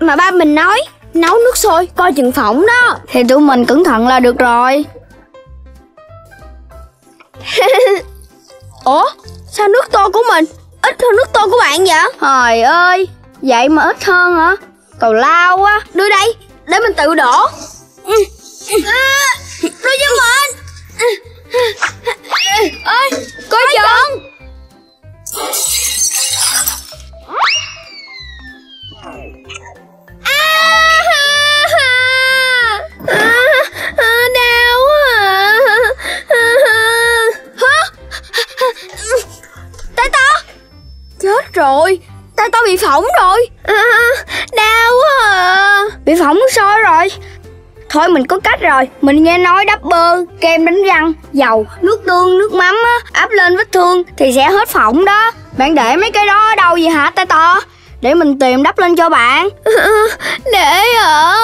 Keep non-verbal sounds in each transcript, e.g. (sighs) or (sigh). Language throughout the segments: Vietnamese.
mà ba mình nói nấu nước sôi coi chừng phỏng đó. Thì tụi mình cẩn thận là được rồi. (laughs) Ủa, sao nước tô của mình ít hơn nước tô của bạn vậy? Trời ơi, vậy mà ít hơn hả? Tào lao quá. Đưa đây, để mình tự đổ. À, đưa cho mình. ơi, coi chừng. Rồi. Tay to bị phỏng rồi. À, đau à. Bị phỏng sôi rồi? Thôi mình có cách rồi. Mình nghe nói đắp bơ kem đánh răng dầu nước tương nước mắm á áp lên vết thương thì sẽ hết phỏng đó. Bạn để mấy cái đó ở đâu vậy hả tay to để mình tìm đắp lên cho bạn. Để ở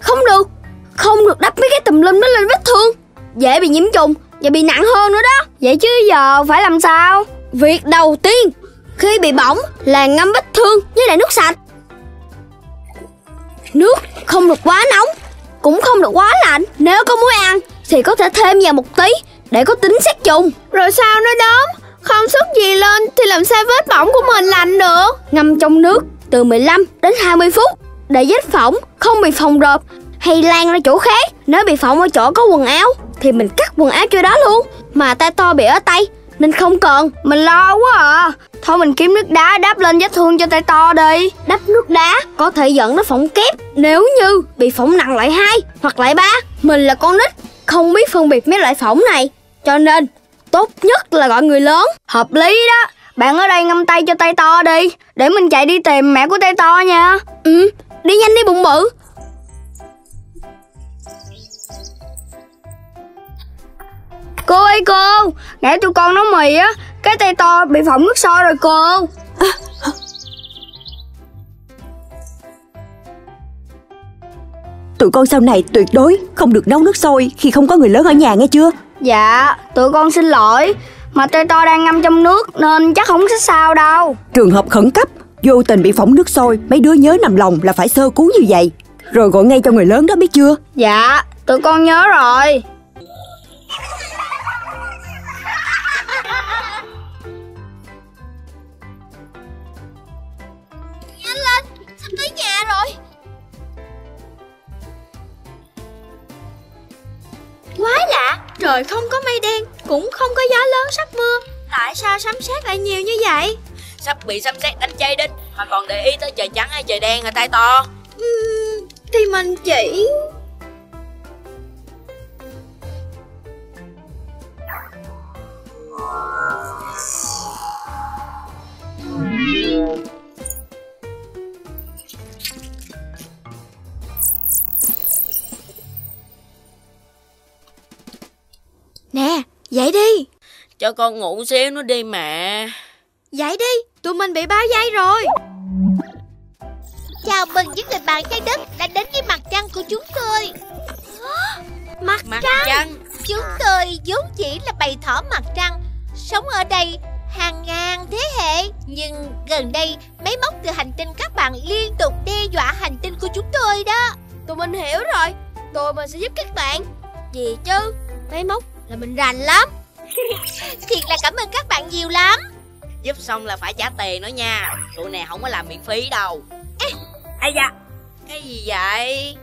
không được. Không được đắp mấy cái tùm lum đó lên vết thương. Dễ bị nhiễm trùng và bị nặng hơn nữa đó. Vậy chứ giờ phải làm sao? Việc đầu tiên khi bị bỏng là ngâm vết thương với lại nước sạch. Nước không được quá nóng cũng không được quá lạnh. Nếu có muối ăn thì có thể thêm vào một tí để có tính sát trùng. Rồi sao nữa đốm không xuất gì lên thì làm sao vết bỏng của mình lành được? Ngâm trong nước từ 15 đến 20 phút để vết phỏng không bị phồng rộp hay lan ra chỗ khác. Nếu bị phỏng ở chỗ có quần áo thì mình cắt quần áo chỗ đó luôn. Mà tay to bị ở tay nên không cần mình lo quá à. Thôi mình kiếm nước đá đắp lên vết thương cho tay to đi. Đắp nước đá? Có thể dẫn đến phỏng kép nếu như bị phỏng nặng loại hai hoặc loại ba. Mình là con nít không biết phân biệt mấy loại phỏng này. Cho nên tốt nhất là gọi người lớn. Hợp lý đó. Bạn ở đây ngâm tay cho tay to đi để mình chạy đi tìm mẹ của tay to nha. Ừ. Đi nhanh đi bụng bự Cô ơi cô, nãy tụi con nấu mì á, cái tay to bị phỏng nước sôi rồi cô. Tụi con sau này tuyệt đối không được nấu nước sôi khi không có người lớn ở nhà nghe chưa? Dạ, tụi con xin lỗi. Mà tay to đang ngâm trong nước nên chắc không sẽ sao đâu. Trường hợp khẩn cấp, vô tình bị phỏng nước sôi, mấy đứa nhớ nằm lòng là phải sơ cứu như vậy. Rồi gọi ngay cho người lớn đó biết chưa? Dạ, tụi con nhớ rồi. Nhà rồi. Quái lạ Trời không có mây đen Cũng không có gió lớn sắp mưa. Tại sao sấm sét lại nhiều như vậy? Sắp bị sấm sét đánh cháy đích Mà còn để ý tới trời trắng hay trời đen hay tay to. Uhm, Thì mình chỉ Nè, dậy đi. Cho con ngủ xíu nữa đi mẹ Dậy đi, tụi mình bị bao dây rồi. Chào mừng những người bạn trái đất đã đến với mặt trăng của chúng tôi. (gasps) Mặt, mặt trăng. trăng. Chúng tôi vốn chỉ là bầy thỏ mặt trăng Sống ở đây hàng ngàn thế hệ. Nhưng gần đây máy móc từ hành tinh các bạn liên tục đe dọa hành tinh của chúng tôi đó. Tụi mình hiểu rồi Tụi mình sẽ giúp các bạn. Gì chứ? Máy móc là mình rành lắm. (laughs) Thiệt là cảm ơn các bạn nhiều lắm. Giúp xong là phải trả tiền nữa nha. Tụi này không có làm miễn phí đâu. Ê, ai da. Cái gì vậy?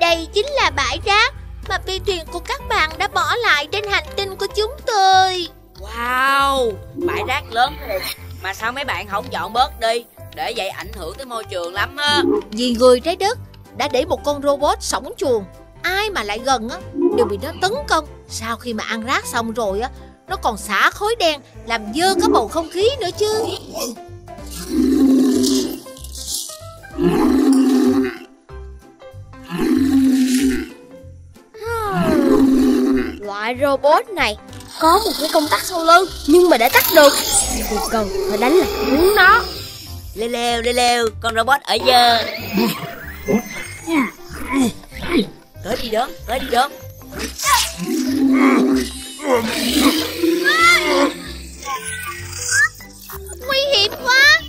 Đây chính là bãi rác Mà phi thuyền của các bạn đã bỏ lại trên hành tinh của chúng tôi. Wow Bãi rác lớn thiệt Mà sao mấy bạn không dọn bớt đi? Để vậy ảnh hưởng tới môi trường lắm á. Vì người trái đất đã để một con robot sống chuồng ai mà lại gần á đều bị nó tấn công. Sau khi mà ăn rác xong rồi á nó còn xả khói đen làm dơ cả bầu không khí nữa chứ. Loại robot này có một cái công tắc sau lưng nhưng mà để tắt được. Thì cần phải đánh lạc hướng nó. Lêu lêu lêu lêu con robot ở dơ tới đi đớm tới đi đớm nguy hiểm quá.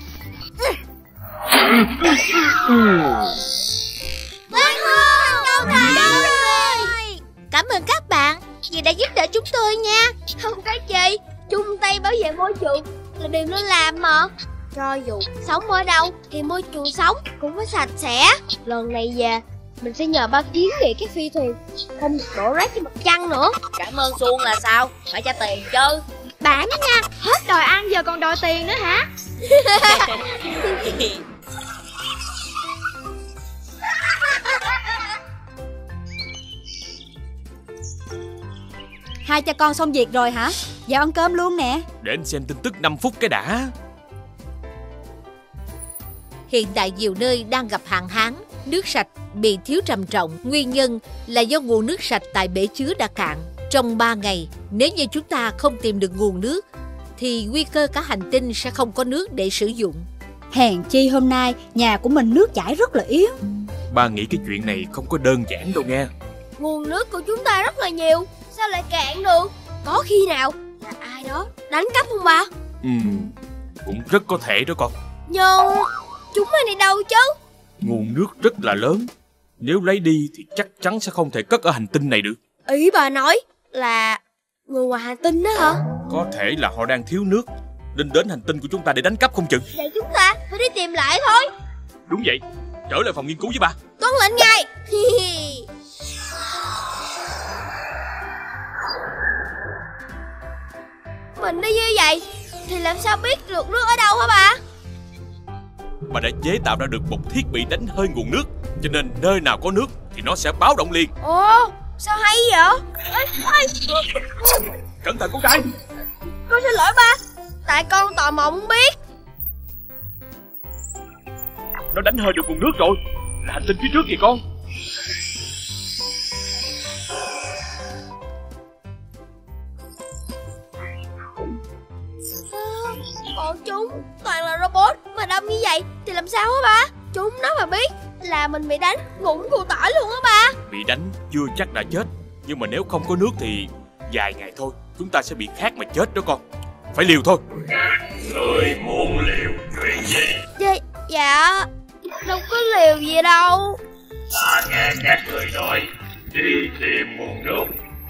Cảm ơn các bạn vì đã giúp đỡ chúng tôi nha. Không có chi Chung tay bảo vệ môi trường Là điều nên làm mà. Cho dù sống ở đâu Thì môi trường sống cũng phải sạch sẽ. Lần này về Mình sẽ nhờ ba kiến nghị cái phi thuyền Không được đổ rác trên mặt trăng nữa. Cảm ơn Xuân là sao? Phải trả tiền chứ. Bạn đó nha Hết đòi ăn giờ còn đòi tiền nữa hả? (laughs) Hai cha con xong việc rồi hả? Vào ăn cơm luôn nè. Để anh xem tin tức 5 phút cái đã. Hiện tại nhiều nơi đang gặp hạn hán, nước sạch bị thiếu trầm trọng. Nguyên nhân là do nguồn nước sạch tại bể chứa đã cạn. Trong 3 ngày, nếu như chúng ta không tìm được nguồn nước, thì nguy cơ cả hành tinh sẽ không có nước để sử dụng. Hèn chi hôm nay nhà của mình nước chảy rất là yếu Ba nghĩ cái chuyện này không có đơn giản đâu nghe Nguồn nước của chúng ta rất là nhiều Sao lại cạn được Có khi nào là ai đó đánh cắp không ba Ừ Cũng rất có thể đó con Nhưng chúng mình đi đâu chứ Nguồn nước rất là lớn. Nếu lấy đi thì chắc chắn sẽ không thể cất ở hành tinh này được. Ý bà nói là người ngoài hành tinh đó hả? Có thể là họ đang thiếu nước. Nên đến hành tinh của chúng ta để đánh cắp không chừng. Vậy chúng ta phải đi tìm lại thôi. Đúng vậy. Trở lại phòng nghiên cứu với ba Tuân lệnh ngay (laughs) Mình đi như vậy Thì làm sao biết được nước ở đâu hả bà Bà đã chế tạo ra được một thiết bị đánh hơi nguồn nước. Cho nên nơi nào có nước thì nó sẽ báo động liền. Ồ sao hay vậy? Ê, ê, Cẩn thận con trai Con xin lỗi ba. Tại con tò mò muốn biết. Nó đánh hơi được nguồn nước rồi. Là hành tinh phía trước kìa con Bọn chúng toàn là robot Mà đông như vậy thì làm sao hả ba? Chúng nó mà biết là mình bị đánh Ngủm củ tỏi luôn á ba. Bị đánh chưa chắc đã chết Nhưng mà nếu không có nước thì Vài ngày thôi Chúng ta sẽ bị khát mà chết đó con. Phải liều thôi. Người muốn liều chuyện gì? Dạ, dạ Đâu có liều gì đâu. Ta nghe các người nói Đi tìm nguồn nước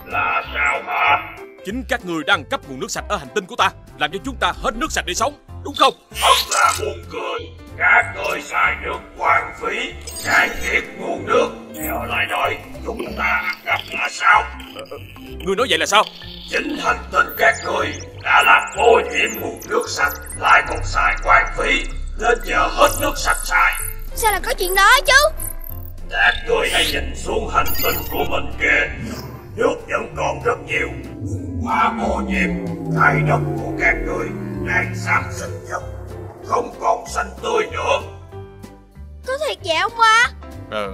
Là sao hả? Chính các người đang cấp nguồn nước sạch ở hành tinh của ta Làm cho chúng ta hết nước sạch để sống Đúng không? Thật là buồn cười. Các người xài nước hoang phí Cải thiện nguồn nước. Giờ lại nói chúng ta cắp là sao? Người nói vậy là sao? Chính hành tinh các người đã làm ô nhiễm nguồn nước sạch Lại còn xài hoang phí Nên giờ hết nước sạch xài. Sao lại có chuyện đó chứ? Các người hãy nhìn xuống hành tinh của mình kìa Nước vẫn còn rất nhiều. Quá ô nhiễm Thái đất của các người đang sản sinh dần Không còn xanh tươi nữa. Có thiệt vậy không ba Ờ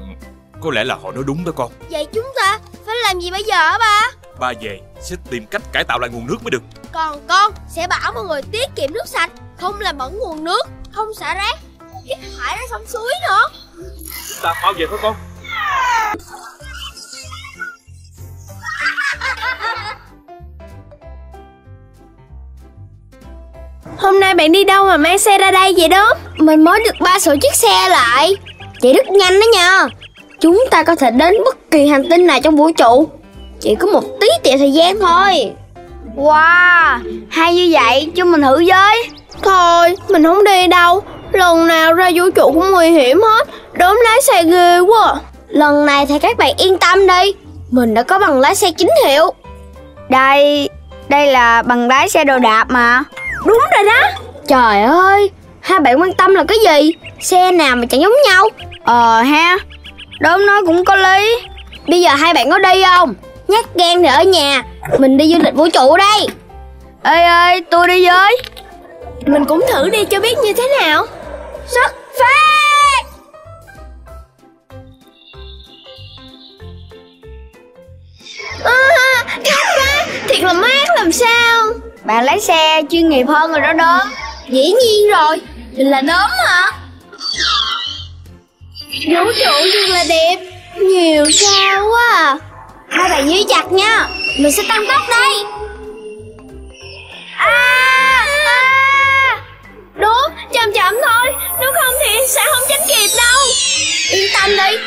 Có lẽ là họ nói đúng đó con. Vậy chúng ta phải làm gì bây giờ hả ba? Ba về sẽ tìm cách cải tạo lại nguồn nước mới được. Còn con sẽ bảo mọi người tiết kiệm nước sạch Không làm bẩn nguồn nước Không xả rác thải ra sông suối nữa. Chúng ta mau về thôi con Hôm nay bạn đi đâu mà mang xe ra đây vậy đó? Mình mới được ba sửa chiếc xe lại. Chạy rất nhanh đó nha. Chúng ta có thể đến bất kỳ hành tinh nào trong vũ trụ. Chỉ có một tí tẹo thời gian thôi. Wow Hay như vậy cho mình thử với. Thôi mình không đi đâu. Lần nào ra vũ trụ cũng nguy hiểm hết. Đốm lái xe ghê quá. Lần này thì các bạn yên tâm đi. Mình đã có bằng lái xe chính hiệu. Đây Đây là bằng lái xe đồ đạp mà Đúng rồi đó. Trời ơi Hai bạn quan tâm là cái gì? Xe nào mà chẳng giống nhau? Ờ ha Đốm nói cũng có lý. Bây giờ hai bạn có đi không? Nhát gan thì ở nhà Mình đi du lịch vũ trụ đây. Ê ơi tôi đi với. Mình cũng thử đi cho biết như thế nào. Xuất phát! À, Khát quá Thiệt là mát làm sao bạn lái xe chuyên nghiệp hơn rồi đó đốm Dĩ nhiên rồi. Mình là đốm hả? Vũ trụ thật là đẹp. Nhiều sao quá à. Hai bạn giữ chặt nha. Mình sẽ tăng tốc đây. À, à. Đốm chậm chậm thôi. Nếu không thì sẽ không tránh kịp đâu. Yên tâm đi.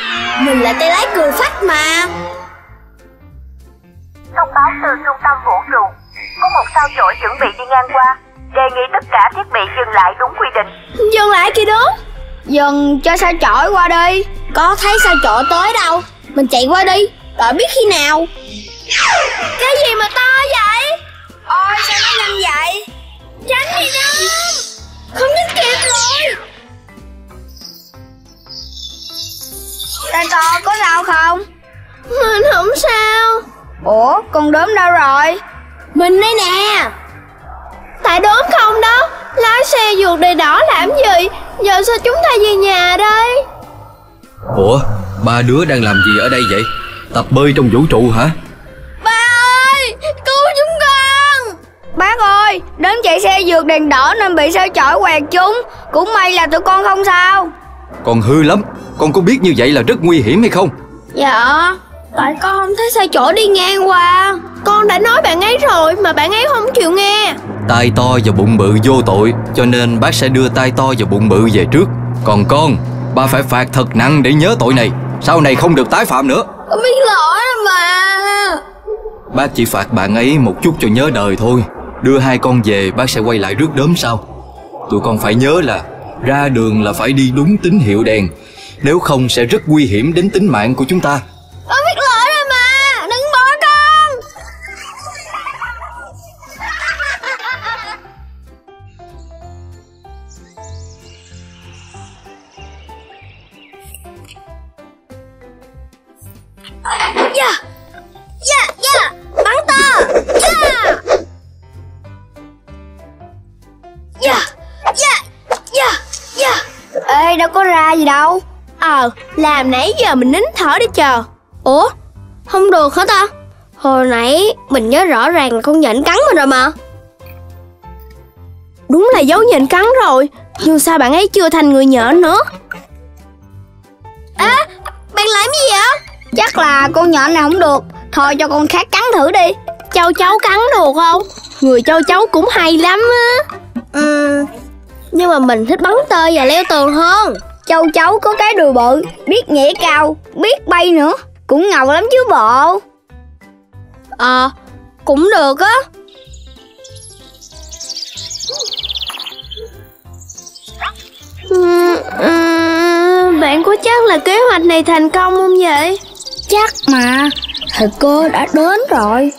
Mình là tay lái cười phách mà. Thông báo từ trung tâm vũ trụ. Có một sao chổi chuẩn bị đi ngang qua Đề nghị tất cả thiết bị dừng lại đúng quy định. Dừng lại kìa đó Dừng cho sao chổi qua đi. Có thấy sao chổi tới đâu. Mình chạy qua đi Đợi biết khi nào. Cái gì mà to vậy? Ôi sao nó nhanh vậy? Tránh đi đó Không nhắc kịp rồi. Tay to có sao không? Mình không sao. Ủa con đốm đâu rồi Mình đây nè. Tại đốm không đó? Lái xe vượt đèn đỏ làm gì? Giờ sao chúng ta về nhà đây? Ủa, ba đứa đang làm gì ở đây vậy? Tập bơi trong vũ trụ hả? Ba ơi Cứu chúng con. Bác ơi Đến chạy xe vượt đèn đỏ nên bị sao chổi quẹt chúng. Cũng may là tụi con không sao. Con hư lắm, con có biết như vậy là rất nguy hiểm hay không? Dạ Tại con không thấy sao chổi đi ngang qua. Con đã nói bạn ấy rồi Mà bạn ấy không chịu nghe. Tai to và bụng bự vô tội Cho nên bác sẽ đưa tai to và bụng bự về trước. Còn con, ba phải phạt thật nặng để nhớ tội này. Sau này không được tái phạm nữa. Con biết lỗi mà. Bác chỉ phạt bạn ấy một chút cho nhớ đời thôi. Đưa hai con về bác sẽ quay lại rước đốm sau. Tụi con phải nhớ là Ra đường là phải đi đúng tín hiệu đèn. Nếu không sẽ rất nguy hiểm đến tính mạng của chúng ta. Con biết làm nãy giờ mình nín thở để chờ. Ủa, không được hả ta? Hồi nãy mình nhớ rõ ràng là con nhện cắn mình rồi mà. Đúng là dấu nhện cắn rồi. Nhưng sao bạn ấy chưa thành người nhện nữa? À, bạn làm gì vậy? Chắc là con nhện này không được. Thôi cho con khác cắn thử đi. Châu cháu cắn được không? Người châu cháu cũng hay lắm á. Ừ, nhưng mà mình thích bắn tơ và leo tường hơn. Châu chấu có cái đùi bự Biết nhảy cao Biết bay nữa. Cũng ngầu lắm chứ bộ. Ờ, cũng được á. Ừm, ừm, Bạn có chắc là kế hoạch này thành công không vậy? Chắc mà. Thời cơ đã đến rồi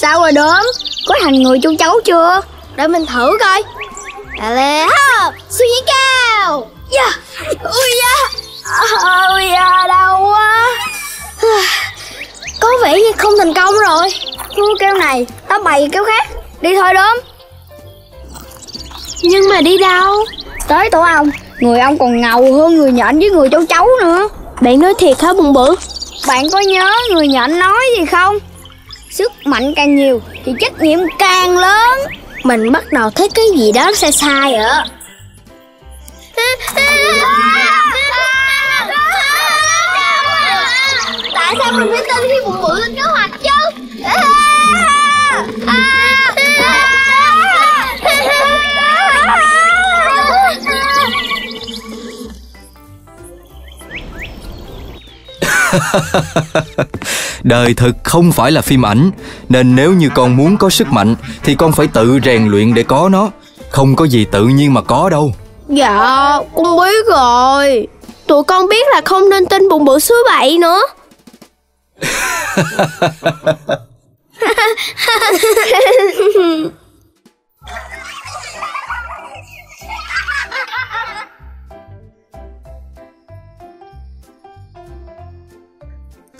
Sao rồi đốm? Có thành người chú cháu chưa? Để mình thử coi. À lè ha, suy nghĩ cao. Yeah, ui da. Ui da, đau quá. (sighs) Có vẻ như không thành công rồi. Mua keo này Tao bày keo khác. Đi thôi đốm. Nhưng mà đi đâu? Tới tổ ông Người ông còn ngầu hơn người nhện với người cháu cháu nữa. Bạn nói thiệt hả bụng bự? Bạn có nhớ người nhện nói gì không? Sức mạnh càng nhiều Thì trách nhiệm càng lớn Mình bắt đầu thấy cái gì đó sai sai rồi á Tại sao mình phải tin khi bụng bự lên kế hoạch chứ? (laughs) Đời thực không phải là phim ảnh. Nên nếu như con muốn có sức mạnh Thì con phải tự rèn luyện để có nó. Không có gì tự nhiên mà có đâu. Dạ, con biết rồi. Tụi con biết là không nên tin bụng bự sứ bậy nữa (laughs) (laughs) (laughs)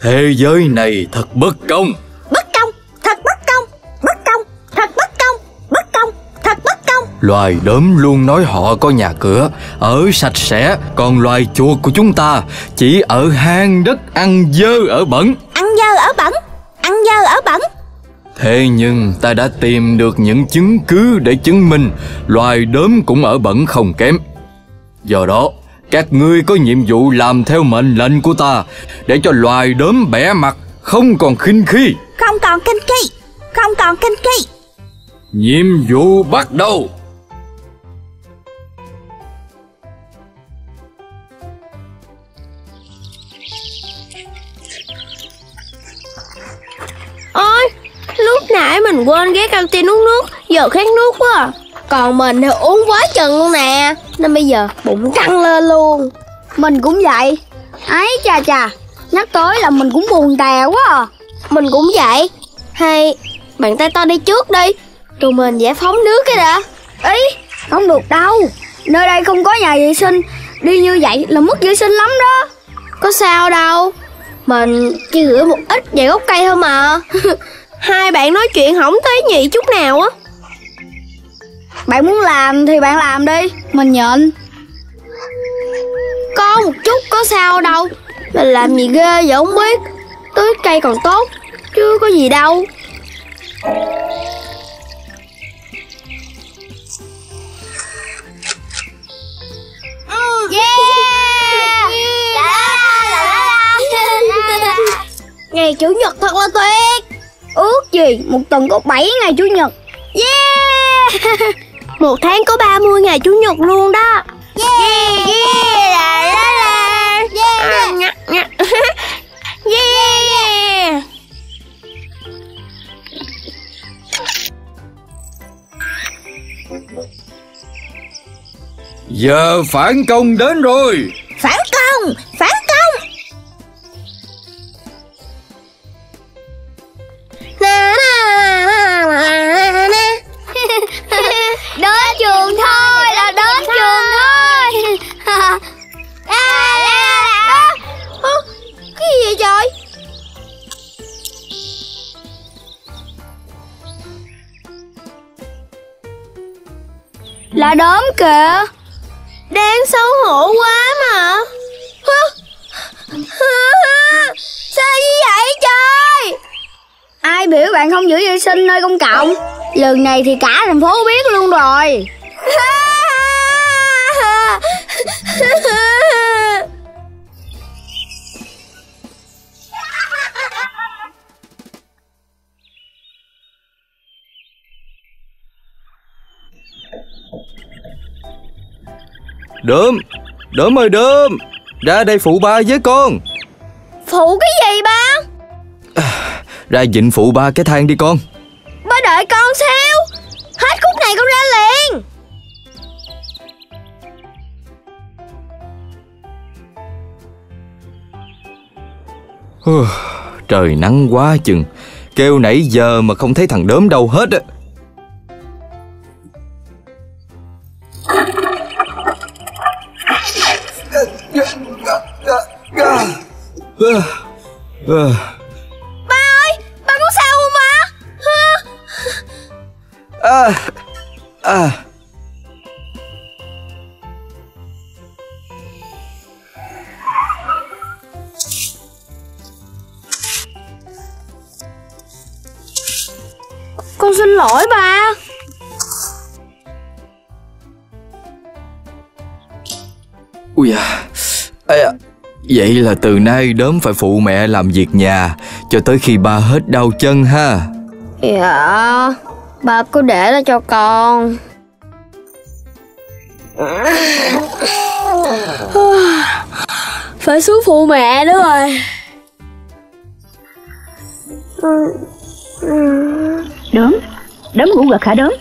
Thế giới này thật bất công. Bất công, thật bất công Bất công, thật bất công Bất công, thật bất công. Loài đốm luôn nói họ có nhà cửa Ở sạch sẽ Còn loài chuột của chúng ta Chỉ ở hang đất ăn dơ ở bẩn. Ăn dơ ở bẩn Ăn dơ ở bẩn. Thế nhưng ta đã tìm được những chứng cứ để chứng minh loài đốm cũng ở bẩn không kém. Do đó, các ngươi có nhiệm vụ làm theo mệnh lệnh của ta để cho loài đốm bẻ mặt không còn khinh khi Không còn kinh khi Không còn kinh khi Nhiệm vụ bắt đầu. Ôi, lúc nãy mình quên ghé canteen uống nước, giờ khát nước quá à. Còn mình thì uống quá chừng luôn nè, nên bây giờ bụng căng lên luôn. Mình cũng vậy Ấy chà chà Nhắc tới là mình cũng buồn tè quá à Mình cũng vậy. Hay, bạn tay to đi trước đi, rồi mình giải phóng nước cái đã. Ý Không được đâu Nơi đây không có nhà vệ sinh Đi như vậy là mất vệ sinh lắm đó Có sao đâu, mình chỉ rửa một ít vài gốc cây thôi mà. (laughs) Hai bạn nói chuyện không thấy nhị chút nào á. Bạn muốn làm thì bạn làm đi. Mình nhịn Có một chút có sao đâu. Mình làm gì ghê vậy không biết. Tưới cây còn tốt Chứ có gì đâu. Ngày Chủ nhật thật là tuyệt. Ước gì một tuần có 7 ngày Chủ nhật. Yeah Một tháng có 30 ngày Chủ nhật luôn đó. Yeah. Yeah la la la. Yeah (laughs) Yeah. Yeah yeah Giờ phản công đến rồi. Phản công, phản công. Na, na, na, na, na. Đến trường thôi là đến trường thôi. (laughs) À, à, à. Cái gì vậy? Trời Là đốm kìa. Đáng xấu hổ quá mà? Sao như vậy trời Ai biểu bạn không giữ vệ sinh nơi công cộng? Lần này thì cả thành phố biết luôn rồi. Đớm Đớm ơi đớm Ra đây phụ ba với con. Phụ cái gì ba Ra dịnh phụ ba cái thang đi con. Ba đợi con sao Hết khúc này con ra liền. Trời nắng quá chừng. Kêu nãy giờ mà không thấy thằng đớm đâu hết á. (laughs) Ba à, à. Con xin lỗi ba Ui à, Ây à. Vậy là từ nay đớm phải phụ mẹ làm việc nhà Cho tới khi ba hết đau chân ha Dạ Ba cứ để đó cho con. Phải xuống phụ mẹ nữa rồi. Đốm. Đốm ngủ gật hả đốm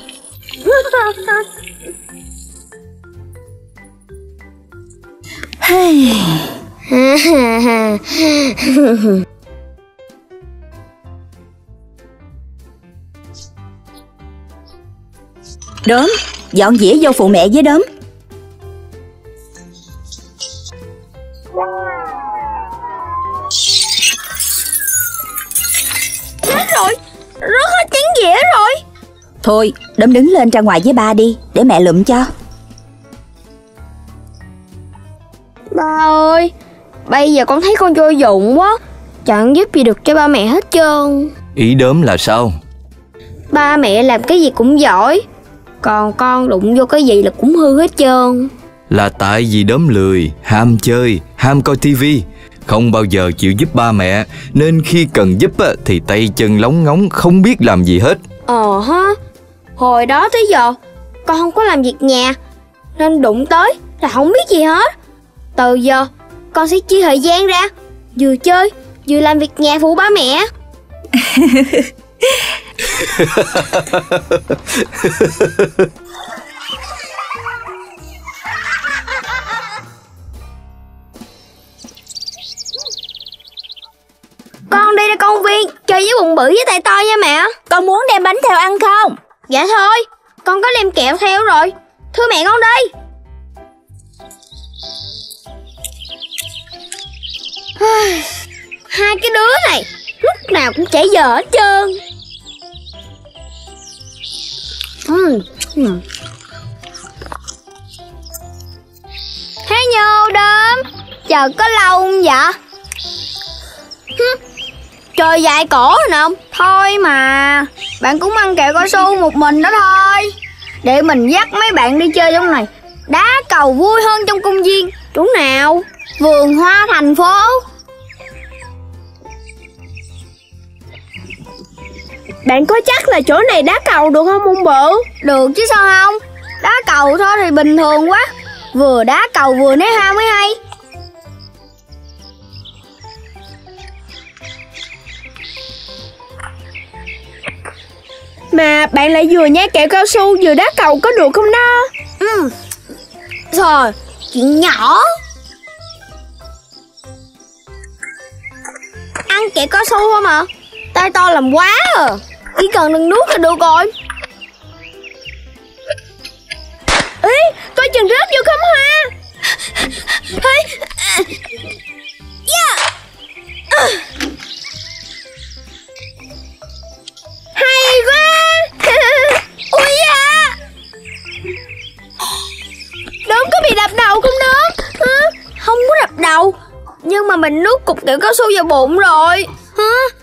(laughs) Đốm Dọn dĩa vô phụ mẹ với đốm Chết rồi Rớt hết chén dĩa rồi. Thôi đốm đứng lên ra ngoài với ba đi Để mẹ lụm cho. Ba ơi Bây giờ con thấy con vô dụng quá. Chẳng giúp gì được cho ba mẹ hết trơn. Ý đớm là sao? Ba mẹ làm cái gì cũng giỏi Còn con đụng vô cái gì là cũng hư hết trơn. Là tại vì đớm lười Ham chơi Ham coi tivi Không bao giờ chịu giúp ba mẹ Nên khi cần giúp á, thì tay chân lóng ngóng không biết làm gì hết. Ờ ha Hồi đó tới giờ Con không có làm việc nhà Nên đụng tới là không biết gì hết. Từ giờ con sẽ chia thời gian ra Vừa chơi vừa làm việc nhà phụ ba mẹ (laughs) Con đi ra công viên Chơi với bụng bự với tay to nha mẹ. Con muốn đem bánh theo ăn không? Dạ thôi. Con có đem kẹo theo rồi. Thưa mẹ con đi. (sighs) Hai cái đứa này Lúc nào cũng chảy giờ hết trơn. Thế nhô đơm Chờ có lâu không vậy? Trời dài cổ rồi nè Thôi mà, Bạn cũng ăn kẹo cao su một mình đó thôi. Để mình dắt mấy bạn đi chơi trong này. Đá cầu vui hơn trong công viên. Chỗ nào? Vườn hoa thành phố. Bạn có chắc là chỗ này đá cầu được không ông bự Được chứ sao không? Đá cầu thôi thì bình thường quá. Vừa đá cầu vừa ném ha mới hay. Mà bạn lại vừa nhai kẹo cao su vừa đá cầu có được không đó? Ừ. Thôi Chuyện nhỏ. Ăn kẹo cao su không à Tay to làm quá à chỉ cần đừng nuốt là được rồi. Ý, Coi chừng rớt vô không hoa Ê Yeah dạ. Hay quá. Ui da. Đốm có bị đập đầu không Đốm Hả? Không có đập đầu Nhưng mà mình nuốt cục kẹo cao su vào bụng rồi. Hả?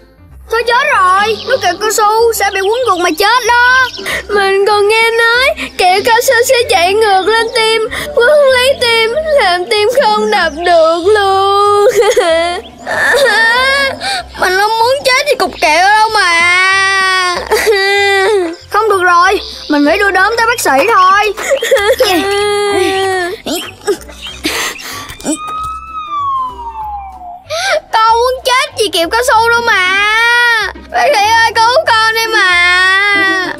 Thôi chết rồi Nuốt kẹo cao su sẽ bị quấn ruột mà chết đó. Mình còn nghe nói kẹo cao su sẽ chạy ngược lên tim Quấn lấy tim Làm tim không đập được luôn. (laughs) Mình không muốn chết vì cục kẹo đâu mà. (laughs) Không được rồi Mình phải đưa đốm tới bác sĩ thôi (laughs) Con muốn chết vì kẹo cao su đâu mà. Bác sĩ ơi cứu con đi mà.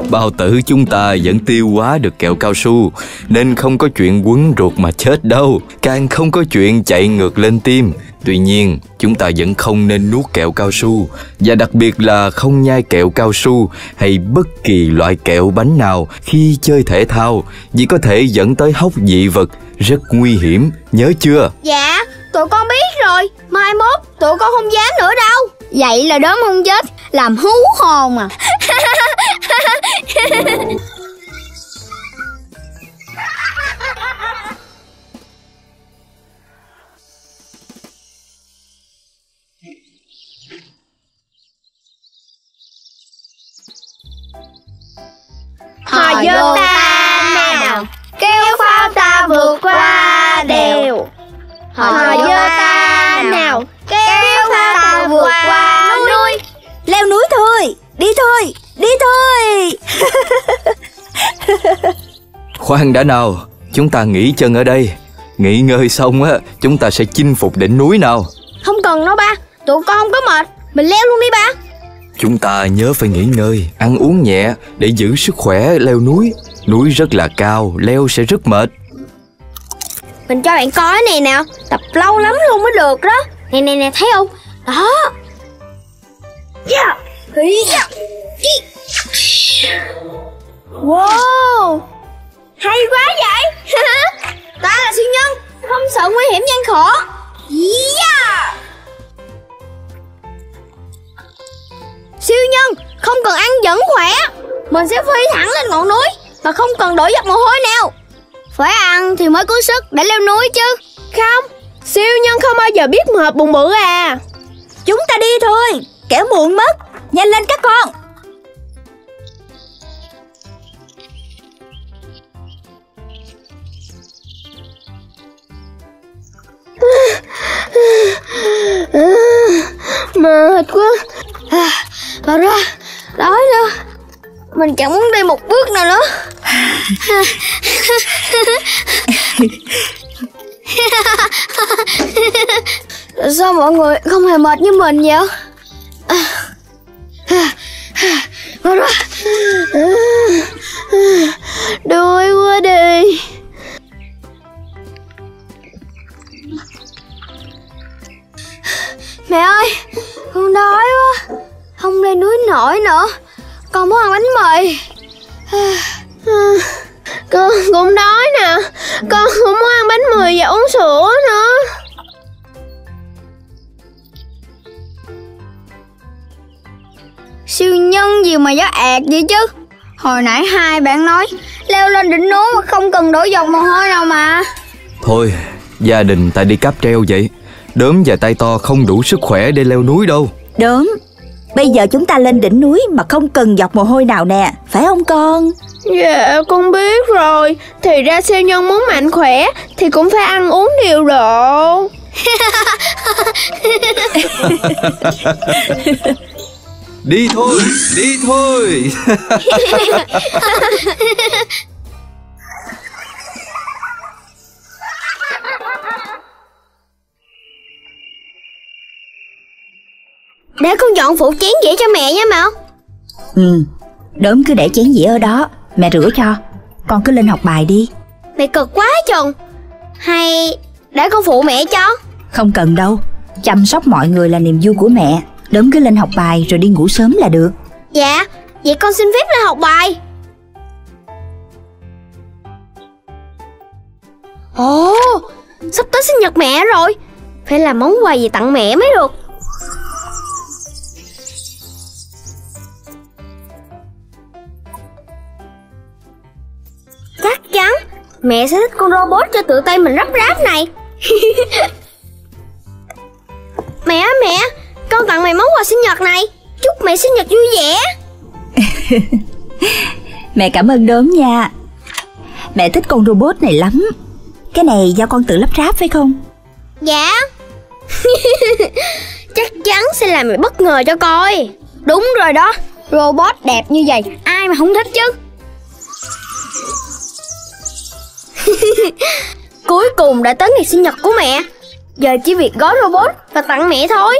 (laughs) Bao tử chúng ta vẫn tiêu hóa được kẹo cao su Nên không có chuyện quấn ruột mà chết đâu. Càng không có chuyện chạy ngược lên tim. Tuy nhiên, chúng ta vẫn không nên nuốt kẹo cao su. Và đặc biệt là không nhai kẹo cao su hay bất kỳ loại kẹo bánh nào khi chơi thể thao Vì có thể dẫn tới hóc dị vật, rất nguy hiểm, nhớ chưa? Dạ tụi con biết rồi. Mai mốt tụi con không dám nữa đâu. Vậy là đốm không chết Làm hú hồn à. (laughs) Hò vô ta nào. Kéo pháo ta vượt qua đều. Hò vô ta nào. Kéo ta vượt qua núi. Leo núi thôi. Đi thôi. Đi thôi. (laughs) Khoan đã nào, chúng ta nghỉ chân ở đây. Nghỉ ngơi xong á, chúng ta sẽ chinh phục đỉnh núi nào. Không cần đâu ba. Tụi con không có mệt. Mình leo luôn đi ba. Chúng ta nhớ phải nghỉ ngơi, ăn uống nhẹ để giữ sức khỏe leo núi. Núi rất là cao, leo sẽ rất mệt. Mình cho bạn coi này nào Tập lâu lắm luôn mới được đó. Nè nè nè thấy không? Đó. Yeah. Yeah Wow. Hay quá vậy. (laughs) Ta là siêu nhân Không sợ nguy hiểm gian khổ. Yeah. Siêu nhân Không cần ăn dẫn khỏe. Mình sẽ phi thẳng lên ngọn núi Mà không cần đổ giọt mồ hôi nào Phải ăn thì mới có sức để leo núi chứ. Không Siêu nhân không bao giờ biết mệt bụng bự à. Chúng ta đi thôi Kẻo muộn mất. Nhanh lên các con. Mệt quá. À, Bà ra Đói nữa mình chẳng muốn đi một bước nào nữa. Sao mọi người không hề mệt như mình vậy? Bà quá, Đuối quá đi. Mẹ ơi Con đói quá. Không lên núi nổi nữa. Con muốn ăn bánh mì. Con cũng đói nè Con cũng muốn ăn bánh mì và uống sữa nữa. Siêu nhân gì mà gió ẹt vậy chứ? Hồi nãy hai bạn nói Leo lên đỉnh núi mà không cần đổ dòng mồ hôi nào mà. Thôi, gia đình ta đi cáp treo vậy. Đốm và tay to không đủ sức khỏe để leo núi đâu. Đốm Bây giờ chúng ta lên đỉnh núi mà không cần dọc mồ hôi nào nè Phải không con? Dạ con biết rồi. Thì ra siêu nhân muốn mạnh khỏe Thì cũng phải ăn uống điều độ. (laughs) Đi thôi, đi thôi (laughs) Để con dọn phụ chén dĩa cho mẹ nha Mạo Ừ Đốm cứ để chén dĩa ở đó Mẹ rửa cho. Con cứ lên học bài đi. Mẹ cực quá chừng Hay để con phụ mẹ cho. Không cần đâu Chăm sóc mọi người là niềm vui của mẹ. Đốm cứ lên học bài rồi đi ngủ sớm là được. Dạ Vậy con xin phép lên học bài. Ồ Sắp tới sinh nhật mẹ rồi. Phải làm món quà gì tặng mẹ mới được Chắc chắn. Mẹ sẽ thích con robot cho tự tay mình rắp ráp này. (laughs) Mẹ mẹ Con tặng mẹ món quà sinh nhật này. Chúc mẹ sinh nhật vui vẻ. (laughs) Mẹ cảm ơn đốm nha. Mẹ thích con robot này lắm. Cái này do con tự lắp ráp phải không? Dạ. (laughs) Chắc chắn sẽ làm mẹ bất ngờ cho coi. Đúng rồi đó. Robot đẹp như vậy Ai mà không thích chứ (laughs) Cuối cùng đã tới ngày sinh nhật của mẹ Giờ chỉ việc gói robot và tặng mẹ thôi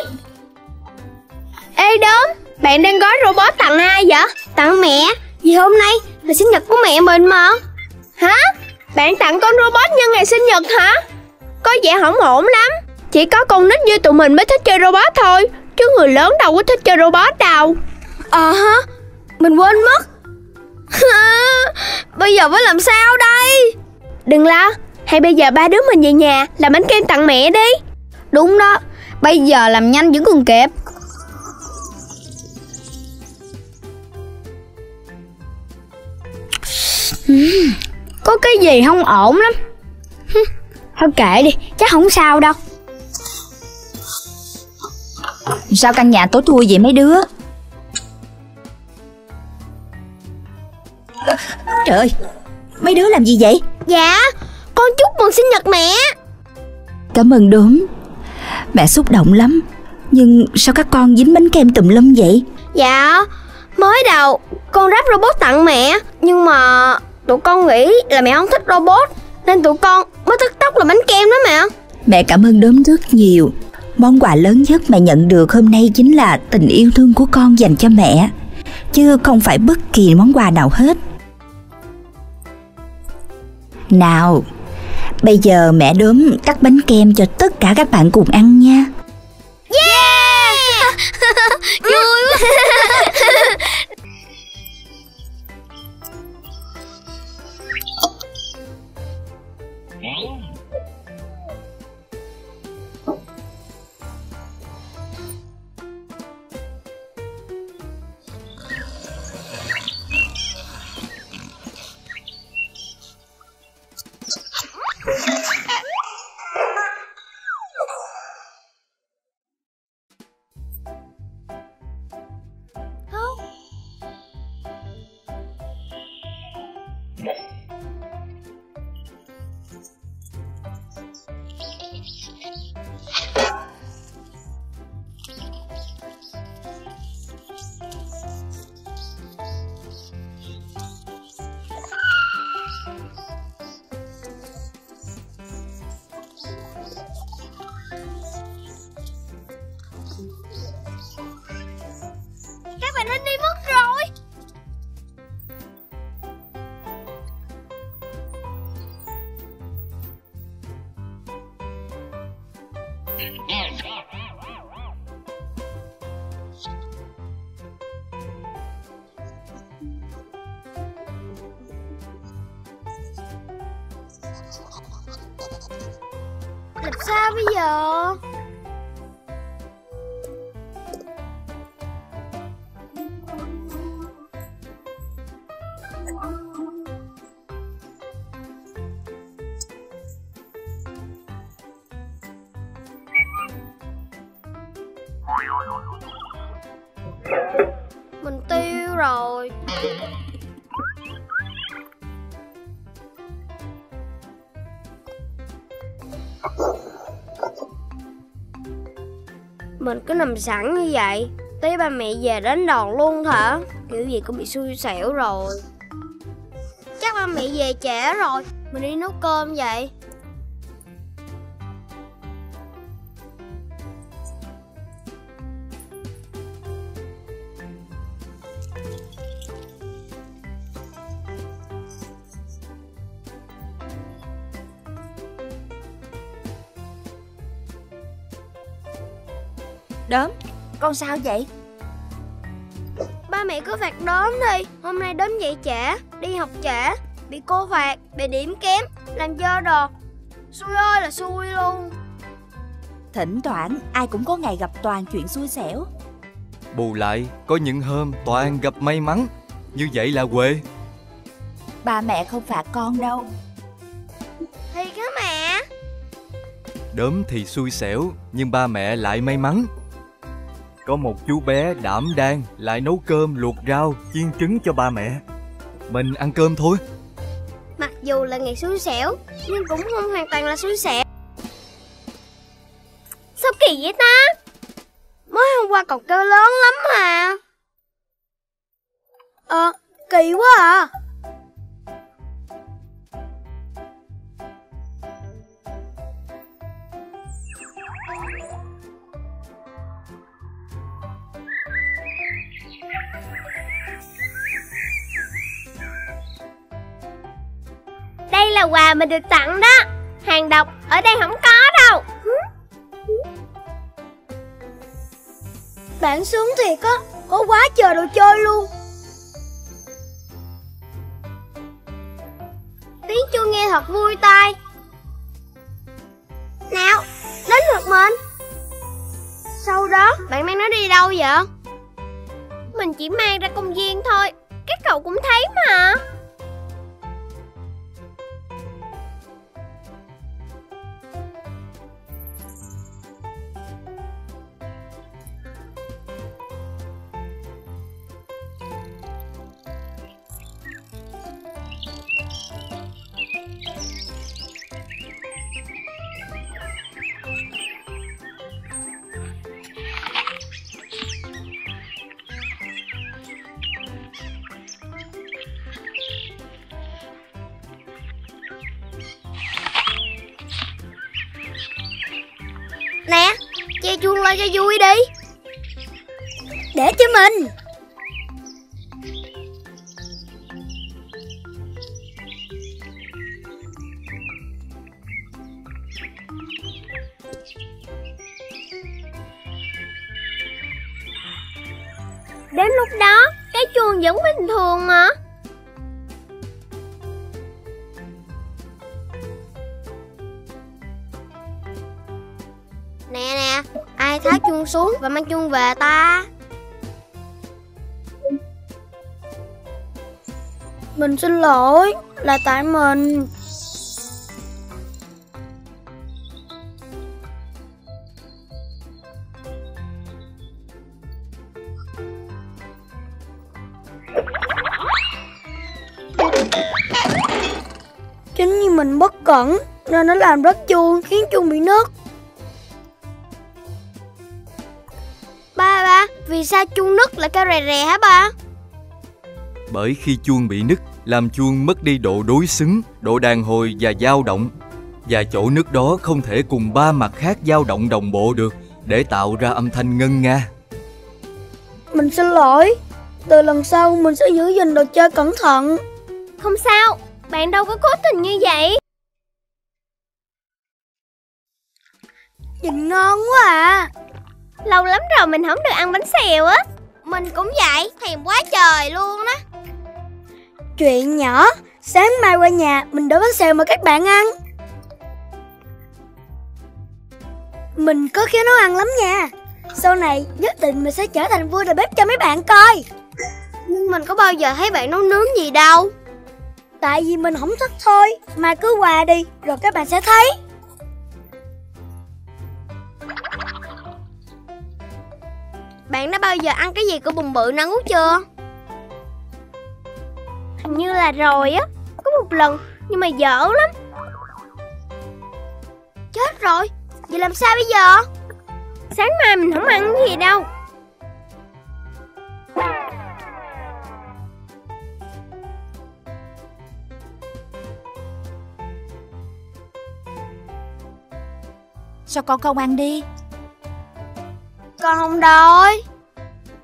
Ê đớm, Bạn đang gói robot tặng ai vậy? Tặng mẹ Vì hôm nay là sinh nhật của mẹ mình mà Hả? Bạn tặng con robot nhân ngày sinh nhật hả? Có vẻ không ổn lắm Chỉ có con nít như tụi mình mới thích chơi robot thôi Chứ người lớn đâu có thích chơi robot đâu Ờ hả? Mình quên mất (laughs) Bây giờ phải làm sao đây? Đừng lo Hay bây giờ ba đứa mình về nhà Làm bánh kem tặng mẹ đi. Đúng đó Bây giờ làm nhanh vẫn còn kịp. Có cái gì không ổn lắm. Thôi kệ đi Chắc không sao đâu. Sao căn nhà tối thui vậy mấy đứa? Trời ơi Mấy đứa làm gì vậy? Dạ Con chúc mừng sinh nhật mẹ. Cảm ơn đốm. Mẹ xúc động lắm. Nhưng sao các con dính bánh kem tùm lum vậy? Dạ Mới đầu con ráp robot tặng mẹ Nhưng mà tụi con nghĩ là mẹ không thích robot Nên tụi con mới tức tốc là bánh kem đó mẹ. Mẹ cảm ơn đốm rất nhiều. Món quà lớn nhất mẹ nhận được hôm nay chính là tình yêu thương của con dành cho mẹ. Chứ không phải bất kỳ món quà nào hết Nào Bây giờ mẹ đốm cắt bánh kem cho tất cả các bạn cùng ăn nha. Yeah! (laughs) Vui Mình cứ nằm sẵn như vậy. Tí ba mẹ về đến đòn luôn hả? Kiểu gì cũng bị xui xẻo rồi. Chắc ba mẹ về trễ rồi. Mình đi nấu cơm vậy. Đốm, con sao vậy? Ba mẹ cứ phạt đốm đi Hôm nay đốm dậy trễ Đi học trễ Bị cô phạt Bị điểm kém Làm dơ đồ Xui ơi là xui luôn Thỉnh thoảng ai cũng có ngày gặp toàn chuyện xui xẻo Bù lại, có những hôm toàn gặp may mắn. Như vậy là quê. Ba mẹ không phạt con đâu Thì cái mẹ Đốm thì xui xẻo, nhưng ba mẹ lại may mắn. Có một chú bé đảm đang lại nấu cơm luộc rau, chiên trứng cho ba mẹ. Mình ăn cơm thôi. Mặc dù là ngày xui xẻo Nhưng cũng không hoàn toàn là xui xẻo Sao kỳ vậy ta Mới hôm qua còn kêu lớn lắm mà Ờ kỳ quá à là quà mình được tặng đó. Hàng độc ở đây không có đâu. Bạn sướng thiệt á Có quá trời đồ chơi luôn. Tiếng chuông nghe thật vui tai. Nào Đến lượt mình. Sau đó bạn mang nó đi đâu vậy? Mình chỉ mang ra công viên thôi Các cậu cũng thấy mà lỗi, là tại mình. Chính như mình bất cẩn nên nó làm rất chuông khiến chuông bị nứt. Ba ba, vì sao chuông nứt lại kêu rè rè hả ba? Bởi khi chuông bị nứt, làm chuông mất đi độ đối xứng, độ đàn hồi và dao động. Và chỗ nứt đó không thể cùng ba mặt khác dao động đồng bộ được, để tạo ra âm thanh ngân nga. Mình xin lỗi Từ lần sau mình sẽ giữ gìn đồ chơi cẩn thận Không sao, bạn đâu có cố tình như vậy. Nhìn ngon quá à Lâu lắm rồi mình không được ăn bánh xèo á. Mình cũng vậy, thèm quá trời luôn đó. Chuyện nhỏ Sáng mai qua nhà mình đổ bánh xèo mà các bạn ăn. Mình có khiếu nấu ăn lắm nha. Sau này nhất định mình sẽ trở thành vua đầu bếp cho mấy bạn coi. Nhưng mình có bao giờ thấy bạn nấu nướng gì đâu. Tại vì mình không thích thôi. Mà cứ qua đi Rồi các bạn sẽ thấy. Bạn đã bao giờ ăn cái gì của bùng bự nắng út chưa? Hình như là rồi á. Có một lần Nhưng mà dở lắm. Chết rồi Vậy làm sao bây giờ? Sáng mai mình không ăn cái gì đâu. Sao con không ăn đi? Con không đói.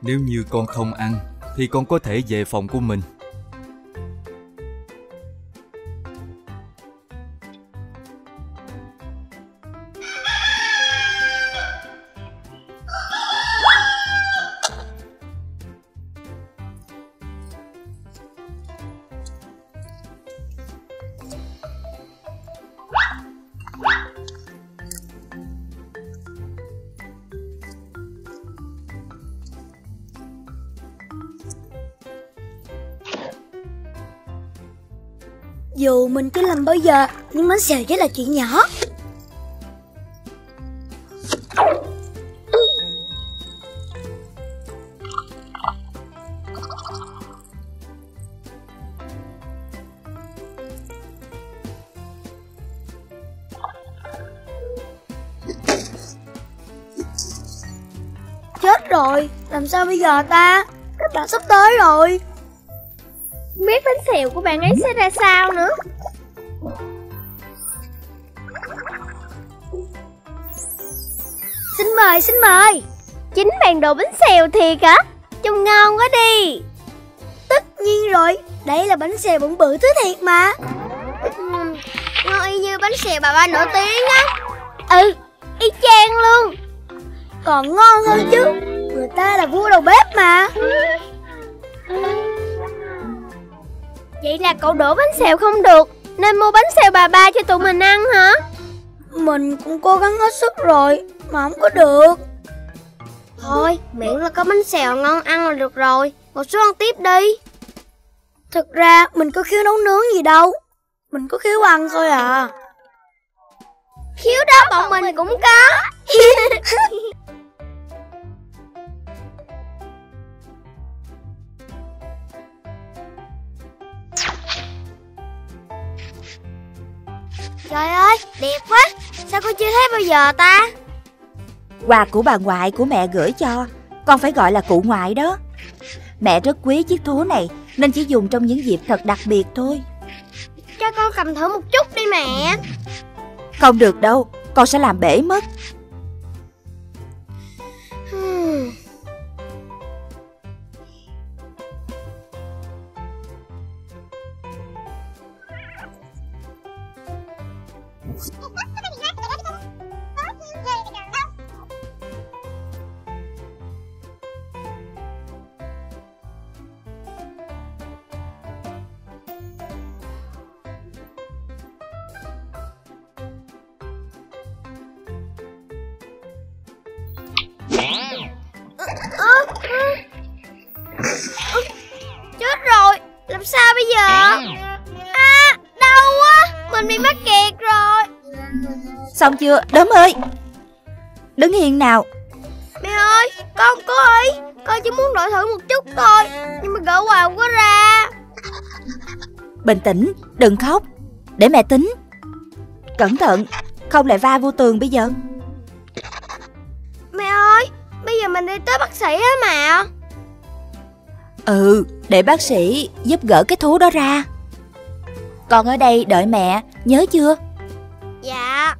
Nếu như con không ăn thì con có thể về phòng của mình. Dù mình cứ làm bao giờ, Nhưng bánh xèo chỉ là chuyện nhỏ. Chết rồi, Làm sao bây giờ ta? Các bạn sắp tới rồi biết bánh xèo của bạn ấy sẽ ra sao nữa. Xin mời xin mời. Chính bạn đồ bánh xèo thiệt hả? Trông ngon quá đi. Tất nhiên rồi. Đây là bánh xèo bụng bự thứ thiệt mà. Ừm, Ngon y như bánh xèo bà ba nổi tiếng á. Ừ, y chang luôn. Còn ngon hơn chứ. Người ta là vua đầu bếp mà Vậy là cậu đổ bánh xèo không được. Nên mua bánh xèo bà ba cho tụi mình ăn hả? Mình cũng cố gắng hết sức rồi Mà không có được. Thôi, miễn là có bánh xèo ngon ăn là được rồi. Một số ăn tiếp đi. Thực ra mình có khiếu nấu nướng gì đâu. Mình có khiếu ăn thôi à. Khiếu đó bọn mình cũng có (laughs) Trời ơi, đẹp quá. Sao con chưa thấy bao giờ ta? Quà của bà ngoại của mẹ gửi cho. Con phải gọi là cụ ngoại đó. Mẹ rất quý chiếc thú này Nên chỉ dùng trong những dịp thật đặc biệt thôi. Cho con cầm thử một chút đi mẹ. Không được đâu Con sẽ làm bể mất. Hmm. Xong chưa? Đốm ơi! Đứng yên nào. Mẹ ơi, con có ý Con chỉ muốn đổi thử một chút thôi Nhưng mà gỡ hoài không có ra. Bình tĩnh Đừng khóc. Để mẹ tính. Cẩn thận Không lại va vô tường bây giờ. Mẹ ơi, bây giờ mình đi tới bác sĩ á mà. Ừ Để bác sĩ giúp gỡ cái thú đó ra. Con ở đây đợi mẹ Nhớ chưa? Dạ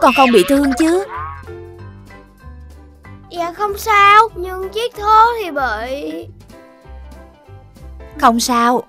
con không bị thương chứ? Dạ không sao Nhưng chiếc thố thì bị. Không sao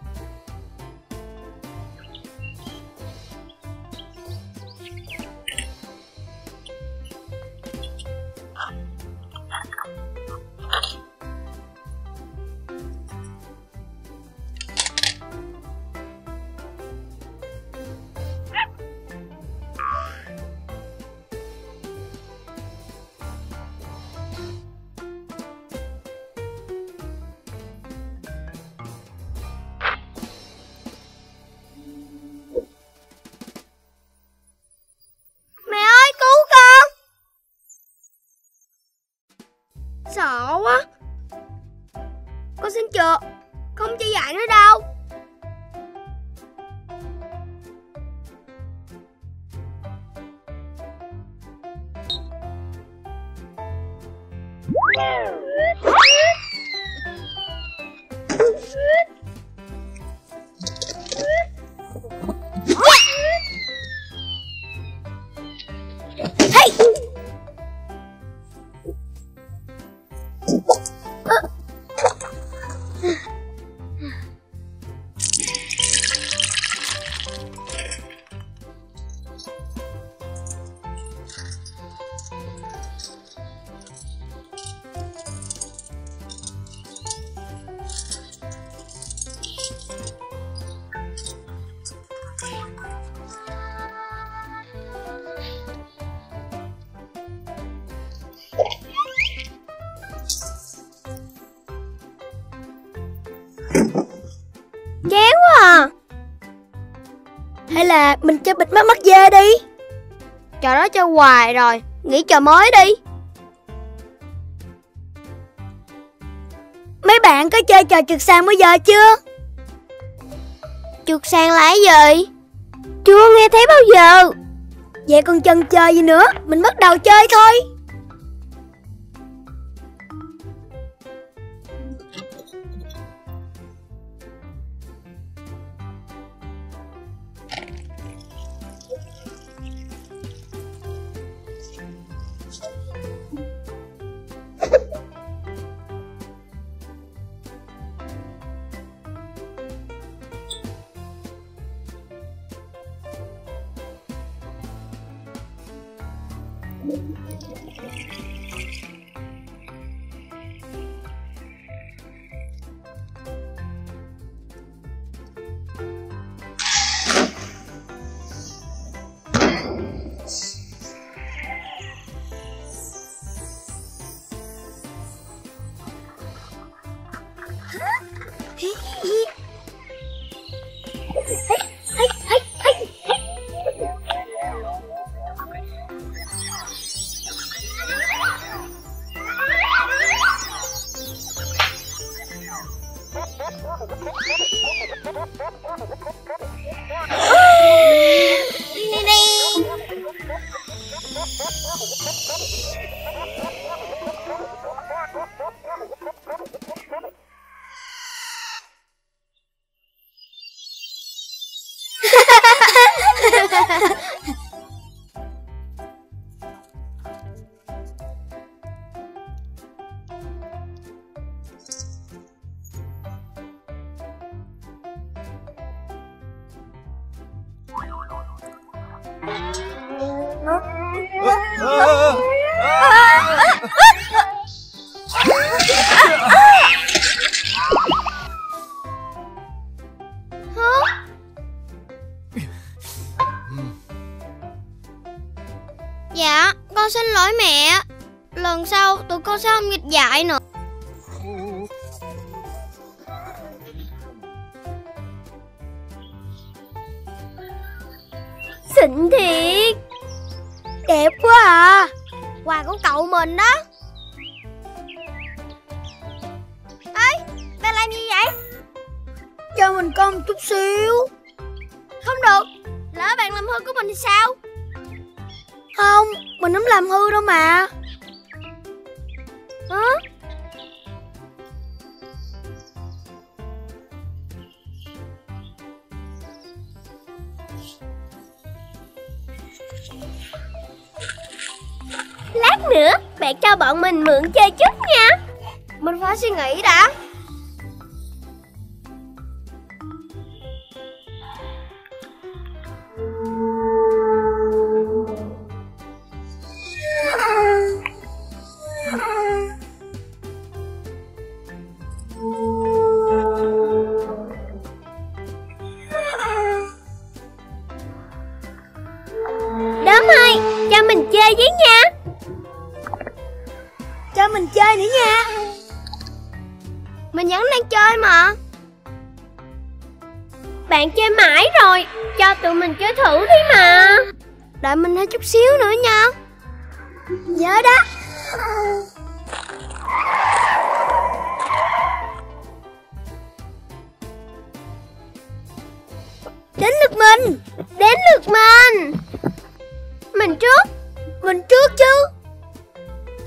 là mình chơi bịt mắt mắt dê đi Trò đó chơi hoài rồi Nghĩ trò mới đi Mấy bạn có chơi trò trượt sàn bây giờ chưa? Trượt sàn là cái gì? Chưa nghe thấy bao giờ Vậy còn chân chơi gì nữa Mình bắt đầu chơi thôi 哈 (laughs) 哈 Mình trước. Mình trước chứ.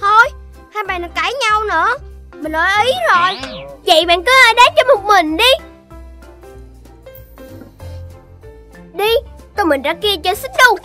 Thôi Hai bạn đừng cãi nhau nữa. Mình nói ý rồi. Vậy bạn cứ ai đấy cho một mình đi. Đi, tụi mình ra kia chơi xích đu.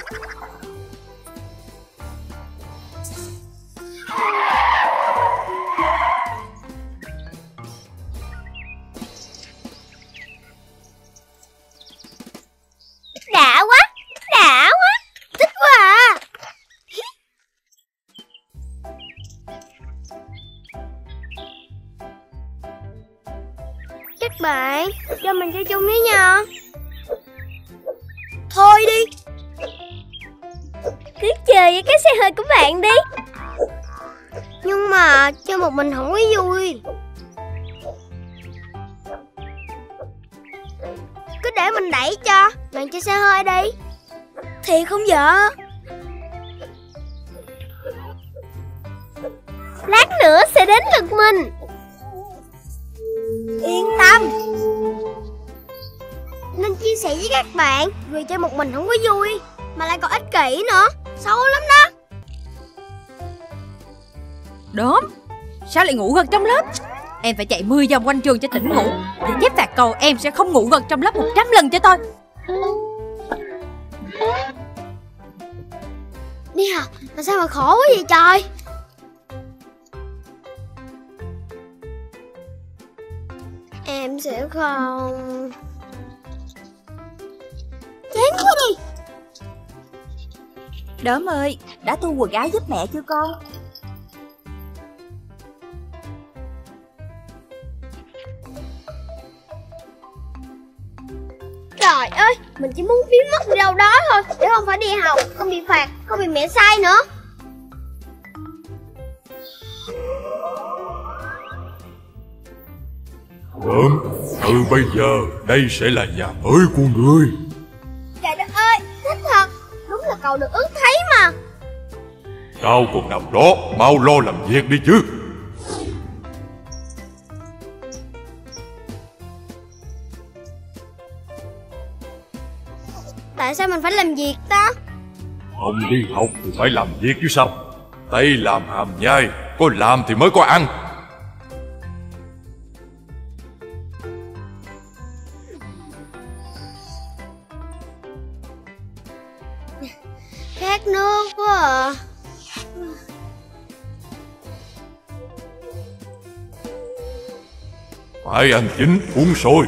Mình chơi chung với nha Thôi đi. Cứ chơi với cái xe hơi của bạn đi. Nhưng mà chơi một mình không có vui. Cứ để mình đẩy cho, Bạn chơi xe hơi đi. Thiệt không vợ. Lát nữa sẽ đến lượt mình. Các bạn Vì chơi một mình không có vui Mà lại còn ích kỷ nữa. Xấu lắm đó. Đốm Sao lại ngủ gần trong lớp? Em phải chạy 10 vòng quanh trường cho tỉnh ngủ Và chép phạt cầu em sẽ không ngủ gần trong lớp 100 lần cho tôi. Đi học mà sao mà khổ quá vậy trời? Em sẽ không Đốm ơi, đã thu quần áo giúp mẹ chưa con? Trời ơi Mình chỉ muốn biến mất đi đâu đó thôi Để không phải đi học Không bị phạt Không bị mẹ sai nữa. Ừm, từ bây giờ đây sẽ là nhà mới của ngươi Trời đất ơi Thích thật Đúng là cầu được ước mà Sao còn nằm đó, mau lo làm việc đi chứ. Tại sao mình phải làm việc ta Không đi học thì phải làm việc chứ sao? Tay làm hàm nhai Có làm thì mới có ăn Phải ăn chín uống sôi.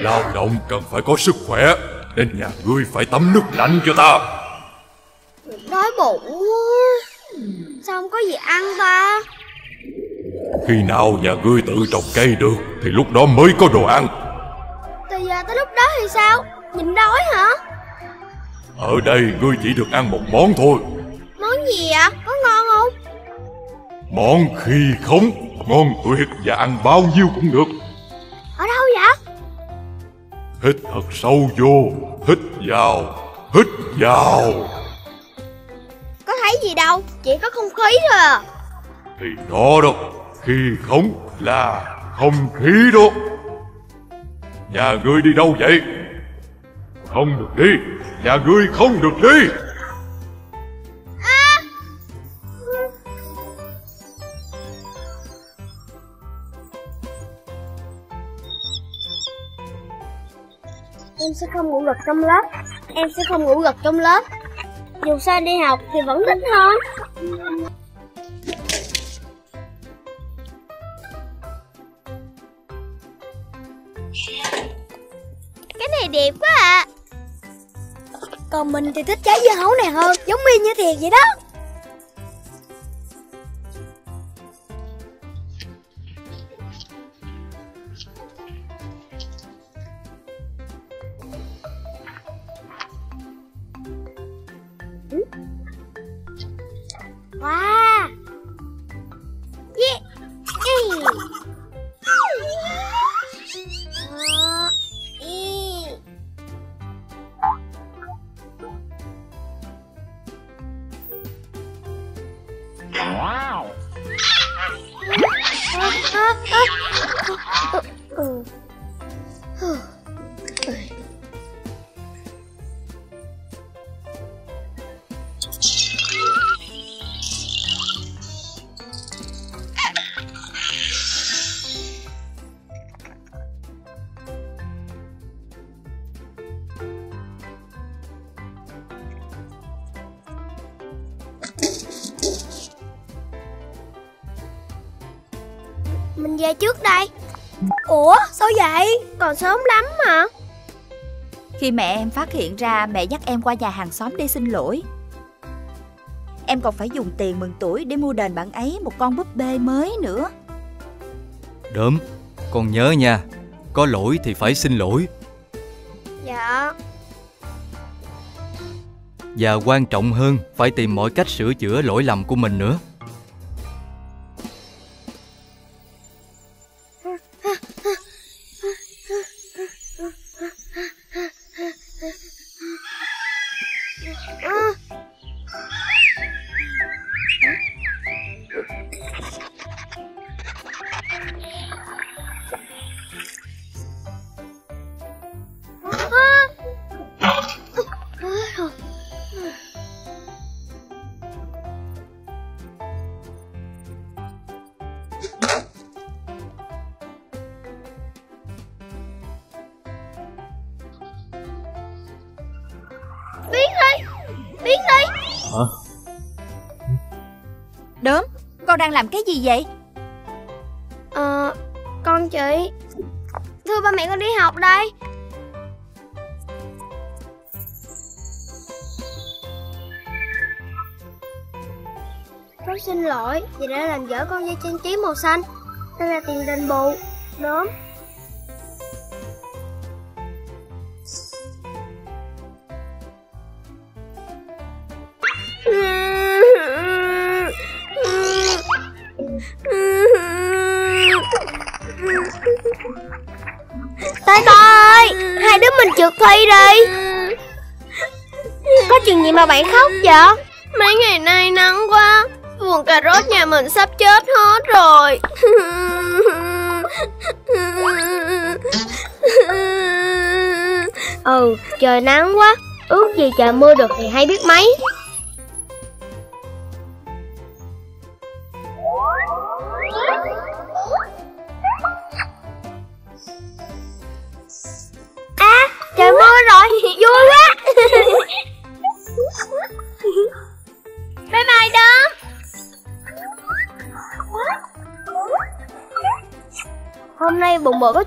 Lao động cần phải có sức khỏe Nên nhà ngươi phải tắm nước lạnh cho ta Đói bụng quá Sao không có gì ăn ta Khi nào nhà ngươi tự trồng cây được Thì lúc đó mới có đồ ăn. Từ giờ tới lúc đó thì sao? Nhịn đói hả? Ở đây ngươi chỉ được ăn một món thôi. Món gì ạ? Có ngon không? Món khi khống Ngon tuyệt và ăn bao nhiêu cũng được. Ở đâu vậy? Hít thật sâu vô Hít vào Hít vào. Có thấy gì đâu Chỉ có không khí thôi à. Thì đó đó khi không là không khí đó. Nhà ngươi đi đâu vậy? Không được đi. Nhà ngươi không được đi. Em sẽ không ngủ gật trong lớp. Em sẽ không ngủ gật trong lớp. Dù sao đi học thì vẫn thích hơn này đẹp quá ạ. Còn mình thì thích trái dưa hấu này hơn Giống y như thiệt vậy đó. Wow Về trước đây. Ủa sao vậy? Còn sớm lắm mà. Khi mẹ em phát hiện ra mẹ dắt em qua nhà hàng xóm để xin lỗi Em còn phải dùng tiền mừng tuổi để mua đền bạn ấy một con búp bê mới nữa. Đớm, con nhớ nha Có lỗi thì phải xin lỗi. Dạ. Và quan trọng hơn Phải tìm mọi cách sửa chữa lỗi lầm của mình nữa gì vậy? Ờ Con chị Thưa ba mẹ con đi học đây. Con xin lỗi vì đã làm dở con dây trang trí màu xanh. Đây là tiền đền bù. Đúng mà bạn khóc vậy? Mấy ngày nay nắng quá Vườn cà rốt nhà mình sắp chết hết rồi. Ừ trời nắng quá. Ước gì trời mưa được thì hay biết mấy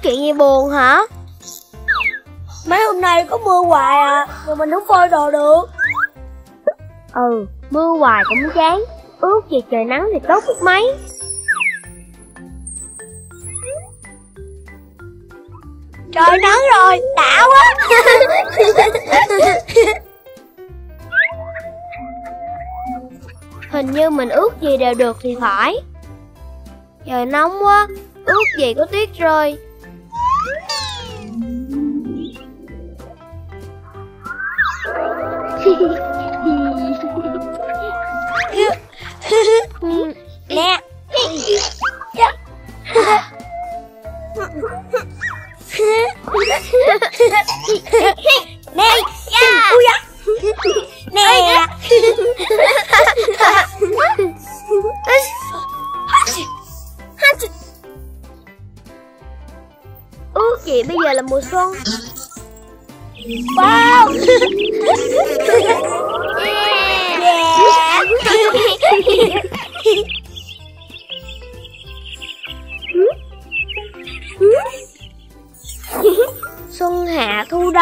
chuyện gì buồn hả? Mấy hôm nay có mưa hoài à Rồi mình không phơi đồ được. Ừ mưa hoài cũng chán. Ước gì trời nắng thì tốt biết mấy. Trời nắng rồi Đã quá. Hình như mình ước gì đều được thì phải. Trời nóng quá Ước gì có tuyết rơi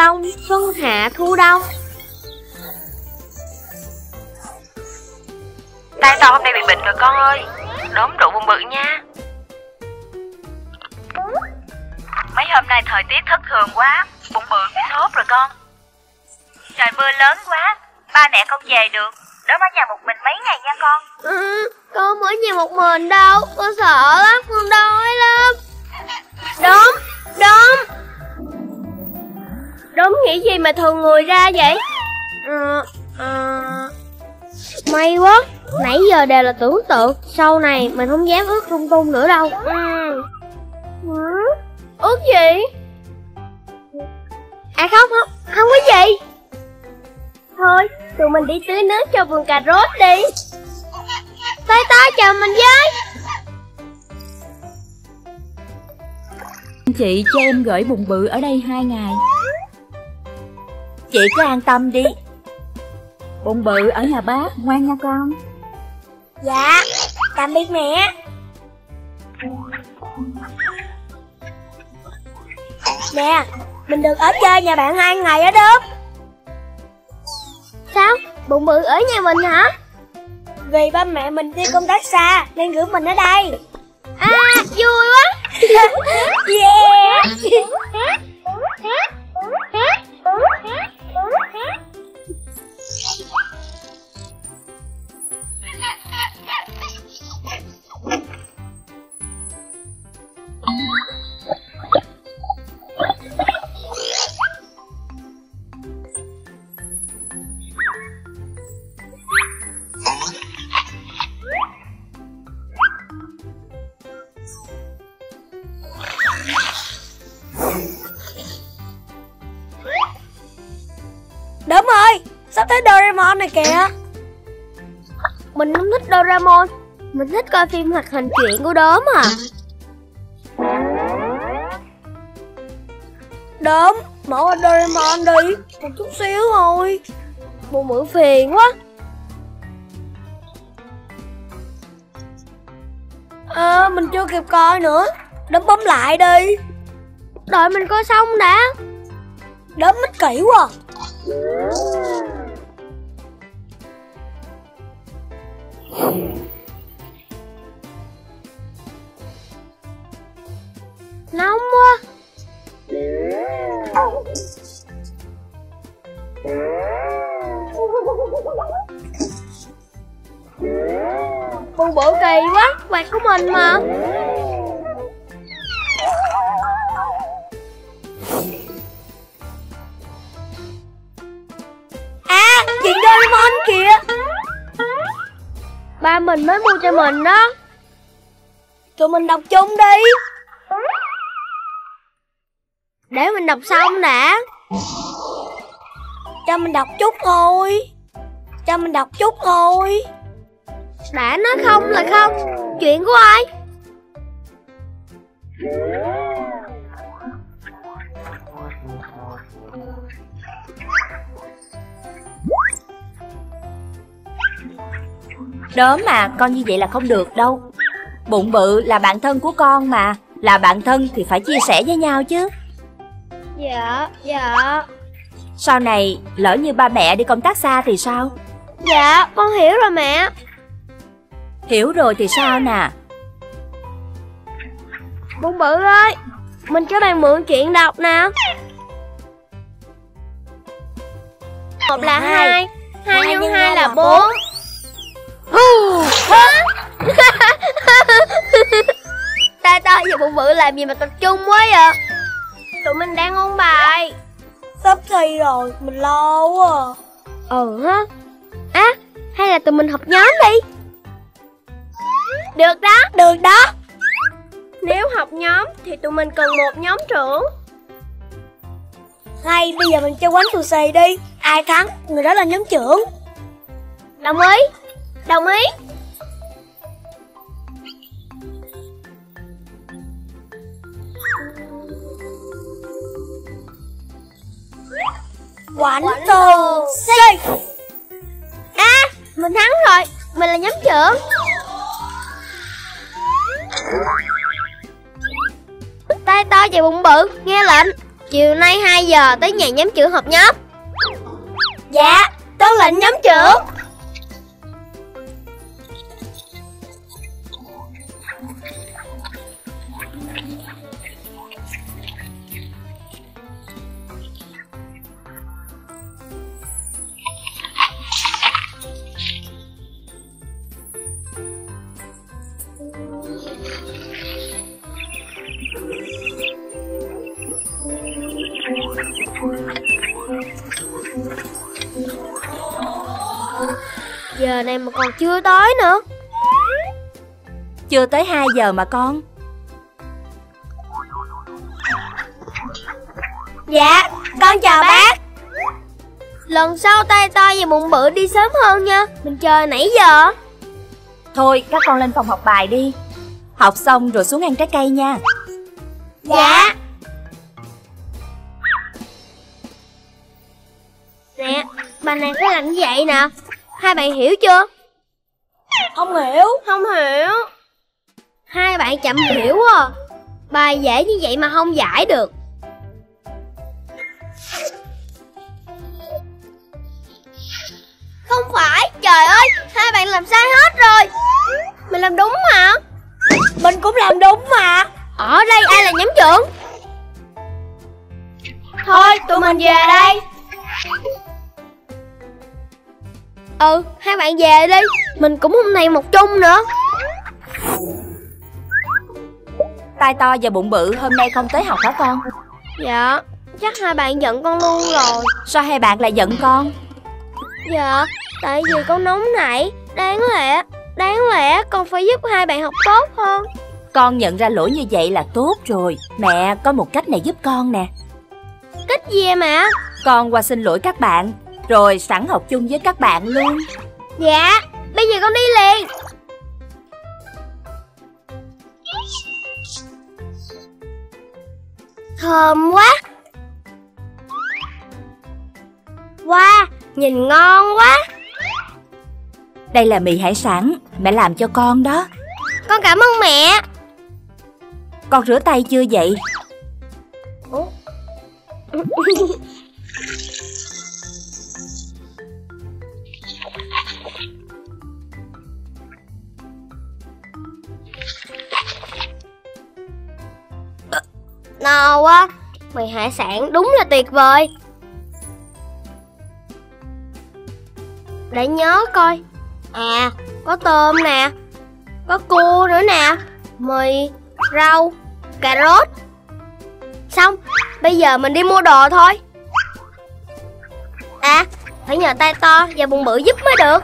đông Xuân hạ thu đông Tay tao hôm nay bị bệnh rồi con ơi. Đốm rượu bụng bự nha. Mấy hôm nay thời tiết thất thường quá Bụng bự bị sốt rồi con. Trời mưa lớn quá Ba mẹ không về được. Đốm ở nhà một mình mấy ngày nha con. Ừ, Con ở nhà một mình đâu Con sợ lắm, con đói lắm. Đốm, đốm Đốm nghĩ gì mà thường người ra vậy? Ừ, ừ. May quá Nãy giờ đều là tưởng tượng. Sau này mình không dám ước lung tung nữa đâu. Ừ. Ừ. Ước gì? À không không Không có gì. Thôi tụi mình đi tưới nước cho vườn cà rốt đi. Tới tới chờ mình với. Chị cho em gửi bụng bự ở đây hai ngày Chị cứ an tâm đi. Bụng bự ở nhà bác ngoan nha con. Dạ Tạm biệt mẹ. Nè Mình được ở chơi nhà bạn hai ngày á đớp Sao? Bụng bự ở nhà mình hả? Vì ba mẹ mình đi công tác xa Nên gửi mình ở đây. À vui quá. (laughs) Yeah (laughs) Đúng tới Doraemon này kìa. Mình không thích Doraemon. Mình thích coi phim hoạt hình truyện của đốm à Đốm, mở qua Doraemon đi. Một chút xíu thôi. Bộ mượn phiền quá. À, mình chưa kịp coi nữa. Đốm bấm lại đi. Đợi mình coi xong đã. Đốm mít kỹ quá. Nóng quá. Con bộ kỳ quá, quạt của mình mà. À, chuyện Doraemon kìa. Ba mình mới mua cho mình đó. Tụi mình đọc chung đi. Để mình đọc xong đã Cho mình đọc chút thôi. Cho mình đọc chút thôi. Đã nói không là không. Chuyện của ai? Đốm mà con như vậy là không được đâu. Bụng bự là bạn thân của con mà Là bạn thân thì phải chia sẻ với nhau chứ. Dạ, dạ. Sau này lỡ như ba mẹ đi công tác xa thì sao? Dạ, con hiểu rồi mẹ. Hiểu rồi thì sao nè? Bụng bự ơi Mình cho bạn mượn chuyện đọc nè. Một là hai. Hai nhân hai là bốn (laughs) Ta ta giờ bụng bự làm gì mà tập trung quá vậy? Tụi mình đang ôn bài. Sắp thi rồi, mình lo quá Ừ ha Á, hay là tụi mình học nhóm đi. Được đó. Được đó. Nếu học nhóm thì tụi mình cần một nhóm trưởng. Hay bây giờ mình chơi quánh tù xì đi. Ai thắng, người đó là nhóm trưởng. Đồng ý Đồng ý. Quảnh tù si À mình thắng rồi. Mình là nhóm trưởng. Tay to và bụng bự Nghe lệnh. Chiều nay 2 giờ tới nhà nhóm trưởng họp nhóm. Dạ Tuân lệnh nhóm trưởng Giờ này mà còn chưa tới nữa. Chưa tới 2 giờ mà con. Dạ con chào bác. Lần sau tay to và bụng bự đi sớm hơn nha. Mình chờ nãy giờ. Thôi các con lên phòng học bài đi. Học xong rồi xuống ăn trái cây nha. Dạ. Nè Bà này phải làm như vậy nè Hai bạn hiểu chưa? Không hiểu. Không hiểu. Hai bạn chậm hiểu à. Bài dễ như vậy mà không giải được. Không phải. Trời ơi Hai bạn làm sai hết rồi. Mình làm đúng mà. Mình cũng làm đúng mà. Ở đây ai là nhóm trưởng? Thôi tụi mình về đây Ừ hai bạn về đi. Mình cũng hôm nay một chung nữa. Tai to và bụng bự hôm nay không tới học hả con? Dạ Chắc hai bạn giận con luôn rồi. Sao hai bạn lại giận con? Dạ Tại vì con nóng nảy. Đáng lẽ Đáng lẽ con phải giúp hai bạn học tốt hơn. Con nhận ra lỗi như vậy là tốt rồi. Mẹ có một cách này giúp con nè. Cách gì em ạ Con qua xin lỗi các bạn Rồi sẵn học chung với các bạn luôn. Dạ Bây giờ con đi liền. Thơm quá. Wow Nhìn ngon quá. Đây là mì hải sản Mẹ làm cho con đó. Con cảm ơn mẹ. Con rửa tay chưa vậy (laughs) No quá Mì hải sản đúng là tuyệt vời. Để nhớ coi. À có tôm nè, Có cua nữa nè, Mì, Rau, Cà rốt. Xong, Bây giờ mình đi mua đồ thôi. À Phải nhờ tay to và bụng bự giúp mới được.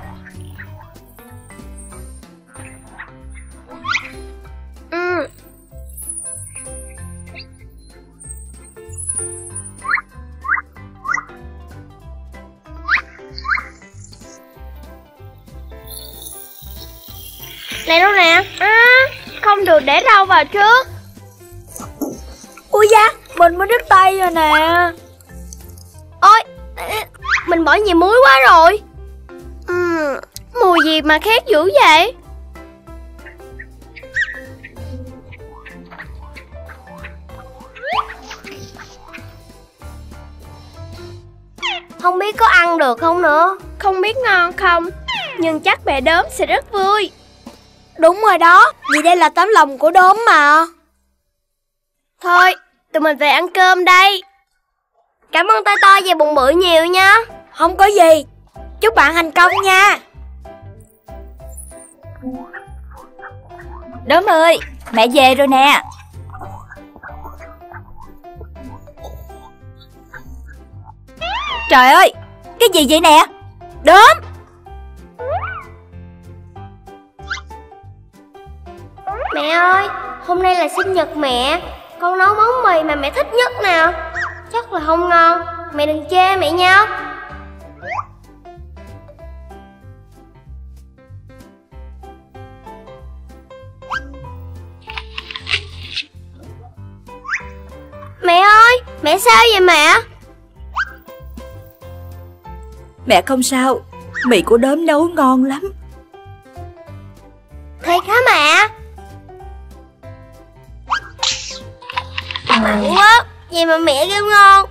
Này đâu nè? À, Không được để rau vào trước. Ui da Mình mới đứt tay rồi nè. Ôi Mình bỏ nhiều muối quá rồi. Ừm, Mùi gì mà khét dữ vậy? Không biết có ăn được không nữa. Không biết ngon không Nhưng chắc mẹ đốm sẽ rất vui Đúng rồi đó Vì đây là tấm lòng của đốm mà. Thôi Tụi mình về ăn cơm đây. Cảm ơn tay to và bụng bự nhiều nha. Không có gì Chúc bạn thành công nha. Đốm ơi Mẹ về rồi nè. Trời ơi Cái gì vậy nè? Đốm Hôm nay là sinh nhật mẹ. Con nấu món mì mà mẹ thích nhất nè. Chắc là không ngon. Mẹ đừng chê mẹ nha. Mẹ ơi, Mẹ sao vậy mẹ? Mẹ không sao. Mì của đốm nấu ngon lắm. Mà mẹ kêu ngon.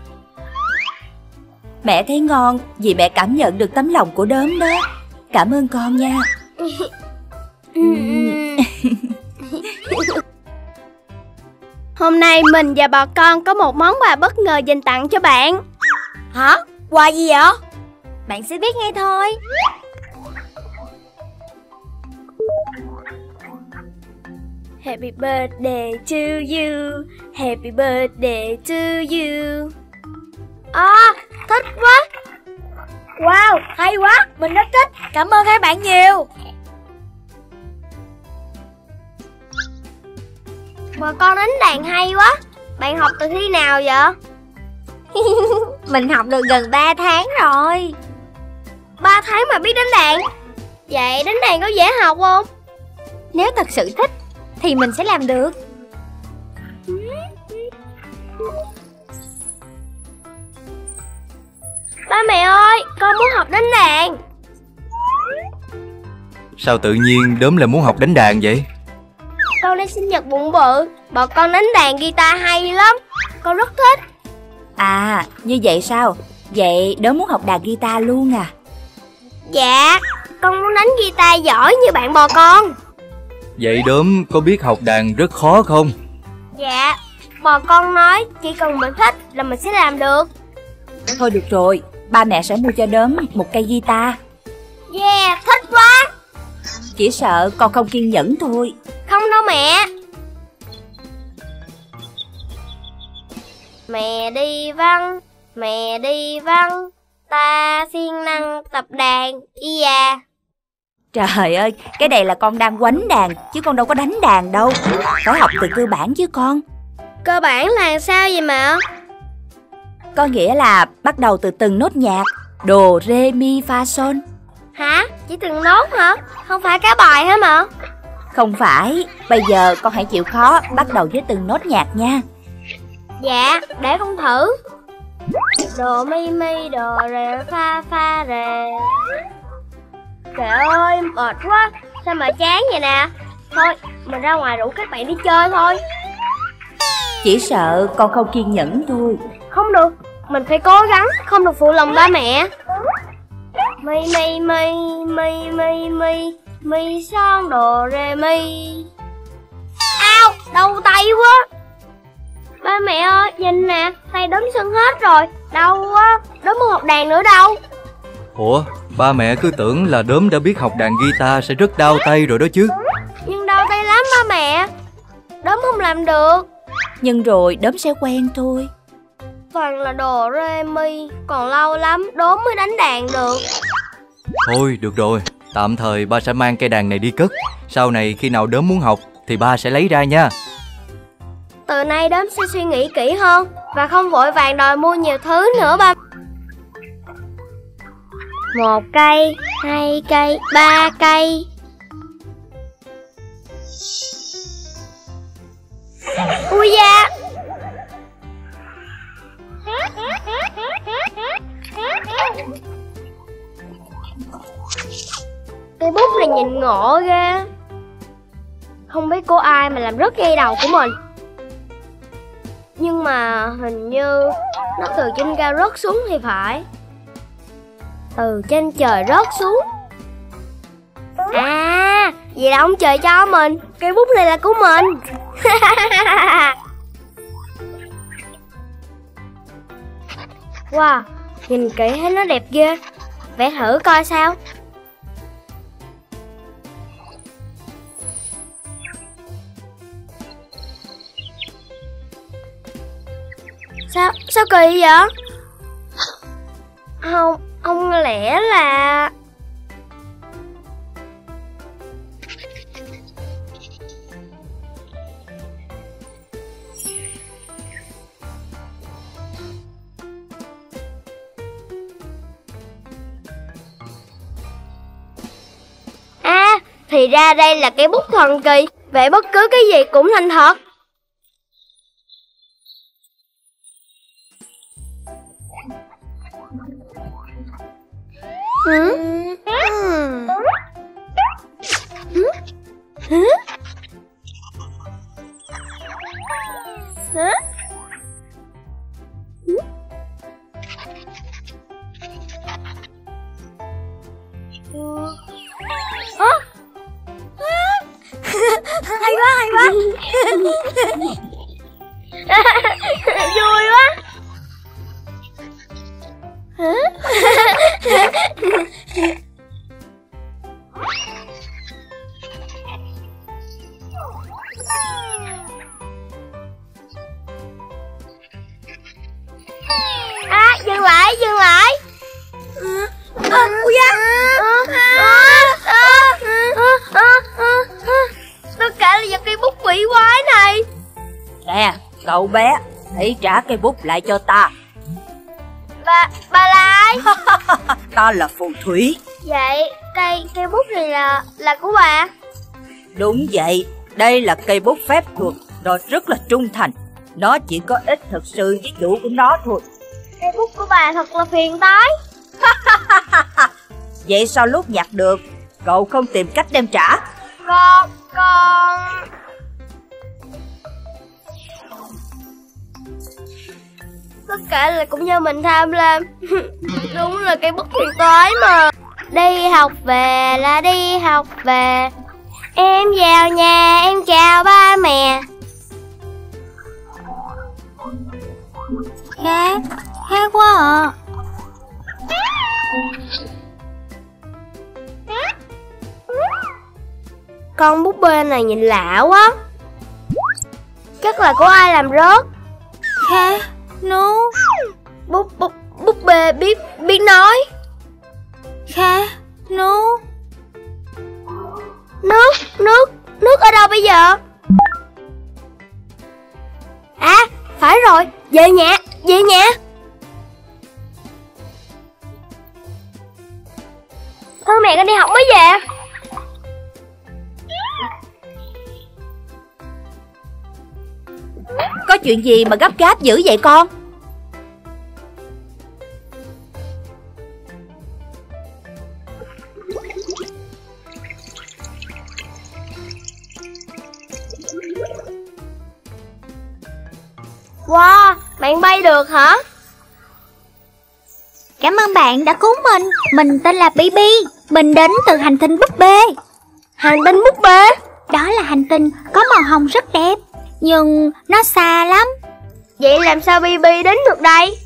Mẹ thấy ngon vì mẹ cảm nhận được tấm lòng của đốm đó. Cảm ơn con nha. (laughs) Hôm nay mình và bà con có một món quà bất ngờ dành tặng cho bạn. Hả? Quà gì vậy? Bạn sẽ biết ngay thôi Happy birthday to you. Happy birthday to you. À, thích quá. Wow, hay quá, mình rất thích. Cảm ơn hai bạn nhiều. Mà con đánh đàn hay quá. Bạn học từ khi nào vậy? (laughs) Mình học được gần 3 tháng rồi. 3 tháng mà biết đánh đàn? Vậy đánh đàn có dễ học không? Nếu thật sự thích thì mình sẽ làm được. Ba mẹ ơi, con muốn học đánh đàn. Sao tự nhiên đốm lại muốn học đánh đàn vậy? Con đi sinh nhật bụng bự Bà con đánh đàn guitar hay lắm. Con rất thích. À như vậy sao? Vậy đốm muốn học đàn guitar luôn à? Dạ Con muốn đánh guitar giỏi như bạn bò con Vậy đốm có biết học đàn rất khó không? Dạ Bò con nói chỉ cần mình thích là mình sẽ làm được. Thôi được rồi Ba mẹ sẽ mua cho đốm một cây guitar. Yeah thích quá. Chỉ sợ con không kiên nhẫn thôi. Không đâu mẹ. Mẹ đi văn Mẹ đi văn Ta siêng năng tập đàn à Trời ơi Cái này là con đang quánh đàn Chứ con đâu có đánh đàn đâu. Phải học từ cơ bản chứ con. Cơ bản là sao vậy mẹ Có nghĩa là bắt đầu từ từng nốt nhạc. Đồ, rê, mi, fa, sol. Hả? Chỉ từng nốt hả? Không phải cả bài hả mẹ Không phải. Bây giờ con hãy chịu khó Bắt đầu với từng nốt nhạc nha. Dạ để con thử. Đồ mi mi đồ rè pha pha rè Trời ơi mệt quá. Sao mà chán vậy nè? Thôi mình ra ngoài rủ các bạn đi chơi thôi. Chỉ sợ con không kiên nhẫn thôi. Không được Mình phải cố gắng Không được phụ lòng ba mẹ. Mi mi mi mi mi mi Mi son đồ rê mi. Ao Đau tay quá. Ba mẹ ơi nhìn nè Tay đốm sưng hết rồi. Đau quá muốn học đàn nữa đâu Ủa, ba mẹ cứ tưởng là đốm đã biết học đàn guitar sẽ rất đau tay rồi đó chứ. Nhưng đau tay lắm ba mẹ. Đốm không làm được. Nhưng rồi đốm sẽ quen thôi. Toàn là đồ rê mi Còn lâu lắm đốm mới đánh đàn được. Thôi, được rồi. Tạm thời ba sẽ mang cây đàn này đi cất. Sau này khi nào đốm muốn học Thì ba sẽ lấy ra nha. Từ nay đốm sẽ suy nghĩ kỹ hơn Và không vội vàng đòi mua nhiều thứ nữa ba một cây, hai cây, ba cây. Ui da. Cây bút này nhìn ngộ ghê. Không biết cô ai mà làm rất gây đầu của mình. Nhưng mà hình như Nó từ trên cao rớt xuống thì phải. Từ trên trời rớt xuống. À Vậy là ông trời cho mình. Cây bút này là của mình. (laughs) Wow Nhìn kỹ thấy nó đẹp ghê. Vẽ thử coi sao. Sao, sao kỳ vậy? Không, ông lẽ là... À, thì ra đây là cái bút thần kỳ. Vậy bất cứ cái gì cũng thành thật. Hay quá hay quá (laughs) (laughs) vui quá? À dừng lại dừng lại. À, ui da. Tất cả là do cây bút quỷ quái này? Nè, cậu bé, hãy trả cây bút lại cho ta. Bà bà là ai (laughs) Ta là phù thủy. vậy cây cây bút này là là của bà Đúng vậy, đây là cây bút phép thuật, nó rất là trung thành. Nó chỉ có ích thực sự với chủ của nó thôi. cây bút của bà thật là phiền toái (laughs) Vậy sao lúc nhặt được, cậu không tìm cách đem trả? con con tất cả là cũng do mình tham lam. (laughs) Đúng là cây bất thiện toái mà. Đi học về là đi học về. Em vào nhà em chào ba mẹ. Khác, khác quá à. Con búp bê này nhìn lạ quá. Chắc là có ai làm rớt. Khác, nó. Búp búp búp bê biết biết nói. Khác, nó. Nước nước nước ở đâu bây giờ? À phải rồi về nhà về nhà. Thôi mẹ con đi học mới về Có chuyện gì mà gấp gáp dữ vậy con? Wow bạn bay được hả? Cảm ơn bạn đã cứu mình. Mình tên là Bibi Mình đến từ hành tinh búp bê. Hành tinh búp bê? Đó là hành tinh có màu hồng rất đẹp Nhưng nó xa lắm. Vậy làm sao bb đến được đây?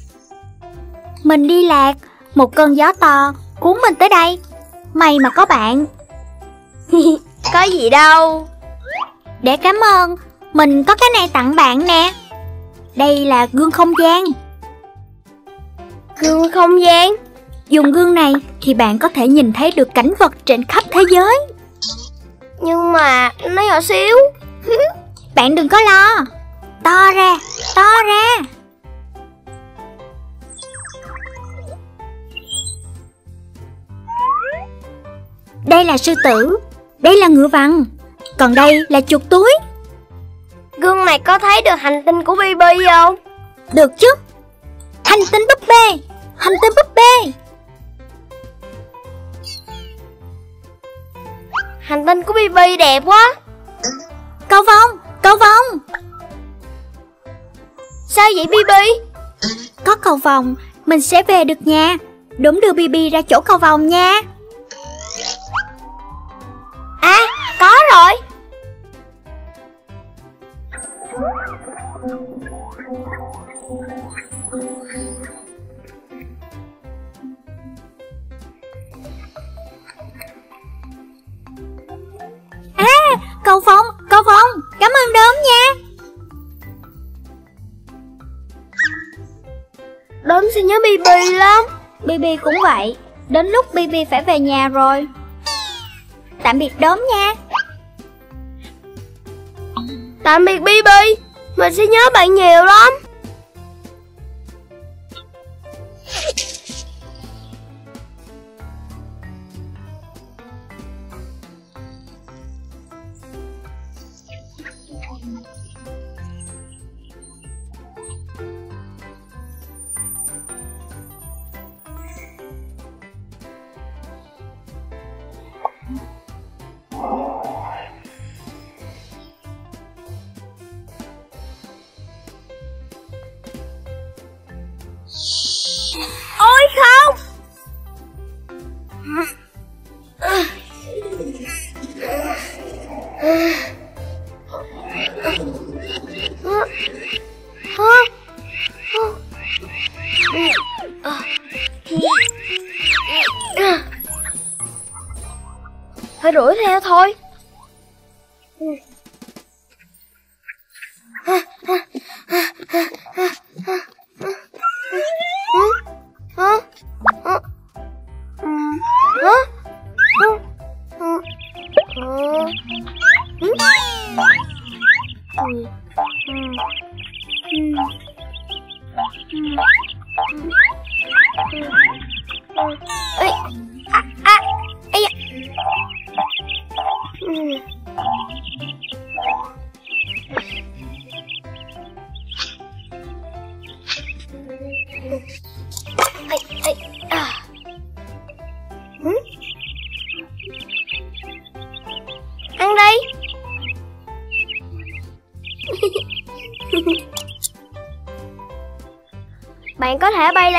Mình đi lạc. Một cơn gió to cuốn mình tới đây. May mà có bạn. (laughs) Có gì đâu. Để cảm ơn. Mình có cái này tặng bạn nè. Đây là gương không gian. Gương không gian? Dùng gương này thì bạn có thể nhìn thấy được cảnh vật trên khắp thế giới. Nhưng mà nó nhỏ xíu (laughs) Bạn đừng có lo. To ra, to ra. Đây là sư tử Đây là ngựa vằn Còn đây là chuột túi. Gương này có thấy được hành tinh của bb không? Được chứ. Hành tinh búp bê Hành tinh búp bê. Hành tinh của bb đẹp quá. Cầu vồng Cầu vồng sao vậy Bibi? Có cầu vồng Mình sẽ về được nhà Đúng đưa Bibi ra chỗ cầu vồng nha. Bb lắm. Bibi cũng vậy. Đến lúc Bibi phải về nhà rồi. Tạm biệt đốm nha. Tạm biệt bb mình sẽ nhớ bạn nhiều lắm.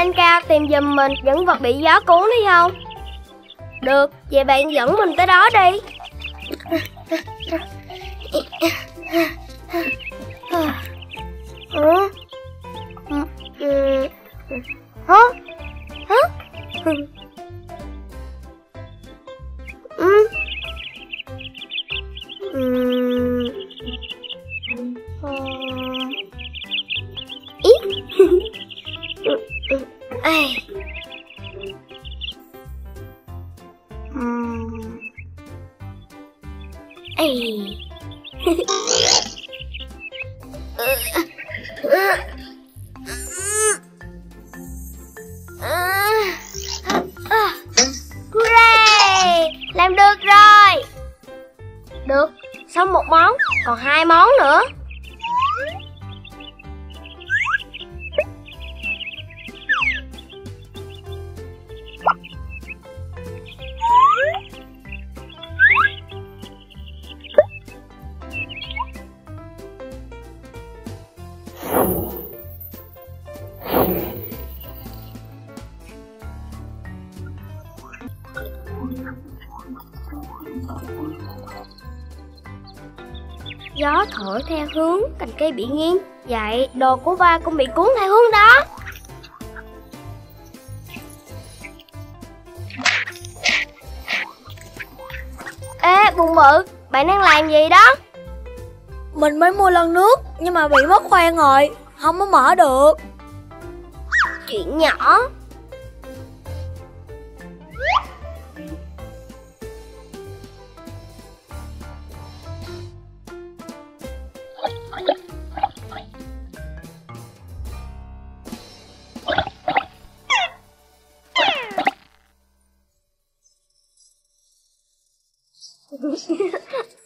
Lên cao tìm giùm mình những vật bị gió cuốn đi không? Được, vậy bạn dẫn mình tới đó đi cây bị nghiêng Vậy đồ của ba cũng bị cuốn theo hướng đó. Ê bụng bự Bạn đang làm gì đó? Mình mới mua lon nước Nhưng mà bị mất khoang rồi Không có mở được. Chuyện nhỏ Hả? (laughs)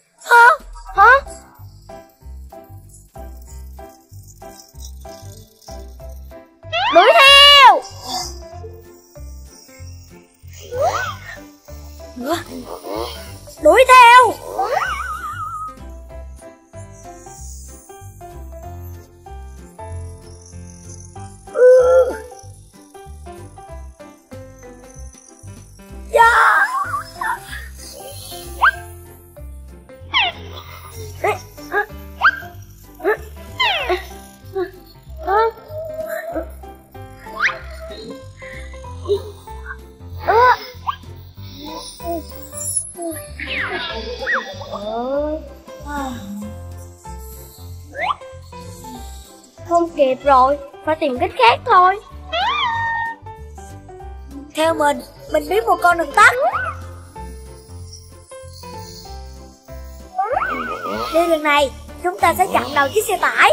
rồi, Phải tìm cách khác thôi. Theo mình Mình biết một con đường tắt. Đi đường này, Chúng ta sẽ chặn đầu chiếc xe tải.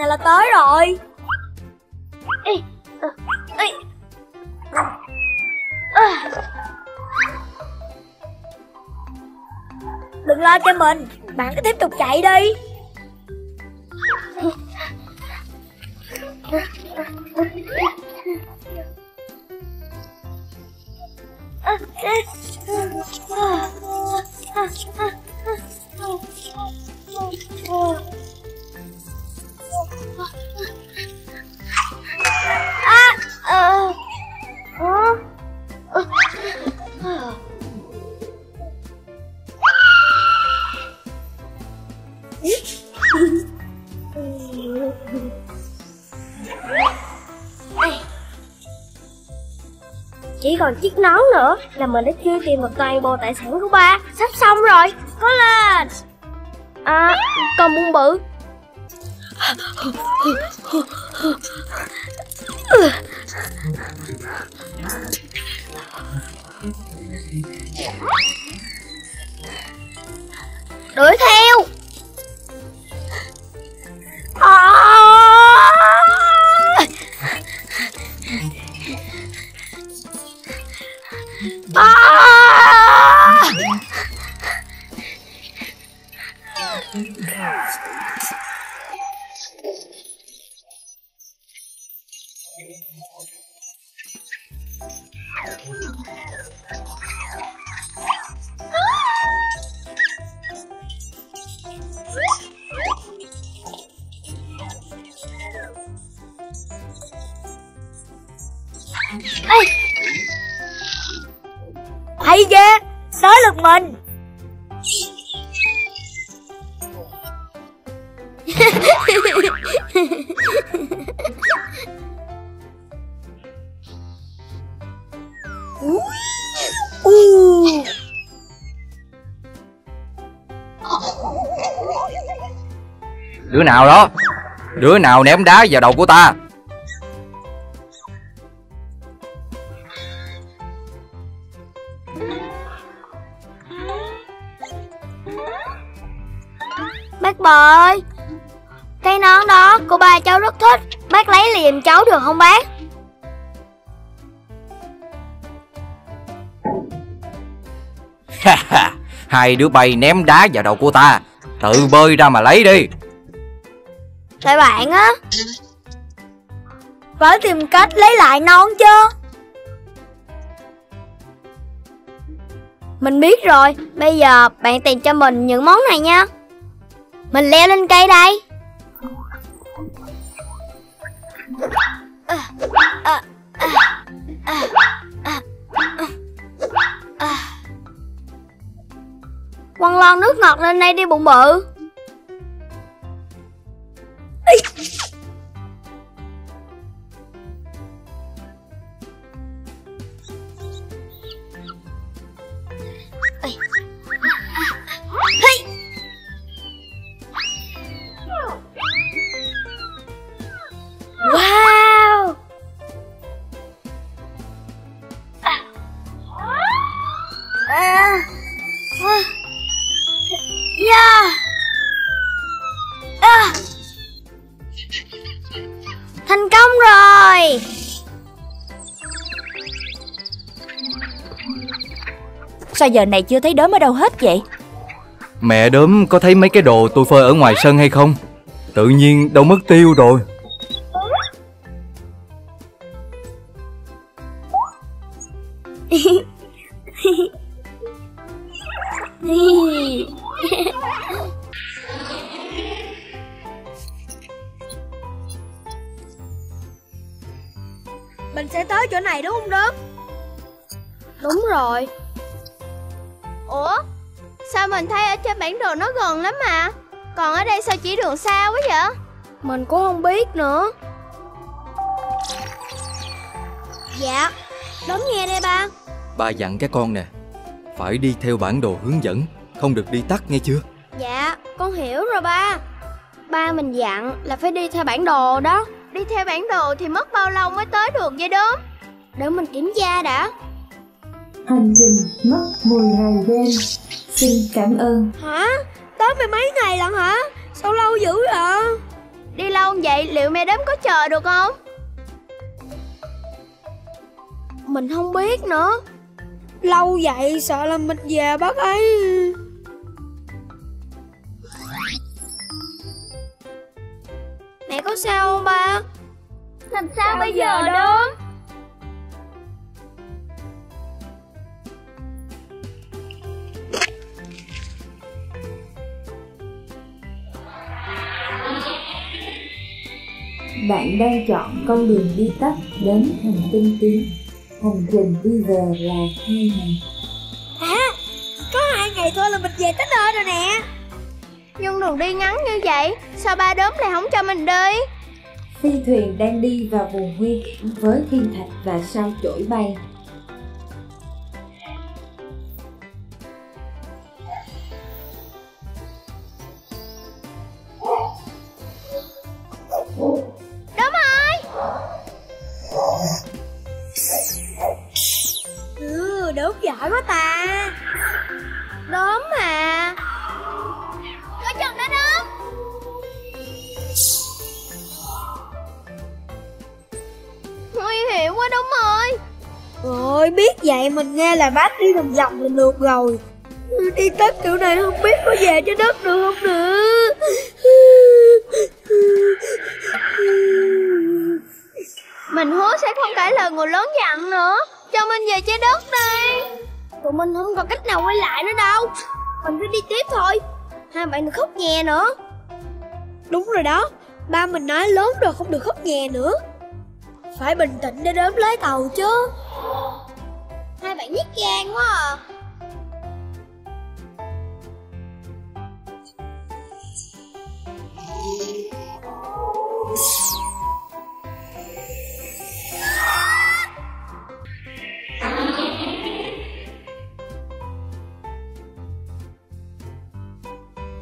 Này là tới rồi. Ê, ờ, ê. À, Đừng lo cho mình. Bạn cứ tiếp tục chạy đi còn chiếc nón nữa. Là mình đã chưa tìm được toàn bộ tài sản của ba. Sắp xong rồi, có lên. À, còn buông bự. Nào ném đá vào đầu của ta? Bác bò ơi Cái nón đó cô ba cháu rất thích. Bác lấy liềm cháu được không bác? Hai đứa bay ném đá vào đầu của ta. Tự bơi ra mà lấy đi phải bạn á. Phải tìm cách lấy lại nón chứ Mình biết rồi Bây giờ bạn tìm cho mình những món này nha. Mình leo lên cây đây. À, à, à. Quăng lon nước ngọt lên đây đi bụng bự. Sao giờ này chưa thấy đốm ở đâu hết vậy? Mẹ đốm có thấy mấy cái đồ tôi phơi ở ngoài sân hay không? Tự nhiên đâu mất tiêu rồi. Ba dặn các con nè Phải đi theo bản đồ hướng dẫn Không được đi tắt nghe chưa Dạ con hiểu rồi ba Ba mình dặn là phải đi theo bản đồ đó Đi theo bản đồ thì mất bao lâu mới tới được vậy Đốm? Để mình kiểm tra đã Hành trình mất 10 ngày đêm Xin cảm ơn Hả? Tới mười mấy ngày lận hả? Sao lâu dữ vậy? Đi lâu vậy liệu mẹ đếm có chờ được không? Mình không biết nữa Lâu vậy sợ là mình về bác ấy. Mẹ có sao không ba? Làm sao, sao bây giờ, giờ đó? Bạn đang chọn con đường đi tắt đến hành tinh tiến Hành trình đi về là hai ngày. À, có hai ngày thôi là mình về tới nơi rồi nè. Nhưng đường đi ngắn như vậy, sao ba đốm lại không cho mình đi? Phi thuyền đang đi vào vùng nguy hiểm với thiên thạch và sao chổi bay. Đốm giỏi quá ta. Đốm mà. Có chừng đó đốm. Nguy hiểm quá đốm ơi. Rồi biết vậy mình nghe là bác đi vòng vòng là được rồi. Đi tới kiểu này không biết có về cho đất được không nữa. Mình hứa sẽ không cãi lời người lớn dặn nữa cho mình về trái đất đi. Tụi mình không còn cách nào quay lại nữa đâu. Mình phải đi tiếp thôi. Hai bạn đừng khóc nhè nữa. Đúng rồi đó. Ba mình nói lớn rồi không được khóc nhè nữa. Phải bình tĩnh để đếm lấy tàu chứ. Hai bạn nhát gan quá à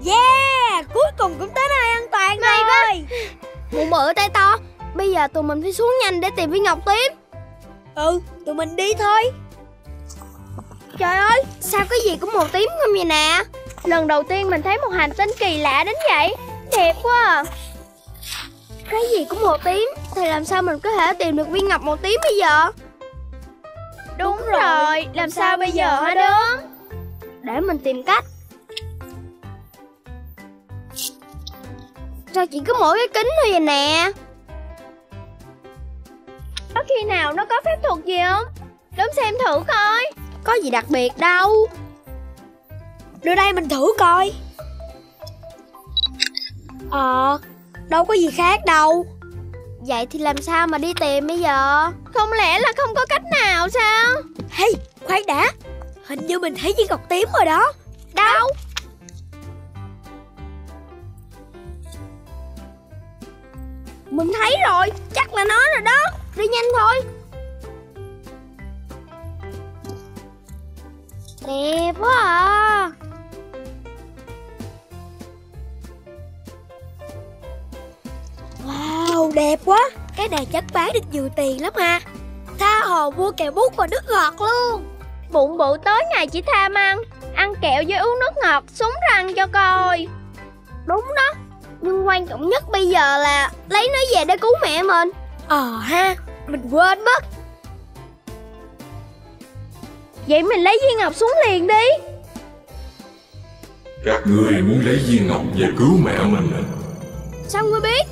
Yeah, cuối cùng cũng tới nơi an toàn May rồi. Mụ mỡ tay to. Bây giờ tụi mình phải xuống nhanh để tìm viên ngọc tím Ừ, tụi mình đi thôi. Trời ơi, sao cái gì cũng màu tím không vậy nè? Lần đầu tiên mình thấy một hành tinh kỳ lạ đến vậy. Đẹp quá à. Cái gì cũng màu tím? Thì làm sao mình có thể tìm được viên ngọc màu tím bây giờ? Đúng, rồi, làm sao bây giờ hả đứa? Để mình tìm cách Sao chỉ có mỗi cái kính thôi vậy nè? Có khi nào nó có phép thuật gì không? Đếm xem thử coi. Có gì đặc biệt đâu. Đưa đây mình thử coi. Ờ Đâu có gì khác đâu. Vậy thì làm sao mà đi tìm bây giờ? Không lẽ là không có cách nào sao? Hey khoan đã. Hình như mình thấy viên ngọc tím rồi đó. Đâu Mình thấy rồi, chắc là nó rồi đó. Đi nhanh thôi. Đẹp quá à. Wow, đẹp quá. Cái này chắc bán được nhiều tiền lắm ha. Tha hồ mua kẹo bút và nước ngọt luôn. Bụng bự tối ngày chỉ tham ăn. Ăn kẹo với uống nước ngọt súng răng cho coi. Đúng đó Nhưng quan trọng nhất bây giờ là Lấy nó về để cứu mẹ mình. Ờ ha Mình quên mất. Vậy mình lấy viên ngọc xuống liền đi. Các ngươi muốn lấy viên ngọc về cứu mẹ mình à? Sao ngươi biết?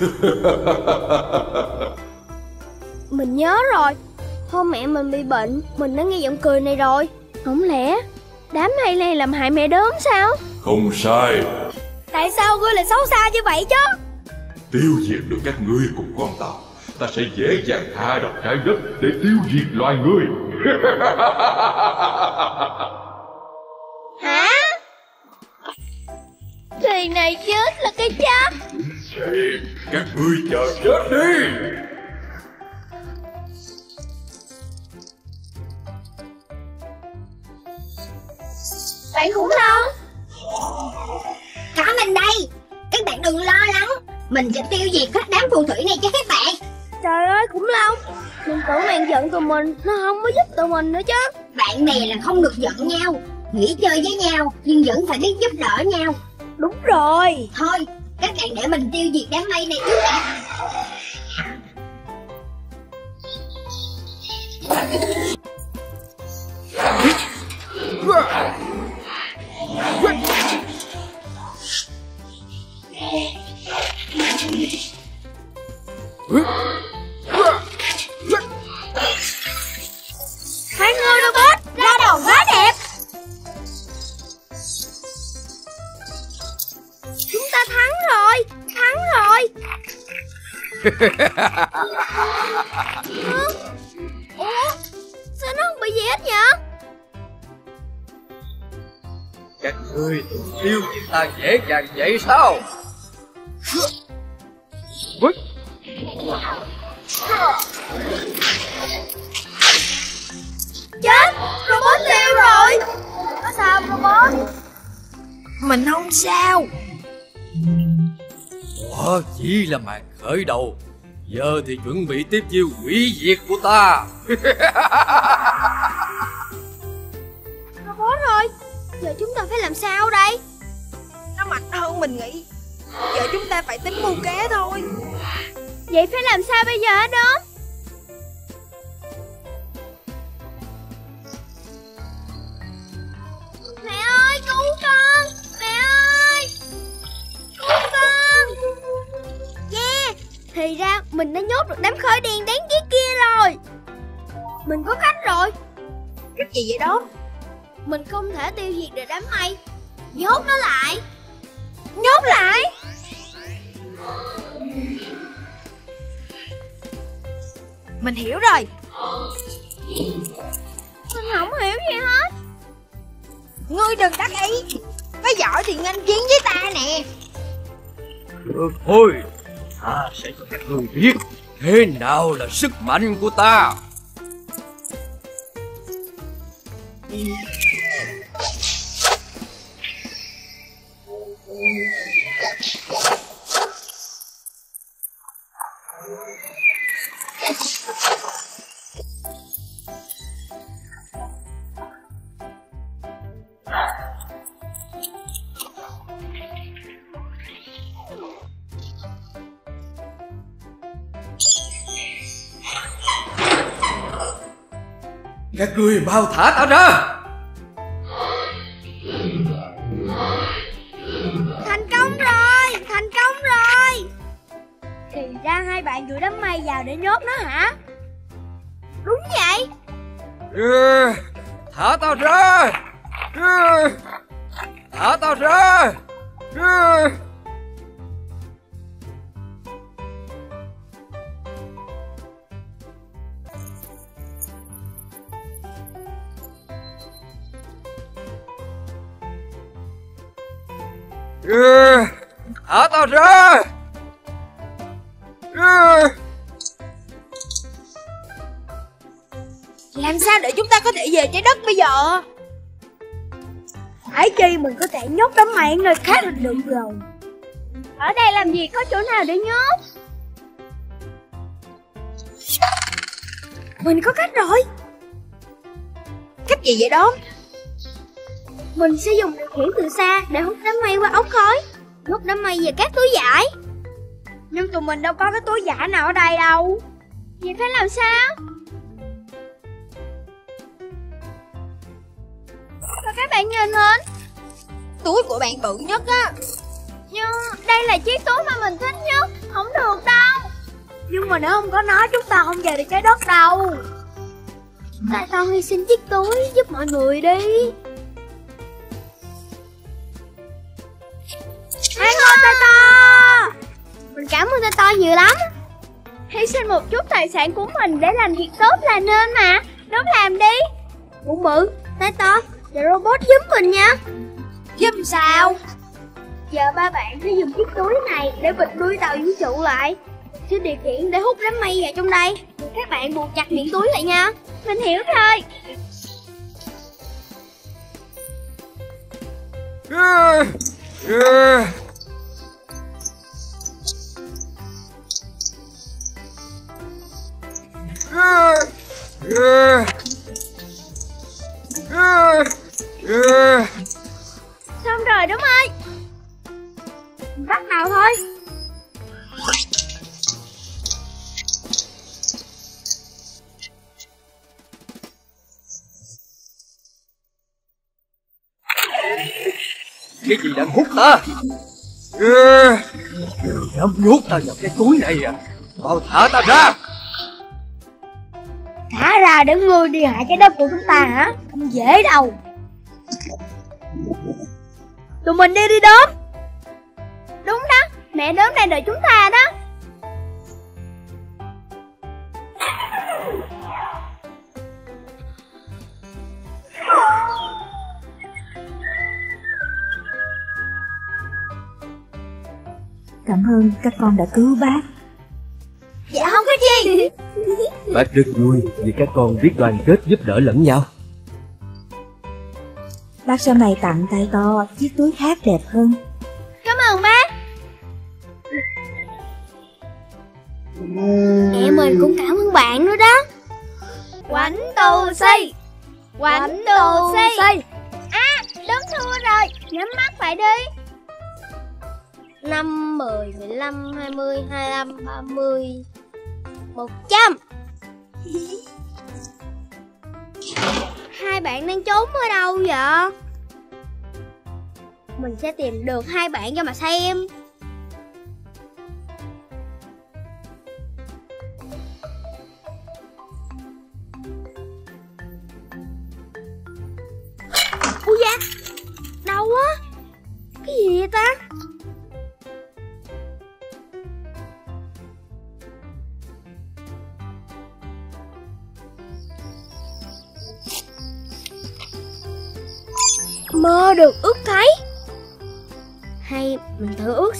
(laughs) Mình nhớ rồi. Hôm mẹ mình bị bệnh Mình đã nghe giọng cười này rồi. Không lẽ Đám hay này làm hại mẹ đốm sao Không sai. Tại sao ngươi lại xấu xa như vậy chứ? Tiêu diệt được các ngươi cùng con tàu Ta sẽ dễ dàng tha độc trái đất Để tiêu diệt loài ngươi (laughs) Hả? Thuyền này chết là cái Thì các ngươi chờ chết đi. Bạn khủng long Có mình đây. Các bạn đừng lo lắng. Mình sẽ tiêu diệt hết đám phù thủy này cho các bạn. Trời ơi khủng long. Mình tưởng bạn giận tụi mình Nó không có giúp tụi mình nữa chứ. Bạn bè là không được giận nhau. Nghỉ chơi với nhau Nhưng vẫn phải biết giúp đỡ nhau. Đúng rồi. Thôi các bạn để mình tiêu diệt đám mây này trước đã Hai người robot ra đầu quá đẹp. Chúng ta thắng rồi (laughs) Ủa Sao nó không bị gì hết vậy Các ngươi yêu người ta dễ dàng vậy sao Ui, Chết Robot tiêu rồi. Có sao robot? Mình không sao. Đó chỉ là màn khởi đầu. Giờ thì chuẩn bị tiếp chiêu hủy diệt của ta. (laughs) Robot rồi Giờ chúng ta phải làm sao đây? Nó mạnh hơn mình nghĩ Giờ chúng ta phải tính mưu kế thôi. Vậy phải làm sao bây giờ hả đó Mẹ ơi cứu con! Mẹ ơi! Cứu con! Yeah! Thì ra mình đã nhốt được đám khói đen đáng ghét kia rồi. Mình có cách rồi. Cách gì vậy đó? Mình không thể tiêu diệt được đám mây. Nhốt nó lại Nhốt lại. Mình hiểu rồi. Mình không hiểu gì hết. Ngươi đừng đắc ý. Có giỏi thì nghênh chiến với ta nè. Được thôi. Ta sẽ cho các ngươi biết Thế nào là sức mạnh của ta. Các ngươi mau thả tao ra. Ừ, Thả ta ra Ừ, Thả ta ra Ừ. về trái đất bây giờ. Phải chi mình có thể nhốt đám mây ở nơi khác là được rồi. Ở đây làm gì có chỗ nào để nhốt? Mình có cách rồi. Cách gì vậy đó Mình sẽ dùng điều khiển từ xa để hút đám mây qua ống khói Hút đám mây về các túi vải. Nhưng tụi mình đâu có cái túi giả nào ở đây đâu. Vậy phải làm sao bạn bự nhất á. Nhưng đây là chiếc túi mà mình thích nhất Không được đâu. Nhưng mà nếu không có nó chúng ta không về được trái đất đâu. Tại sao hy sinh chiếc túi giúp mọi người đi. Cảm ơn tay to Mình cảm ơn tay to nhiều lắm. Hy sinh một chút tài sản của mình để làm việc tốt là nên mà. Đúng làm đi. Bụng bự, tay to Giờ robot giúp mình nha Giúp sao Giờ ba bạn sẽ dùng chiếc túi này để bịt đuôi tàu vũ trụ lại Sẽ điều khiển để hút đám mây vào trong đây Các bạn buộc chặt miệng túi lại nha Mình hiểu rồi Ừ. Ừ. Ừ. Ừ. Đừng dám nhốt ta vào cái túi này à. Bao thả ta ra. Thả ra để ngươi đi hại cái đất của chúng ta hả? Không dễ đâu. Tụi mình đi đi đốm Đúng đó, Mẹ đốm đang đợi chúng ta đó. Cảm ơn các con đã cứu bác. Dạ không có gì. Bác rất vui vì các con biết đoàn kết giúp đỡ lẫn nhau. Bác sau này tặng tay to chiếc túi khác đẹp hơn. 20, 25, 30, 100 Hai bạn đang trốn ở đâu vậy? Mình sẽ tìm được hai bạn cho mà xem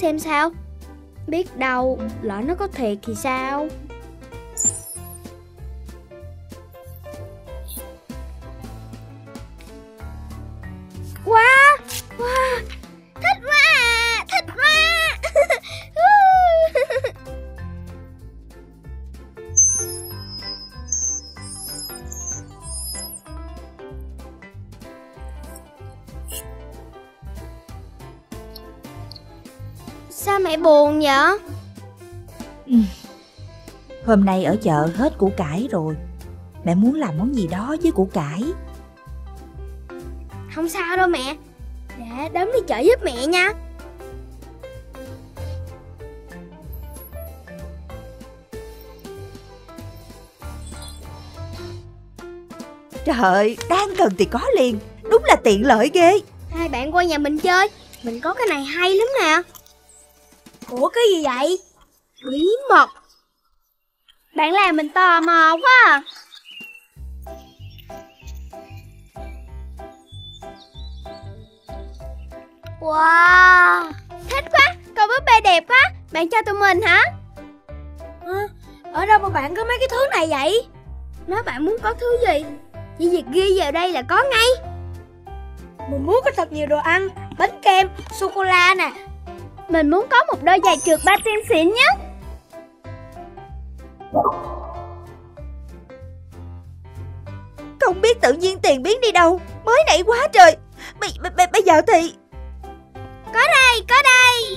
xem sao. Biết đâu lỡ nó có thiệt thì sao? Hôm nay ở chợ hết củ cải rồi. Mẹ muốn làm món gì đó với củ cải. Không sao đâu mẹ. Để đấm đi chợ giúp mẹ nha. Trời, đang cần thì có liền. Đúng là tiện lợi ghê. Hai bạn qua nhà mình chơi. Mình có cái này hay lắm nè. Ủa cái gì vậy? Bí mật Bạn làm mình tò mò quá à. Wow Thích quá Con búp bê đẹp quá. Bạn cho tụi mình hả? À, ở đâu mà bạn có mấy cái thứ này vậy? Nếu bạn muốn có thứ gì? Chỉ việc ghi vào đây là có ngay. Mình muốn có thật nhiều đồ ăn Bánh kem, sô-cô-la nè. Mình muốn có một đôi giày trượt ba tiên xịn nhất Không biết tự nhiên tiền biến đi đâu. Mới nãy quá trời. Bây, bây, bây giờ thì Có đây, có đây.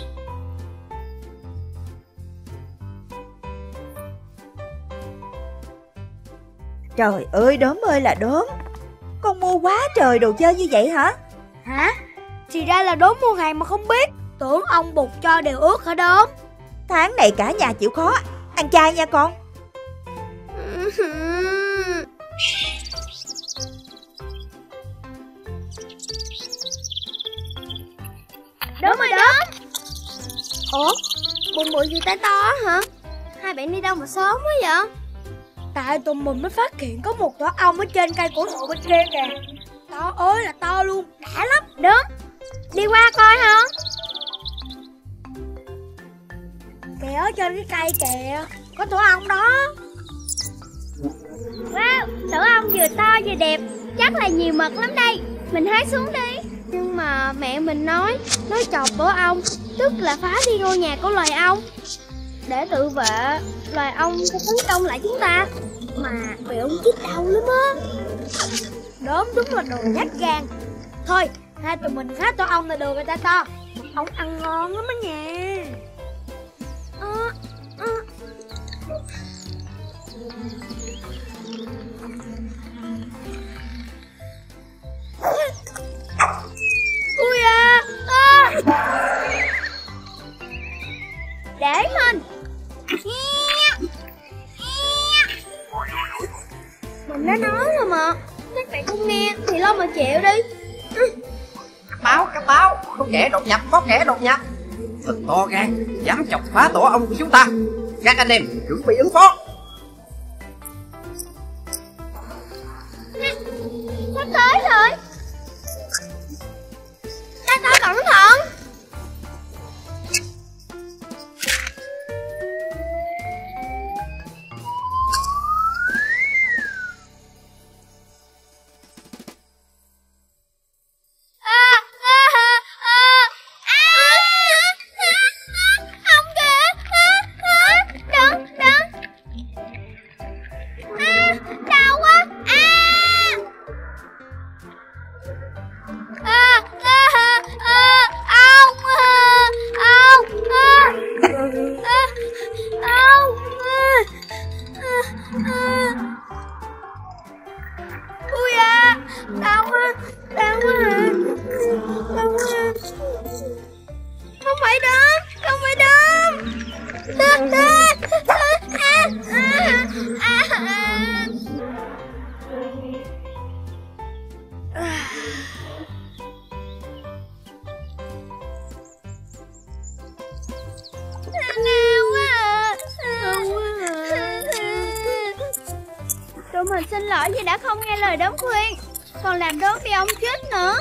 Trời ơi đốm ơi là đốm. Con mua quá trời đồ chơi như vậy hả? Hả? Thì ra là đốm mua hàng mà không biết. Tưởng ông bục cho đều ướt hả đốm? Tháng này cả nhà chịu khó. Ăn chay nha con Đốm ơi đốm Ủa? Bụng bụi gì tay to hả? Hai bạn đi đâu mà sớm quá vậy? Tại tụi mình mới phát hiện có một tổ ong ở trên cây cổ thụ bên kia kìa To ơi là to luôn, đã lắm Đốm, đi qua coi không? Kìa ở trên cái cây kìa Có tổ ong đó Wow, tổ ong vừa to vừa đẹp. Chắc là nhiều mật lắm đây. Mình hái xuống đi. Nhưng mà mẹ mình nói Nói chọc tổ ong Tức là phá đi ngôi nhà của loài ong. Để tự vệ Loài ong sẽ tấn công lại chúng ta. Mà bị ong chích đau lắm á. Đốm đúng là đồ nhát gan. Thôi, hai tụi mình phá tổ ong là được rồi ta to. Ong ăn ngon lắm á nha. Ờ, ờ. Ui à, à. Để mình. Mình đã nói rồi mà. Các bạn không nghe thì lo mà chịu đi. Các báo, các báo. Có kẻ đột nhập, có kẻ đột nhập. Thật to gan, dám chọc phá tổ ông của chúng ta. Các anh em chuẩn bị ứng phó. Sắp tới rồi. Ta ta cẩn thận. Còn bị ông chết nữa.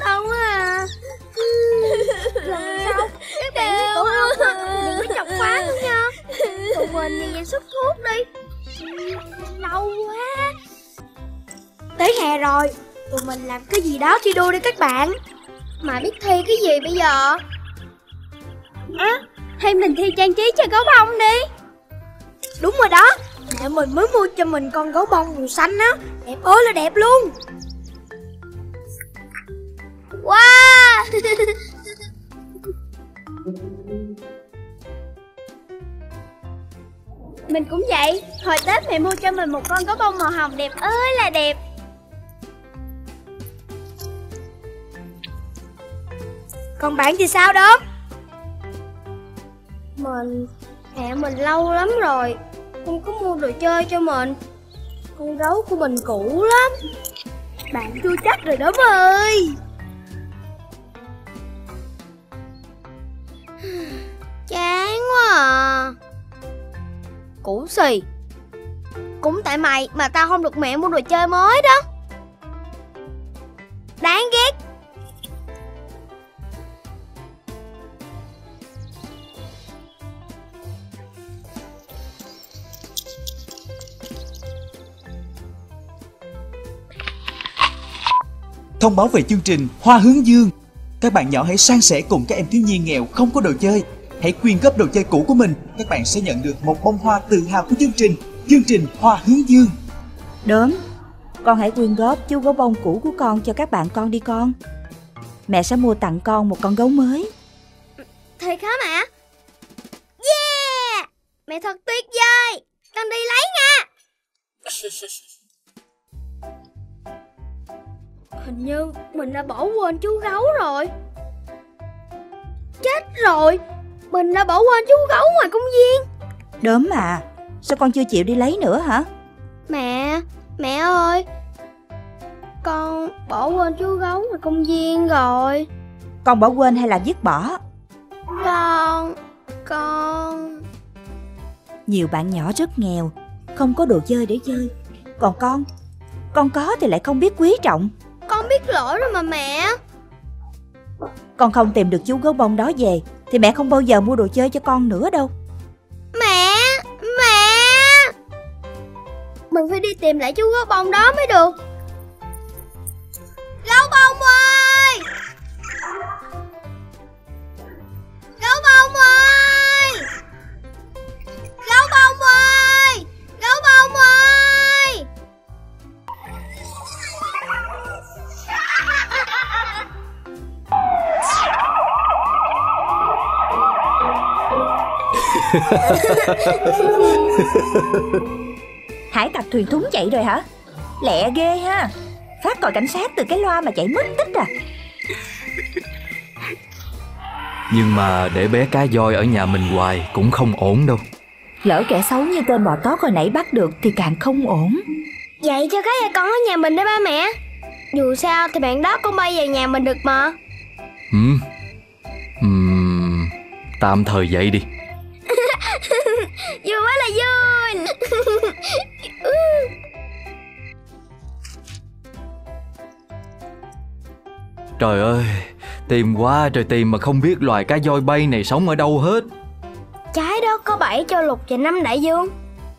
Đau quá à Lần sau Các bạn với ông thì đừng có chọc quá nữa nha. Tụi mình đi về xuất thuốc đi. Lâu quá. Tới hè rồi. Tụi mình làm cái gì đó thi đua đi các bạn. Mà biết thi cái gì bây giờ? Á Hay mình thi trang trí cho gấu bông đi. Đúng rồi đó. Mẹ mình mới mua cho mình con gấu bông màu xanh á. Đẹp ơi là đẹp luôn. Wow. Mình cũng vậy. Hồi Tết mẹ mua cho mình một con gấu bông màu hồng đẹp ơi là đẹp. Còn bạn thì sao đó Mình, Mẹ mình lâu lắm rồi, Không có mua đồ chơi cho mình. Con gấu của mình cũ lắm. Bạn chưa chắc rồi đó ơi Chán quá à Củ xì Cũng tại mày mà tao không được mẹ mua đồ chơi mới đó Đáng ghét Thông báo về chương trình Hoa Hướng Dương. Các bạn nhỏ hãy san sẻ cùng các em thiếu nhi nghèo không có đồ chơi. Hãy quyên góp đồ chơi cũ của mình, các bạn sẽ nhận được một bông hoa tự hào của chương trình. Chương trình Hoa Hướng Dương. Đốm, con hãy quyên góp chú gấu bông cũ của con cho các bạn con đi con. Mẹ sẽ mua tặng con một con gấu mới. Thiệt hả mẹ? Yeah! Mẹ thật tuyệt vời! Con đi lấy nha! (laughs) Hình như mình đã bỏ quên chú gấu rồi Chết rồi Mình đã bỏ quên chú gấu ngoài công viên Đốm à, sao con chưa chịu đi lấy nữa hả? Mẹ, mẹ ơi Con bỏ quên chú gấu ngoài công viên rồi Con bỏ quên hay là dứt bỏ? Con, con Nhiều bạn nhỏ rất nghèo, không có đồ chơi để chơi. Còn con, con có thì lại không biết quý trọng. Con biết lỗi rồi mà mẹ Con không tìm được chú gấu bông đó về thì mẹ không bao giờ mua đồ chơi cho con nữa đâu. Mẹ, mẹ. Mình phải đi tìm lại chú gấu bông đó mới được. Gấu bông ơi. (laughs) Hải tặc thuyền thúng chạy rồi hả? Lẹ ghê ha. Phát còi cảnh sát từ cái loa mà chạy mất tích à. Nhưng mà để bé cá voi ở nhà mình hoài cũng không ổn đâu Lỡ kẻ xấu như tên bò tót hồi nãy bắt được thì càng không ổn. Vậy cho cái con ở nhà mình đấy ba mẹ Dù sao thì bạn đó cũng bay về nhà mình được mà Ừm Ừm Tạm thời vậy đi (laughs) Vui quá là vui. (laughs) Trời ơi Tìm quá trời tìm mà không biết loài cá voi bay này sống ở đâu hết. Trái đất có bảy châu lục và năm đại dương.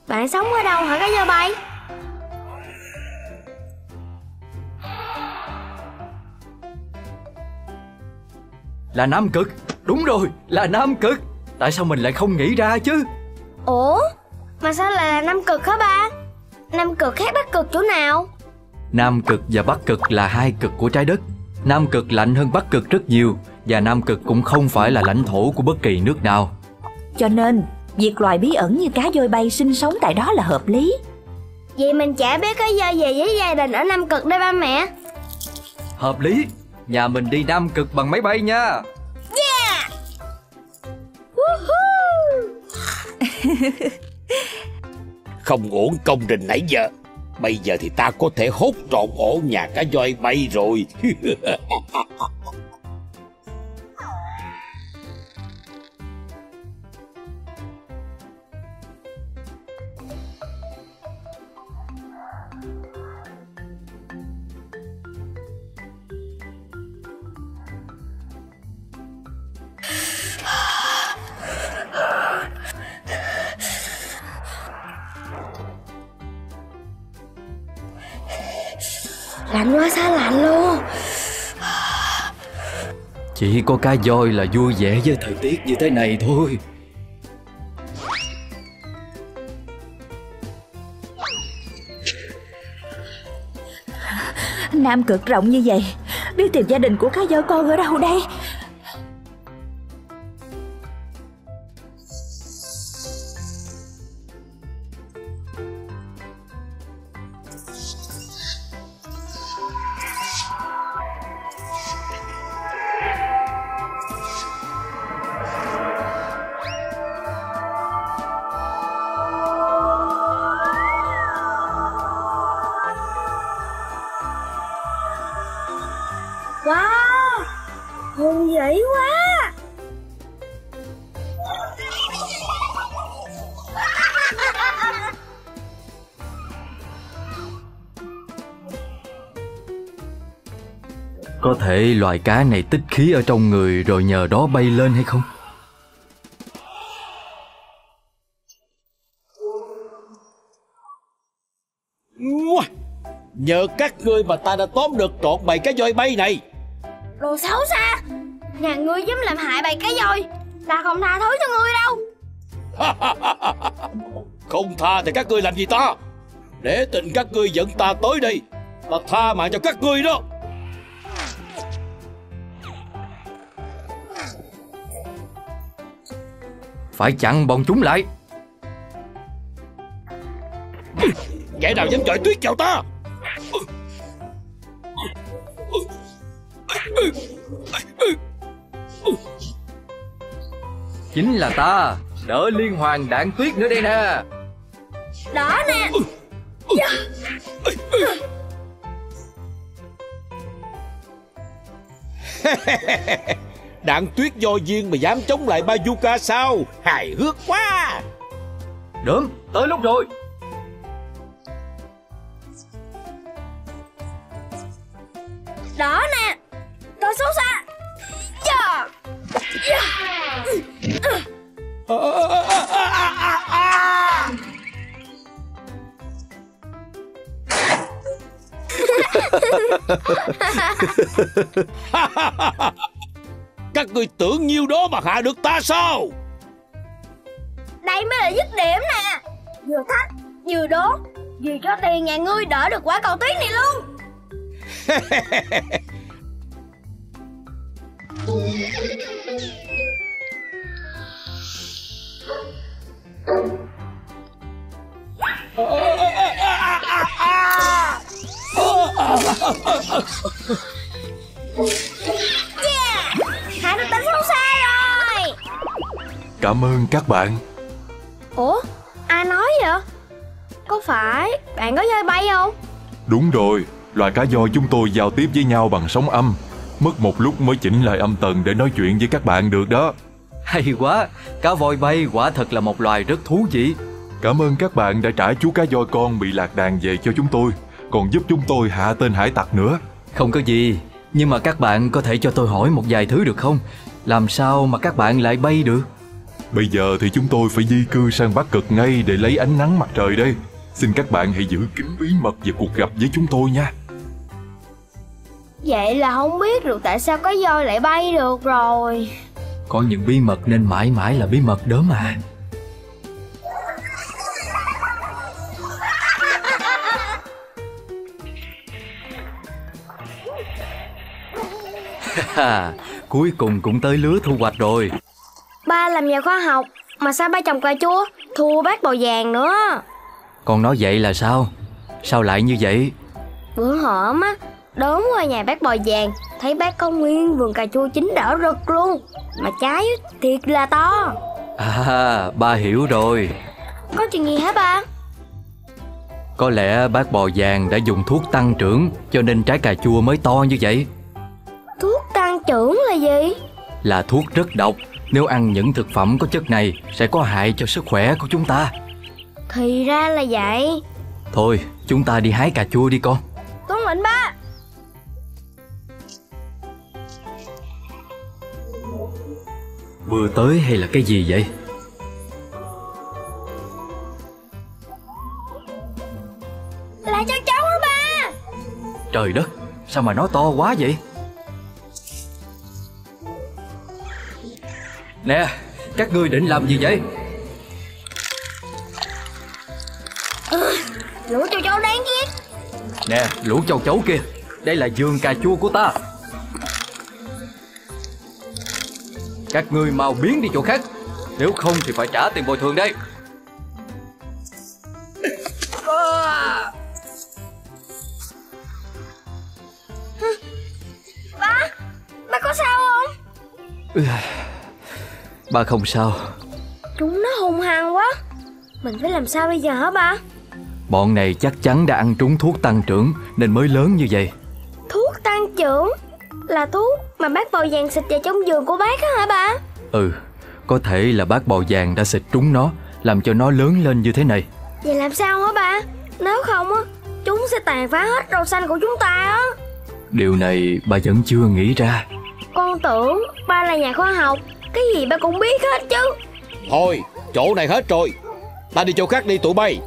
Bạn sống ở đâu hả cá voi bay? Là Nam Cực. Đúng rồi là Nam Cực Tại sao mình lại không nghĩ ra chứ Ủa? Mà sao lại là Nam Cực hả ba? Nam Cực khác Bắc Cực chỗ nào? Nam Cực và Bắc Cực là hai cực của trái đất Nam Cực lạnh hơn Bắc Cực rất nhiều Và Nam Cực cũng không phải là lãnh thổ của bất kỳ nước nào Cho nên, việc loài bí ẩn như cá voi bay sinh sống tại đó là hợp lý. Vậy mình chả biết cái voi về với gia đình ở Nam Cực đây ba mẹ Hợp lý Nhà mình đi Nam Cực bằng máy bay nha! (laughs) Không uổng công trình nãy giờ. Bây giờ thì ta có thể hốt trọn ổ nhà cá voi bay rồi. (laughs) có cá voi là vui vẻ với thời tiết như thế này thôi Nam cực rộng như vậy, biết tìm gia đình của cá voi con ở đâu đây? Thể loài cá này tích khí ở trong người rồi nhờ đó bay lên hay không? Nhờ các ngươi mà ta đã tóm được trọn bầy cá voi bay này. Đồ xấu xa Nhà ngươi dám làm hại bầy cái voi Ta không tha thứ cho ngươi đâu. (laughs) Không tha thì các ngươi làm gì ta? Để tình các ngươi dẫn ta tới đây Ta tha mạng cho các ngươi đó Phải chặn bọn chúng lại. Kẻ nào dám chọi tuyết vào ta? Chính là ta. Đỡ liên hoàng đạn tuyết nữa đây nè. Đó nè (laughs) Đạn tuyết do duyên mà dám chống lại bazooka sao? Hài hước quá. Đớm, tới lúc rồi. Đó nè. Đồ xấu xa. Dạ. Dạ (laughs) (laughs) Các ngươi tưởng nhiêu đó mà hạ được ta sao? Đây mới là dứt điểm nè. Vừa thách Vừa đố. Vừa cho tiền nhà ngươi đỡ được quả cầu tuyết này luôn. (laughs) Yeah Hạ được tánh xấu xa rồi. Cảm ơn các bạn. Ủa ai nói vậy? Có phải bạn có chơi bay không? Đúng rồi, loài cá voi chúng tôi giao tiếp với nhau bằng sóng âm. Mất một lúc mới chỉnh lại âm tần để nói chuyện với các bạn được đó. Hay quá Cá voi bay quả thật là một loài rất thú vị. Cảm ơn các bạn đã trả chú cá voi con bị lạc đàn về cho chúng tôi Còn giúp chúng tôi hạ tên hải tặc nữa. Không có gì Nhưng mà các bạn có thể cho tôi hỏi một vài thứ được không? Làm sao mà các bạn lại bay được? Bây giờ thì chúng tôi phải di cư sang Bắc Cực ngay để lấy ánh nắng mặt trời đây. Xin các bạn hãy giữ kín bí mật về cuộc gặp với chúng tôi nha. Vậy là không biết được tại sao có voi lại bay được rồi Có những bí mật nên mãi mãi là bí mật đó mà. (laughs) Cuối cùng cũng tới lứa thu hoạch rồi. Ba làm nhà khoa học Mà sao ba trồng cà chua Thua bác bò vàng nữa Con nói vậy là sao? Sao lại như vậy? Bữa hổm á Đốm qua nhà bác bò vàng Thấy bác có nguyên vườn cà chua chín đỏ rực luôn Mà trái thiệt là to À, ba hiểu rồi. Có chuyện gì hả ba Có lẽ bác bò vàng đã dùng thuốc tăng trưởng cho nên trái cà chua mới to như vậy. Trưởng là gì Là thuốc rất độc. Nếu ăn những thực phẩm có chất này sẽ có hại cho sức khỏe của chúng ta. Thì ra là vậy Thôi, chúng ta đi hái cà chua đi con. Tuân lệnh ba Mưa tới hay là cái gì vậy? Là cho cháu đó ba Trời đất, sao mà nó to quá vậy? Nè, các ngươi định làm gì vậy? Lũ châu chấu đáng ghét Nè, lũ châu chấu kia, đây là vườn cà chua của ta. Các ngươi mau biến đi chỗ khác, nếu không thì phải trả tiền bồi thường đây. Ba Ba có sao không Ba không sao, Chúng nó hung hăng quá. Mình phải làm sao bây giờ hả ba? Bọn này chắc chắn đã ăn trúng thuốc tăng trưởng nên mới lớn như vậy. Thuốc tăng trưởng? Là thuốc mà bác bò vàng xịt vào trong giường của bác á hả ba? Ừ, có thể là bác bò vàng đã xịt trúng nó, làm cho nó lớn lên như thế này. Vậy làm sao hả ba? Nếu không á Chúng sẽ tàn phá hết rau xanh của chúng ta á. Điều này bà vẫn chưa nghĩ ra. Con tưởng ba là nhà khoa học Cái gì ba cũng biết hết chứ. Thôi chỗ này hết rồi. Ta đi chỗ khác đi tụi bay.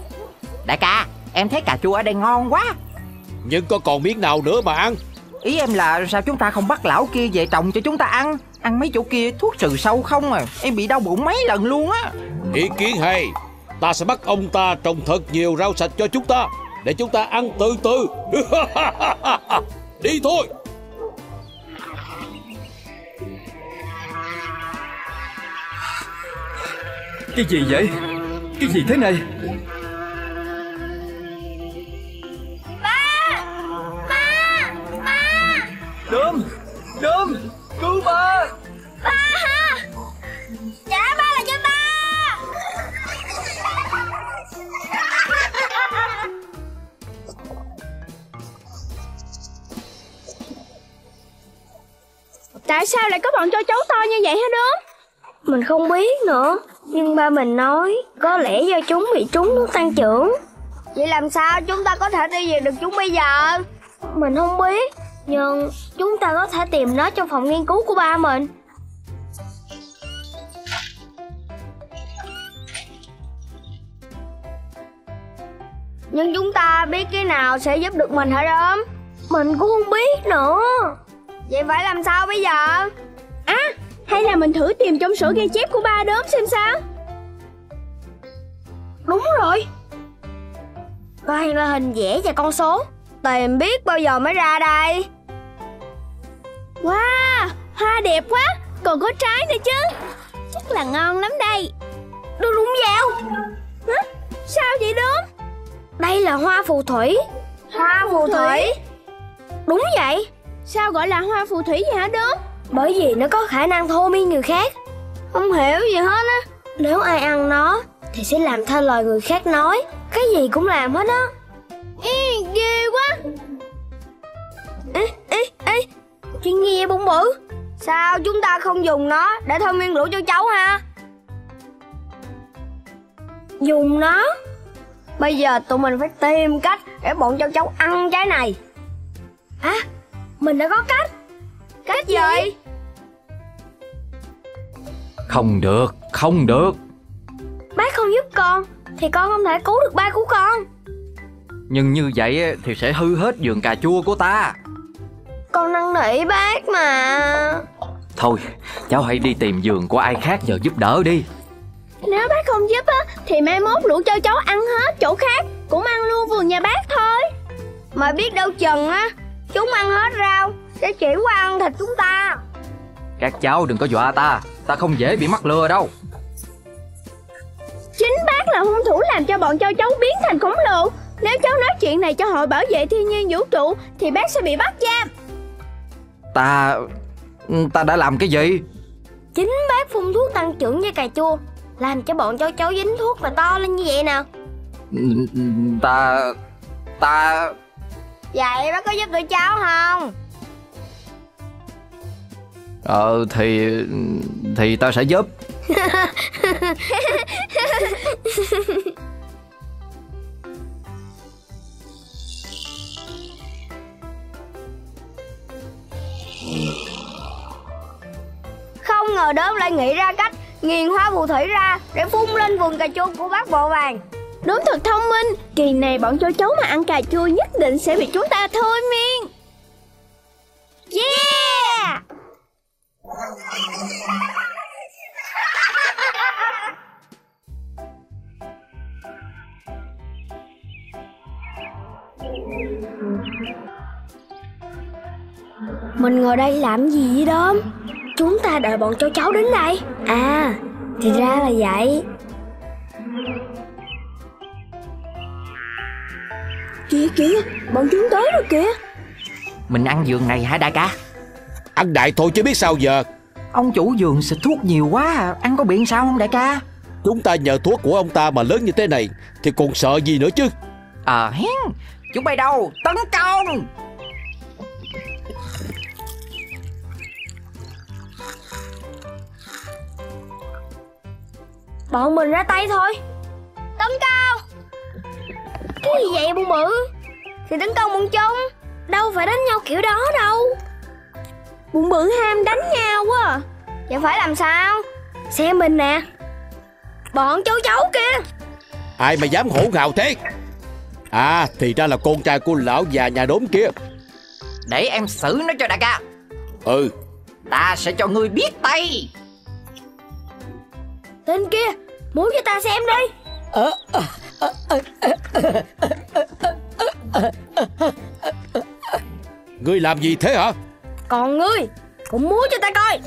Đại ca Em thấy cà chua ở đây ngon quá. Nhưng có còn miếng nào nữa mà ăn? Ý em là sao chúng ta không bắt lão kia về trồng cho chúng ta ăn? Ăn mấy chỗ kia thuốc trừ sâu không à? Em bị đau bụng mấy lần luôn á. Ý kiến hay. Ta sẽ bắt ông ta trồng thật nhiều rau sạch cho chúng ta Để chúng ta ăn từ từ. (laughs) Đi thôi Cái gì vậy? Cái gì thế này? Đơm! Đơm! Cứu ba! Ba Trả ba là cho ta Tại sao lại có bọn cho cháu to như vậy hả đốm Mình không biết nữa Nhưng ba mình nói Có lẽ do chúng bị trúng thuốc tăng trưởng. Vậy làm sao chúng ta có thể tiêu diệt được chúng bây giờ? Mình không biết Nhưng chúng ta có thể tìm nó trong phòng nghiên cứu của ba mình. Nhưng chúng ta biết cái nào sẽ giúp được mình hả đốm Mình cũng không biết nữa. Vậy phải làm sao bây giờ? À hay là mình thử tìm trong sổ ghi chép của ba đốm xem sao? Đúng rồi. Coi là hình vẽ và con số. Tìm biết bao giờ mới ra đây? Wow Hoa đẹp quá. Còn có trái nữa chứ. Chắc là ngon lắm đây. Đúng đúng vào. Hả? Sao vậy đốm? Đây là hoa phù thủy. Hoa phù thủy? Đúng vậy. Sao gọi là hoa phù thủy vậy hả đốm Bởi vì nó có khả năng thôi miên người khác. Không hiểu gì hết á. Nếu ai ăn nó Thì sẽ làm theo lời người khác nói. Cái gì cũng làm hết á. Ê, ghê quá. Ê, ê, ê Chuyện gì vậy bụng bự? Sao chúng ta không dùng nó Để thôi miên lũ cho cháu ha? Dùng nó. Bây giờ tụi mình phải tìm cách Để bọn cho cháu ăn trái này. À Mình đã có cách Cách gì? Không được, không được. Bác không giúp con Thì con không thể cứu được ba của con. Nhưng như vậy thì sẽ hư hết vườn cà chua của ta. Con năn nỉ bác mà. Thôi, cháu hãy đi tìm vườn của ai khác nhờ giúp đỡ đi. Nếu bác không giúp á Thì mai mốt lũ châu chấu ăn hết chỗ khác Cũng ăn luôn vườn nhà bác thôi. Mà biết đâu chừng á Chúng ăn hết rau Sẽ chỉ qua ăn thịt chúng ta. Các cháu đừng có dọa ta Ta không dễ bị mắc lừa đâu. Chính bác là hung thủ làm cho bọn châu chấu biến thành khổng lồ. Nếu cháu nói chuyện này cho hội bảo vệ thiên nhiên vũ trụ Thì bác sẽ bị bắt giam. Ta... Ta đã làm cái gì? Chính bác phun thuốc tăng trưởng với cà chua Làm cho bọn châu chấu dính thuốc và to lên như vậy nào. Ta... Ta... Vậy bác có giúp tụi cháu không? Ờ thì... Thì ta sẽ giúp Không ngờ đốm lại nghĩ ra cách nghiền hoa phù thủy ra để phun lên vườn cà chua của bác bộ vàng. Đúng thật thông minh Kỳ này bọn châu chấu mà ăn cà chua nhất định sẽ bị chúng ta thôi miên Yeah! Mình ngồi đây làm gì vậy? Chúng ta đợi bọn cháu cháu đến đây. À, thì ra là vậy. Kìa kìa Bọn chúng tới rồi kìa. Mình ăn vườn này hả đại ca? Ăn đại thôi chứ biết sao giờ? Ông chủ vườn xịt thuốc nhiều quá à. Ăn có biện sao không đại ca? Chúng ta nhờ thuốc của ông ta mà lớn như thế này Thì còn sợ gì nữa chứ? À hén. Chúng bay đâu? Tấn công! Bọn mình ra tay thôi. Tấn công! Cái gì vậy bụng bự? Thì tấn công bọn chúng Đâu phải đánh nhau kiểu đó đâu Bụng bự ham đánh nhau quá à. Vậy phải làm sao Xem mình nè Bọn châu chấu kia Ai mà dám hỗn hào thế À thì ra là con trai của lão già nhà đốm kia Để em xử nó cho đại ca Ừ Ta sẽ cho ngươi biết tay Tên kia Muốn cho ta xem đi Ngươi làm gì thế hả Còn ngươi Cũng múa cho ta coi.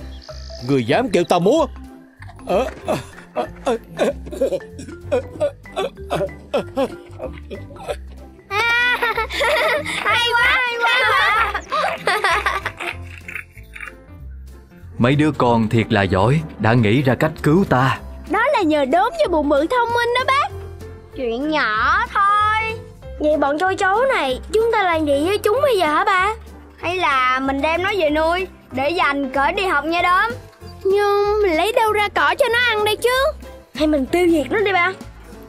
Ngươi dám kêu ta múa. Ờ, ờ. Hay quá Hay quá. Mấy đứa con thiệt là giỏi Đã nghĩ ra cách cứu ta. Đó là nhờ đốm cho bụng bự thông minh đó bác. Chuyện nhỏ thôi. Vậy bọn trôi chấu này Chúng ta làm gì với chúng bây giờ hả ba Hay là mình đem nó về nuôi Để dành cỡ đi học nha đốm. Nhưng mình lấy đâu ra cỏ cho nó ăn đây chứ? Hay mình tiêu diệt nó đi ba.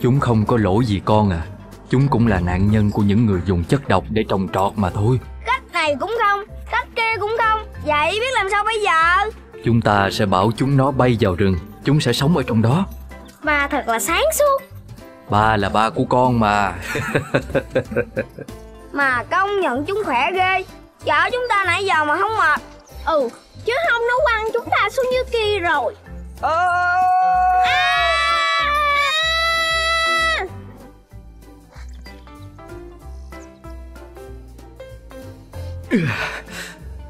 Chúng không có lỗi gì con à. Chúng cũng là nạn nhân của những người dùng chất độc để trồng trọt mà thôi. Cách này cũng không Cách kia cũng không. Vậy biết làm sao bây giờ? Chúng ta sẽ bảo chúng nó bay vào rừng. Chúng sẽ sống ở trong đó. Ba thật là sáng suốt. Ba là ba của con mà. (laughs) Mà công nhận chúng khỏe ghê Chở chúng ta nãy giờ mà không mệt. Ừ Chứ không nó quăng chúng ta xuống dưới kia rồi.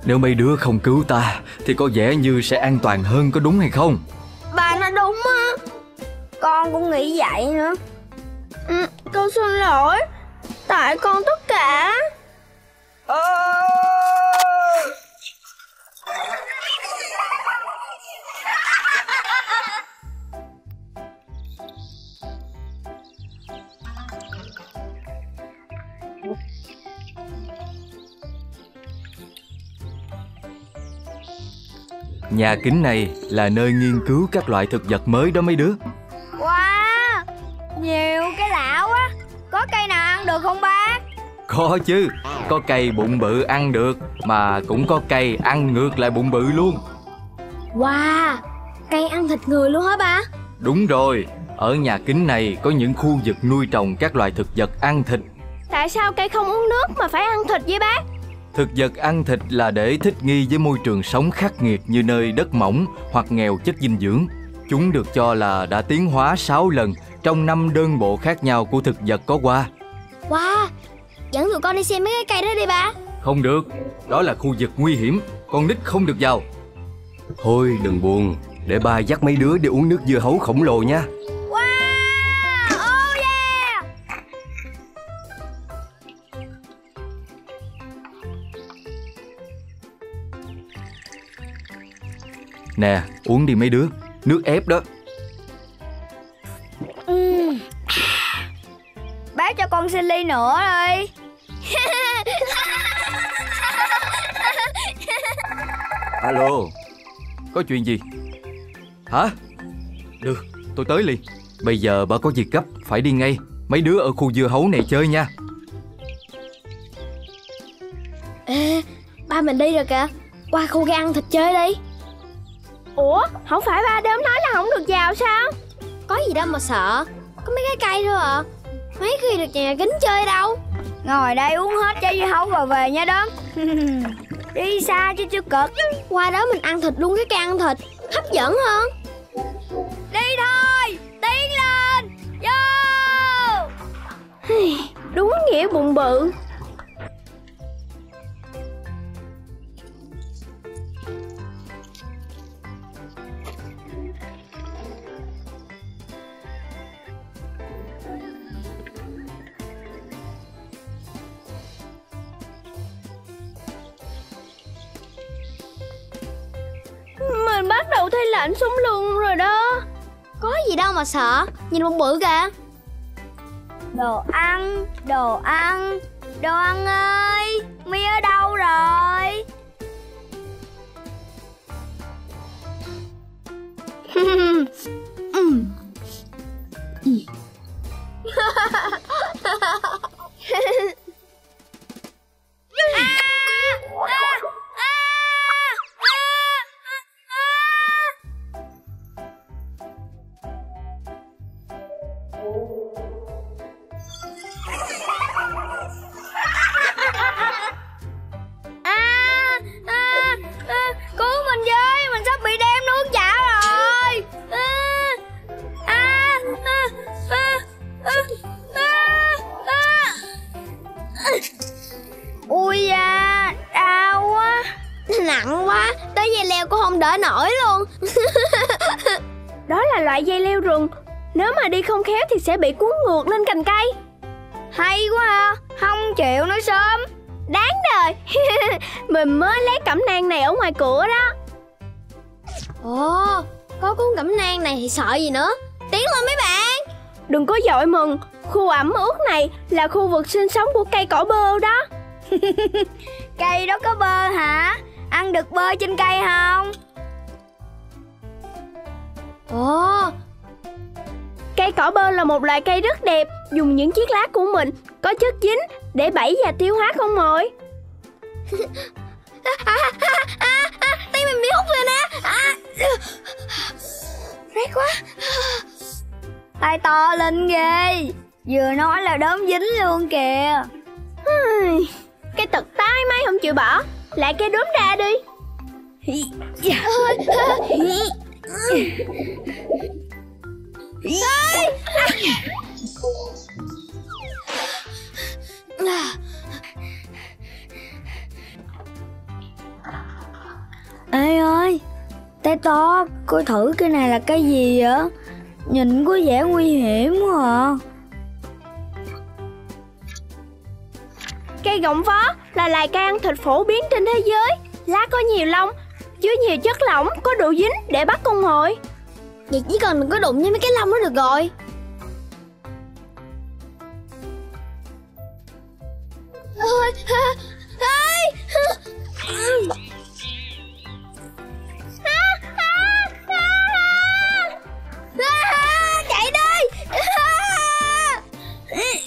Nếu mấy đứa không cứu ta Thì có vẻ như sẽ an toàn hơn có đúng hay không? Bà nói đúng á. Con cũng nghĩ vậy nữa. Ừ, Con xin lỗi. Tại con tất cả Nhà kính này là nơi nghiên cứu các loại thực vật mới đó mấy đứa. Wow, Nhiều cái lão á. Có cây nào ăn được không ba? Có chứ có cây bụng bự ăn được Mà cũng có cây ăn ngược lại bụng bự luôn Wow, cây ăn thịt người luôn hả ba? Đúng rồi, ở nhà kính này có những khu vực nuôi trồng các loài thực vật ăn thịt Tại sao cây không uống nước mà phải ăn thịt vậy bác? Thực vật ăn thịt là để thích nghi với môi trường sống khắc nghiệt như nơi đất mỏng hoặc nghèo chất dinh dưỡng. Chúng được cho là đã tiến hóa 6 lần trong năm đơn bộ khác nhau của thực vật có qua. Wow, dẫn tụi con đi xem mấy cái cây đó đi ba. Không được, đó là khu vực nguy hiểm, con nít không được vào. Thôi đừng buồn, để ba dắt mấy đứa đi uống nước dưa hấu khổng lồ nha. Wow, oh yeah! Nè, uống đi mấy đứa, nước ép đó. Bác cho con xin ly nữa đi (laughs) Alo, có chuyện gì? Hả? Được, tôi tới liền. Bây giờ bà có việc gấp, phải đi ngay. Mấy đứa ở khu dưa hấu này chơi nha. Ê, ba mình đi rồi kìa. Qua khu cây ăn thịt chơi đi. Ủa, không phải ba đốm nói là không được vào sao? Có gì đâu mà sợ. Có mấy cái cây thôi à. Mấy khi được nhà kính chơi đâu. Ngồi đây uống hết trái dưa hấu rồi về nha đốm (laughs) Đi xa chứ chưa cực. Qua đó mình ăn thịt luôn cái cây ăn thịt. Hấp dẫn hơn. Đi thôi, tiến lên. Vô. Đúng nghĩa bụng bự. Đầu thấy lạnh sống lưng rồi đó. Có gì đâu mà sợ Nhìn bụng bự kìa. Đồ ăn, đồ ăn. Đồ ăn ơi, mi ở đâu rồi? (laughs) (laughs) À, Nặng quá, tới dây leo cũng không đỡ nổi luôn. (laughs) Đó là loại dây leo rừng Nếu mà đi không khéo thì sẽ bị cuốn ngược lên cành cây. Hay quá ha, không chịu nói sớm. Đáng đời. (laughs) Mình mới lấy cẩm nang này ở ngoài cửa đó. Ồ, có cuốn cẩm nang này thì sợ gì nữa. Tiến lên mấy bạn. Đừng có dội mừng. Khu ẩm ướt này là khu vực sinh sống của cây cỏ bơ đó. (laughs) Cây đó có bơ hả? Ăn được bơ trên cây không? Ồ Cây cỏ bơ là một loại cây rất đẹp Dùng những chiếc lá của mình Có chất dính để bẫy và tiêu hóa con mồi. (laughs) À, à, à, à, Tay mình bị hút rồi nè à, Rét quá. Tay to lên ghê Vừa nói là đốm dính luôn kìa. Cái tật tái mai không chịu bỏ Lại cây đốm ra đi. Ê ơi Tay to Coi thử cái này là cái gì vậy? Nhìn có vẻ nguy hiểm quá à. Cây gọng vó là loài cây ăn thịt phổ biến trên thế giới. Lá có nhiều lông Chứa nhiều chất lỏng có độ dính để bắt con mồi Vậy chỉ cần đừng có đụng với mấy cái lông đó được rồi. chạy (laughs) đi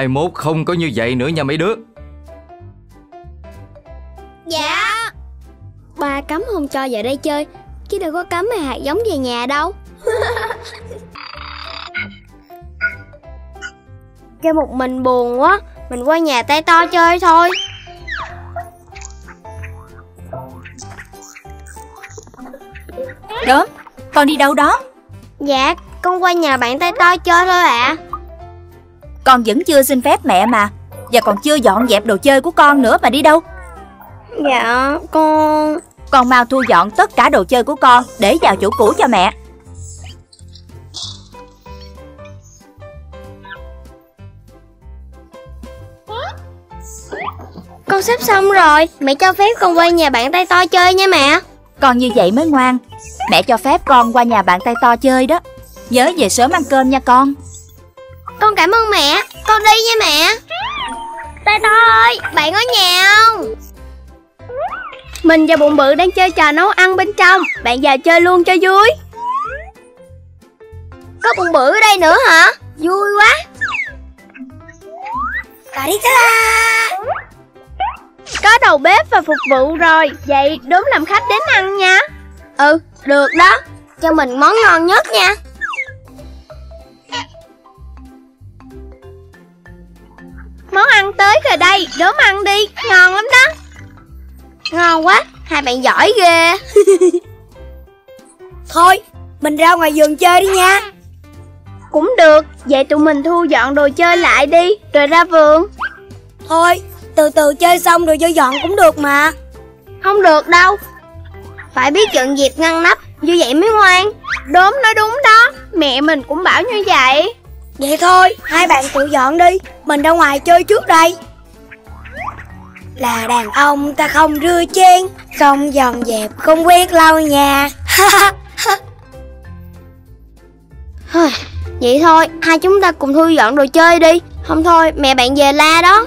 Mai mốt không có như vậy nữa nha mấy đứa. Dạ. Ba cấm không cho vào đây chơi Chứ đâu có cấm mấy hạt giống về nhà đâu. (laughs) Cho một mình buồn quá Mình qua nhà tay to chơi thôi. Đốm, con đi đâu đó? Dạ con qua nhà bạn tay to chơi thôi ạ Con vẫn chưa xin phép mẹ mà. Và còn chưa dọn dẹp đồ chơi của con nữa mà đi đâu. Dạ con Con mau thu dọn tất cả đồ chơi của con Để vào chỗ cũ cho mẹ. Con sắp xong rồi. Mẹ cho phép con qua nhà bạn tay to chơi nha mẹ. Con như vậy mới ngoan. Mẹ cho phép con qua nhà bạn tay to chơi đó. Nhớ về sớm ăn cơm nha con con cảm ơn mẹ. Con đi nha mẹ. Tay thôi, Bạn ở nhà không? Mình và bụng bự đang chơi trò nấu ăn bên trong. Bạn vào chơi luôn cho vui. Có bụng bự ở đây nữa hả? Vui quá. Cà đi Có đầu bếp và phục vụ rồi. Vậy đúng làm khách đến ăn nha. Ừ được đó. Cho mình món ngon nhất nha. Món ăn tới rồi đây Đốm ăn đi Ngon lắm đó. Ngon quá Hai bạn giỏi ghê. (laughs) Thôi Mình ra ngoài vườn chơi đi nha. Cũng được Vậy tụi mình thu dọn đồ chơi lại đi Rồi ra vườn. Thôi Từ từ chơi xong rồi vô dọn cũng được mà. Không được đâu. Phải biết dọn dẹp ngăn nắp Như vậy mới ngoan. Đốm nói đúng đó. Mẹ mình cũng bảo như vậy Vậy thôi Hai bạn tự dọn đi. Mình ra ngoài chơi trước đây. Là đàn ông ta không rửa chén Không dọn dẹp Không quét lau nhà. (laughs) Vậy thôi Hai chúng ta cùng thu dọn đồ chơi đi. Không thôi mẹ bạn về la đó.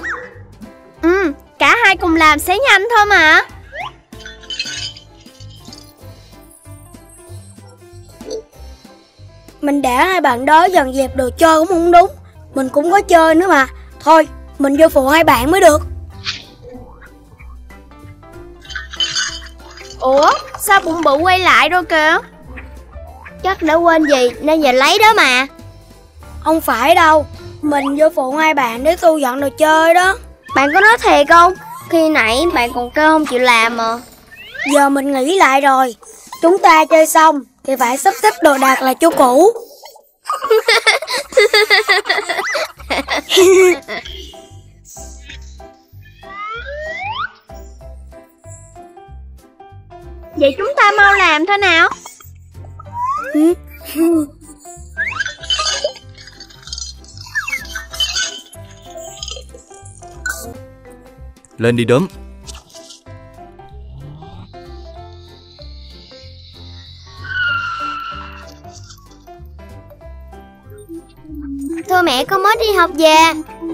Ừ Cả hai cùng làm sẽ nhanh thôi mà Mình để hai bạn đó dọn dẹp đồ chơi cũng không đúng. Mình cũng có chơi nữa mà. Thôi mình vô phụ hai bạn mới được. Ủa sao bụng bự quay lại rồi kìa? Chắc đã quên gì nên giờ lấy đó mà. Không phải đâu. Mình vô phụ hai bạn để thu dọn đồ chơi đó. Bạn có nói thiệt không? Khi nãy bạn còn kêu không chịu làm mà. Giờ mình nghĩ lại rồi. Chúng ta chơi xong Thì phải sắp xếp đồ đạc là chỗ cũ. (laughs) Vậy chúng ta mau làm thôi nào. (laughs) Lên đi đốm Thưa mẹ con mới đi học về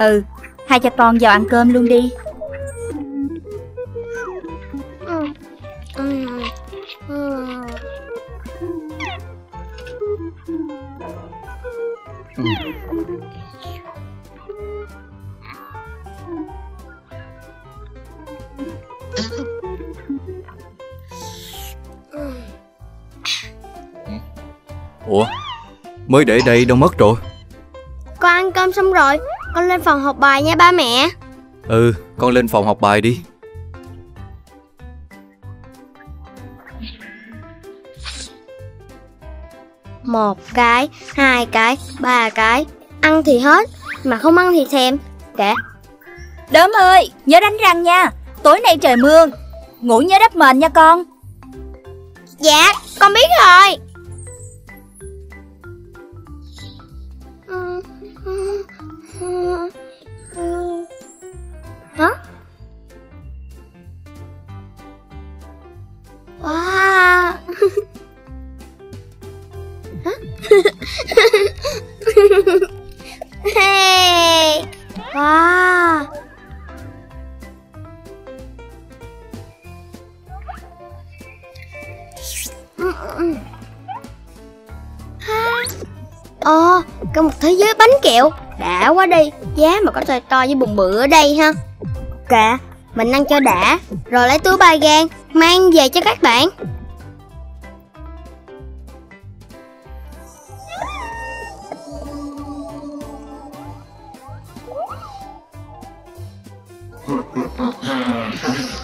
Ừ Hai cha con vào ăn cơm luôn đi Ừ. Ừ. Ừ. Ủa Mới để đây đâu mất rồi Con ăn cơm xong rồi Con lên phòng học bài nha ba mẹ. Ừ con lên phòng học bài đi. Một cái, hai cái, ba cái Ăn thì hết Mà không ăn thì thèm. Kệ. Đốm ơi Nhớ đánh răng nha Tối nay trời mưa Ngủ nhớ đắp mền nha con. Dạ con biết rồi 啊！哇！啊！嘿！哇！嗯嗯嗯！嗨、嗯。啊 Ờ, Ồ, có một thế giới bánh kẹo. Đã quá đi Giá mà có to to với bụng bự ở đây ha. Kệ, mình ăn cho đã. Rồi lấy túi ba gan Mang về cho các bạn. À, (laughs)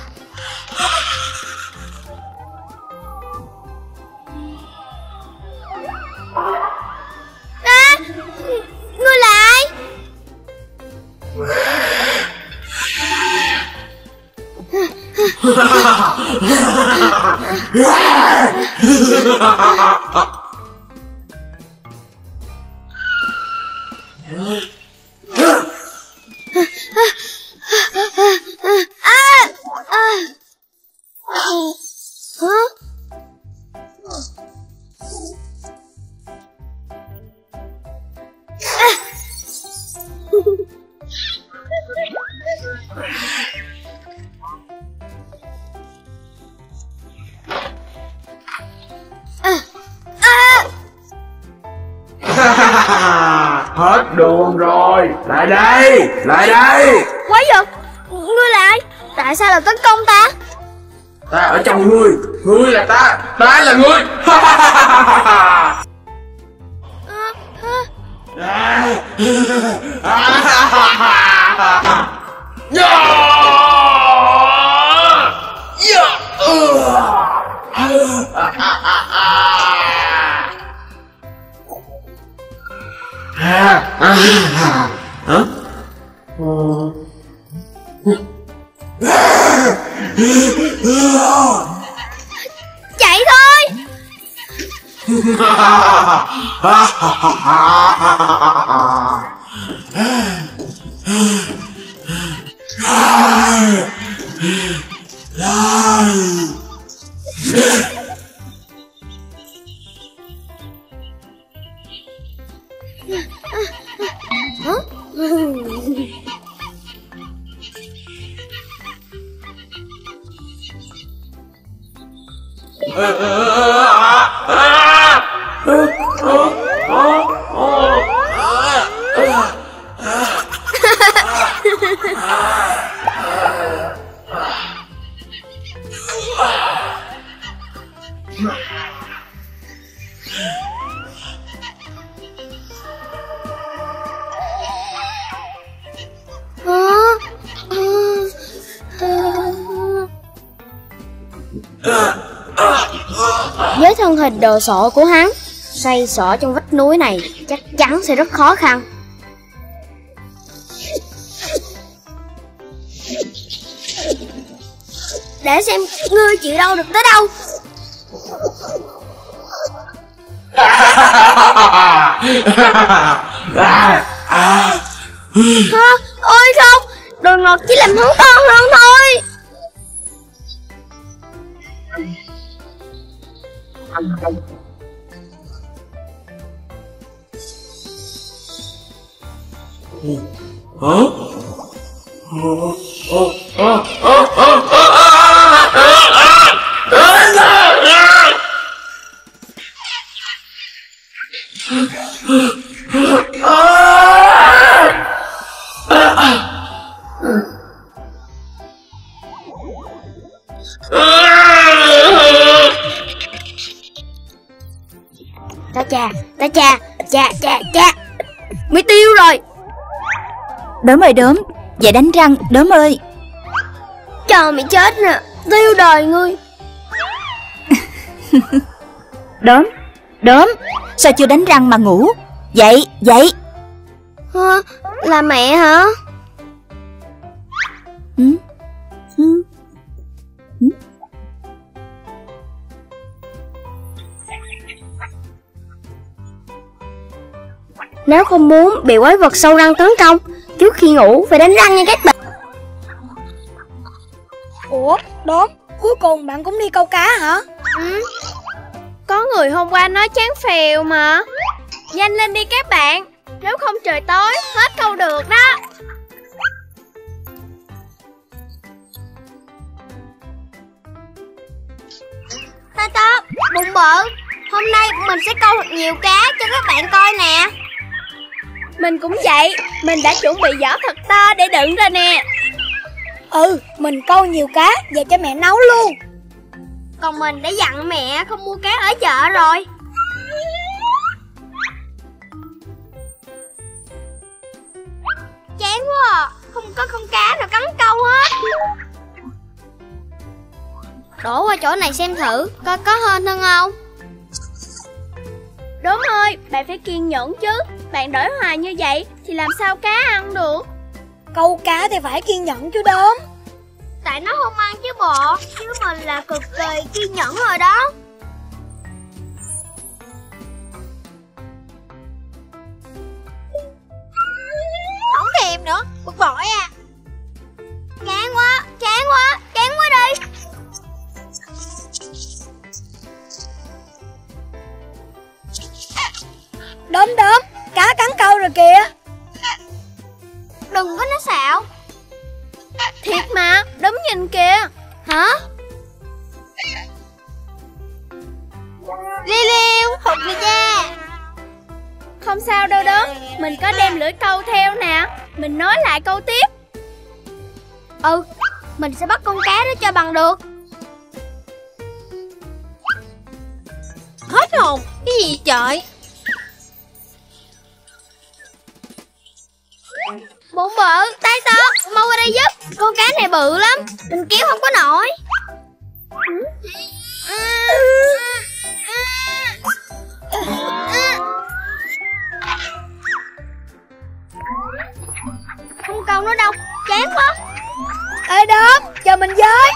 thân hình của hắn Xoay xỏ trong vách núi này Chắc chắn sẽ rất khó khăn Để xem ngươi chịu đâu được tới đâu Hả? (laughs) Đốm ơi đốm. Vậy đánh răng. Đốm ơi. Chờ mày chết nè. Tiêu đời ngươi. (laughs) Đốm. Đốm. Sao chưa đánh răng mà ngủ? Dậy dậy. Hả? Là mẹ hả? Ừ? Ừ? Nếu không muốn bị quái vật sâu răng tấn công Trước khi ngủ phải đánh răng nha các bạn. Ủa, đốm, cuối cùng bạn cũng đi câu cá hả? Ừ. Có người hôm qua nói chán phèo mà. Nhanh lên đi các bạn. Nếu không trời tối hết câu được đó. Ta tớ, bụng bự. Hôm nay mình sẽ câu thật nhiều cá cho các bạn coi nè Mình cũng vậy Mình đã chuẩn bị giỏ thật to để đựng rồi nè. Ừ, mình câu nhiều cá về cho mẹ nấu luôn. Còn mình đã dặn mẹ không mua cá ở chợ rồi. Chán quá à. Không có con cá nào cắn câu hết. Đổ qua chỗ này xem thử Coi có hên hơn không Đúng ơi Bạn phải kiên nhẫn chứ. Bạn đổi hoài như vậy Thì làm sao cá ăn được? Câu cá thì phải kiên nhẫn chứ đốm. Tại nó không ăn chứ bộ Chứ mình là cực kỳ kiên nhẫn rồi đó. Không thèm nữa Bực bội à. Chán quá, chán quá, chán quá đi Đốm đốm, cá cắn câu rồi kìa. Đừng có nói xạo. Thiệt mà, đúng nhìn kìa. Hả? Liêu liêu, hụt rồi cha? Không sao đâu đó Mình có đem lưỡi câu theo nè. Mình nói lại câu tiếp. Ừ, mình sẽ bắt con cá đó cho bằng được. Hết hồn Cái gì trời Bụng bự, tay tớ, mau qua đây giúp. Con cá này bự lắm Mình kéo không có nổi. Không câu nữa đâu, chán quá. Ê đốm, chờ mình với.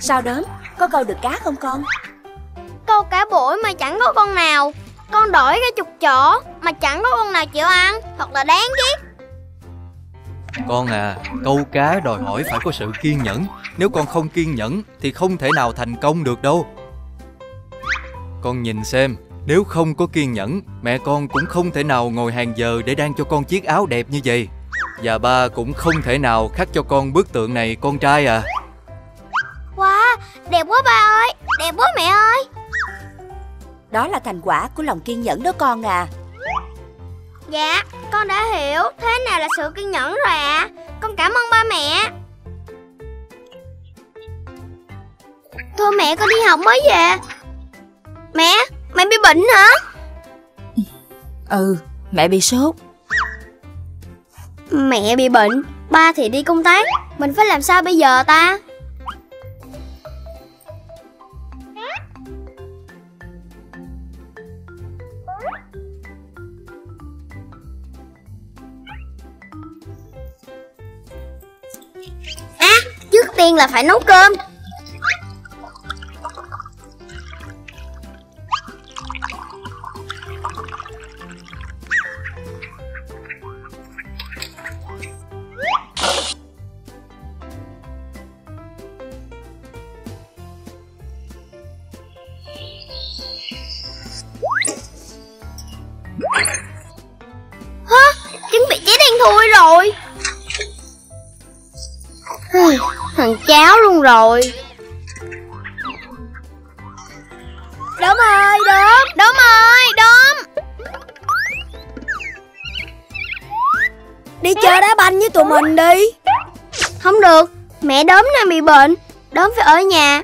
Sao đốm, có câu được cá không con? Câu cá bổi mà chẳng có con nào Con đổi cái chục chỗ Mà chẳng có con nào chịu ăn Thật là đáng ghét. Con à, câu cá đòi hỏi phải có sự kiên nhẫn. Nếu con không kiên nhẫn thì không thể nào thành công được đâu. Con nhìn xem, nếu không có kiên nhẫn Mẹ con cũng không thể nào ngồi hàng giờ để đan cho con chiếc áo đẹp như vậy. Và ba cũng không thể nào khắc cho con bức tượng này con trai à. Wow, đẹp quá ba ơi Đẹp quá mẹ ơi Đó là thành quả của lòng kiên nhẫn đó con à. Dạ, con đã hiểu. Thế nào là sự kiên nhẫn rồi ạ? À. Con cảm ơn ba mẹ. Thôi mẹ con đi học mới về. Mẹ, mẹ bị bệnh hả? Ừ, mẹ bị sốt. Mẹ bị bệnh. Ba thì đi công tác. Mình phải làm sao bây giờ ta? Tiên là phải nấu cơm Hả? Chuẩn bị cháy đen thui rồi Thằng cháu luôn rồi. Đốm ơi, đốm. Đốm ơi, đốm. Đi chơi đá banh với tụi mình đi. Không được, mẹ đốm đang bị bệnh Đốm phải ở nhà.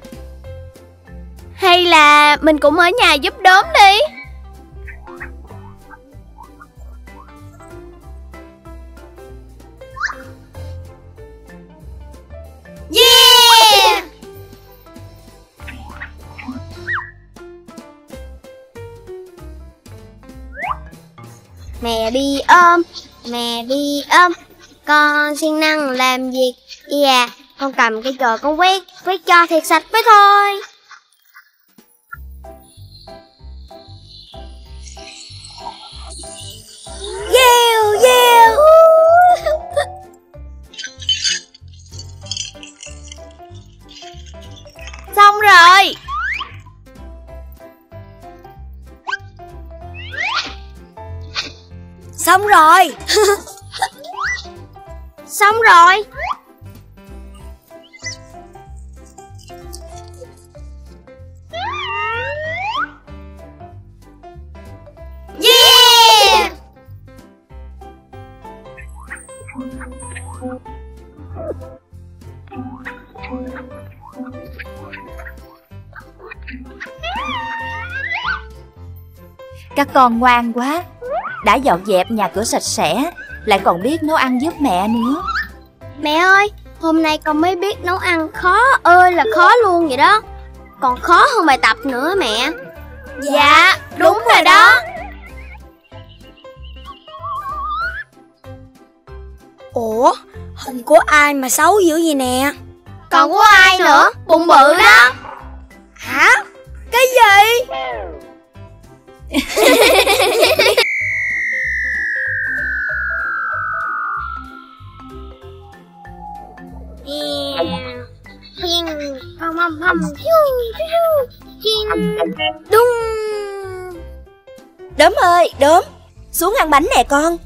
Hay là mình cũng ở nhà giúp đốm đi Yeah! Mẹ đi ôm, mẹ đi ôm. Con siêng năng làm việc. Dạ, con cầm cái chổi con quét Quét cho thiệt sạch mới thôi. Yeah, yeah Xong rồi. Xong rồi. (laughs) Xong rồi. Con ngoan quá. Đã dọn dẹp nhà cửa sạch sẽ Lại còn biết nấu ăn giúp mẹ nữa. Mẹ ơi, hôm nay con mới biết nấu ăn khó ơi là khó luôn vậy đó. Còn khó hơn bài tập nữa mẹ. Dạ, đúng rồi đó. Ủa Hình của ai mà xấu dữ vậy nè. Còn của ai nữa, bụng bự đó Hả? Cái gì Hiên, hầm hầm hầm, hiu, hiu, Đốm ơi, đốm. Xuống ăn bánh nè con.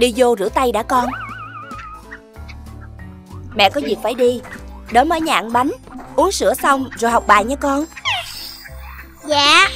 Đi vô rửa tay đã con. Mẹ có việc phải đi. Đỡ mở nhà ăn bánh. Uống sữa xong rồi học bài nha con. Dạ.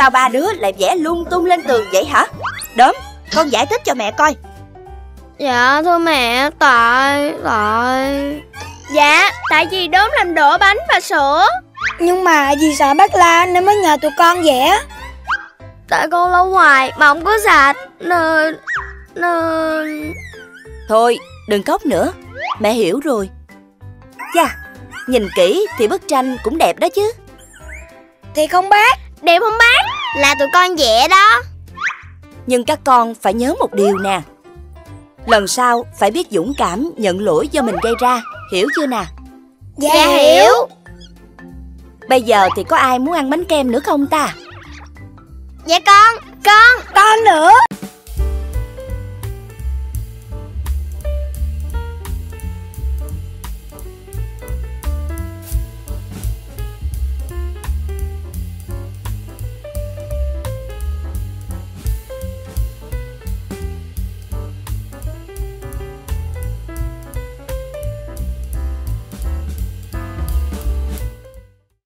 Sao ba đứa lại vẽ lung tung lên tường vậy hả? Đốm con giải thích cho mẹ coi. Dạ thưa mẹ Tại Tại. Dạ Tại vì đốm làm đổ bánh và sữa. Nhưng mà vì sợ bác la nên mới nhờ tụi con vẽ Tại con lâu hoài mà không có sạch Nên Nên. Thôi đừng khóc nữa Mẹ hiểu rồi. Chà Nhìn kỹ thì bức tranh cũng đẹp đó chứ. Thì không bác. Đẹp không bác Là tụi con vẽ đó. Nhưng các con phải nhớ một điều nè. Lần sau phải biết dũng cảm nhận lỗi do mình gây ra Hiểu chưa nè? Dạ, hiểu. Bây giờ thì có ai muốn ăn bánh kem nữa không ta? Dạ con Con. Con nữa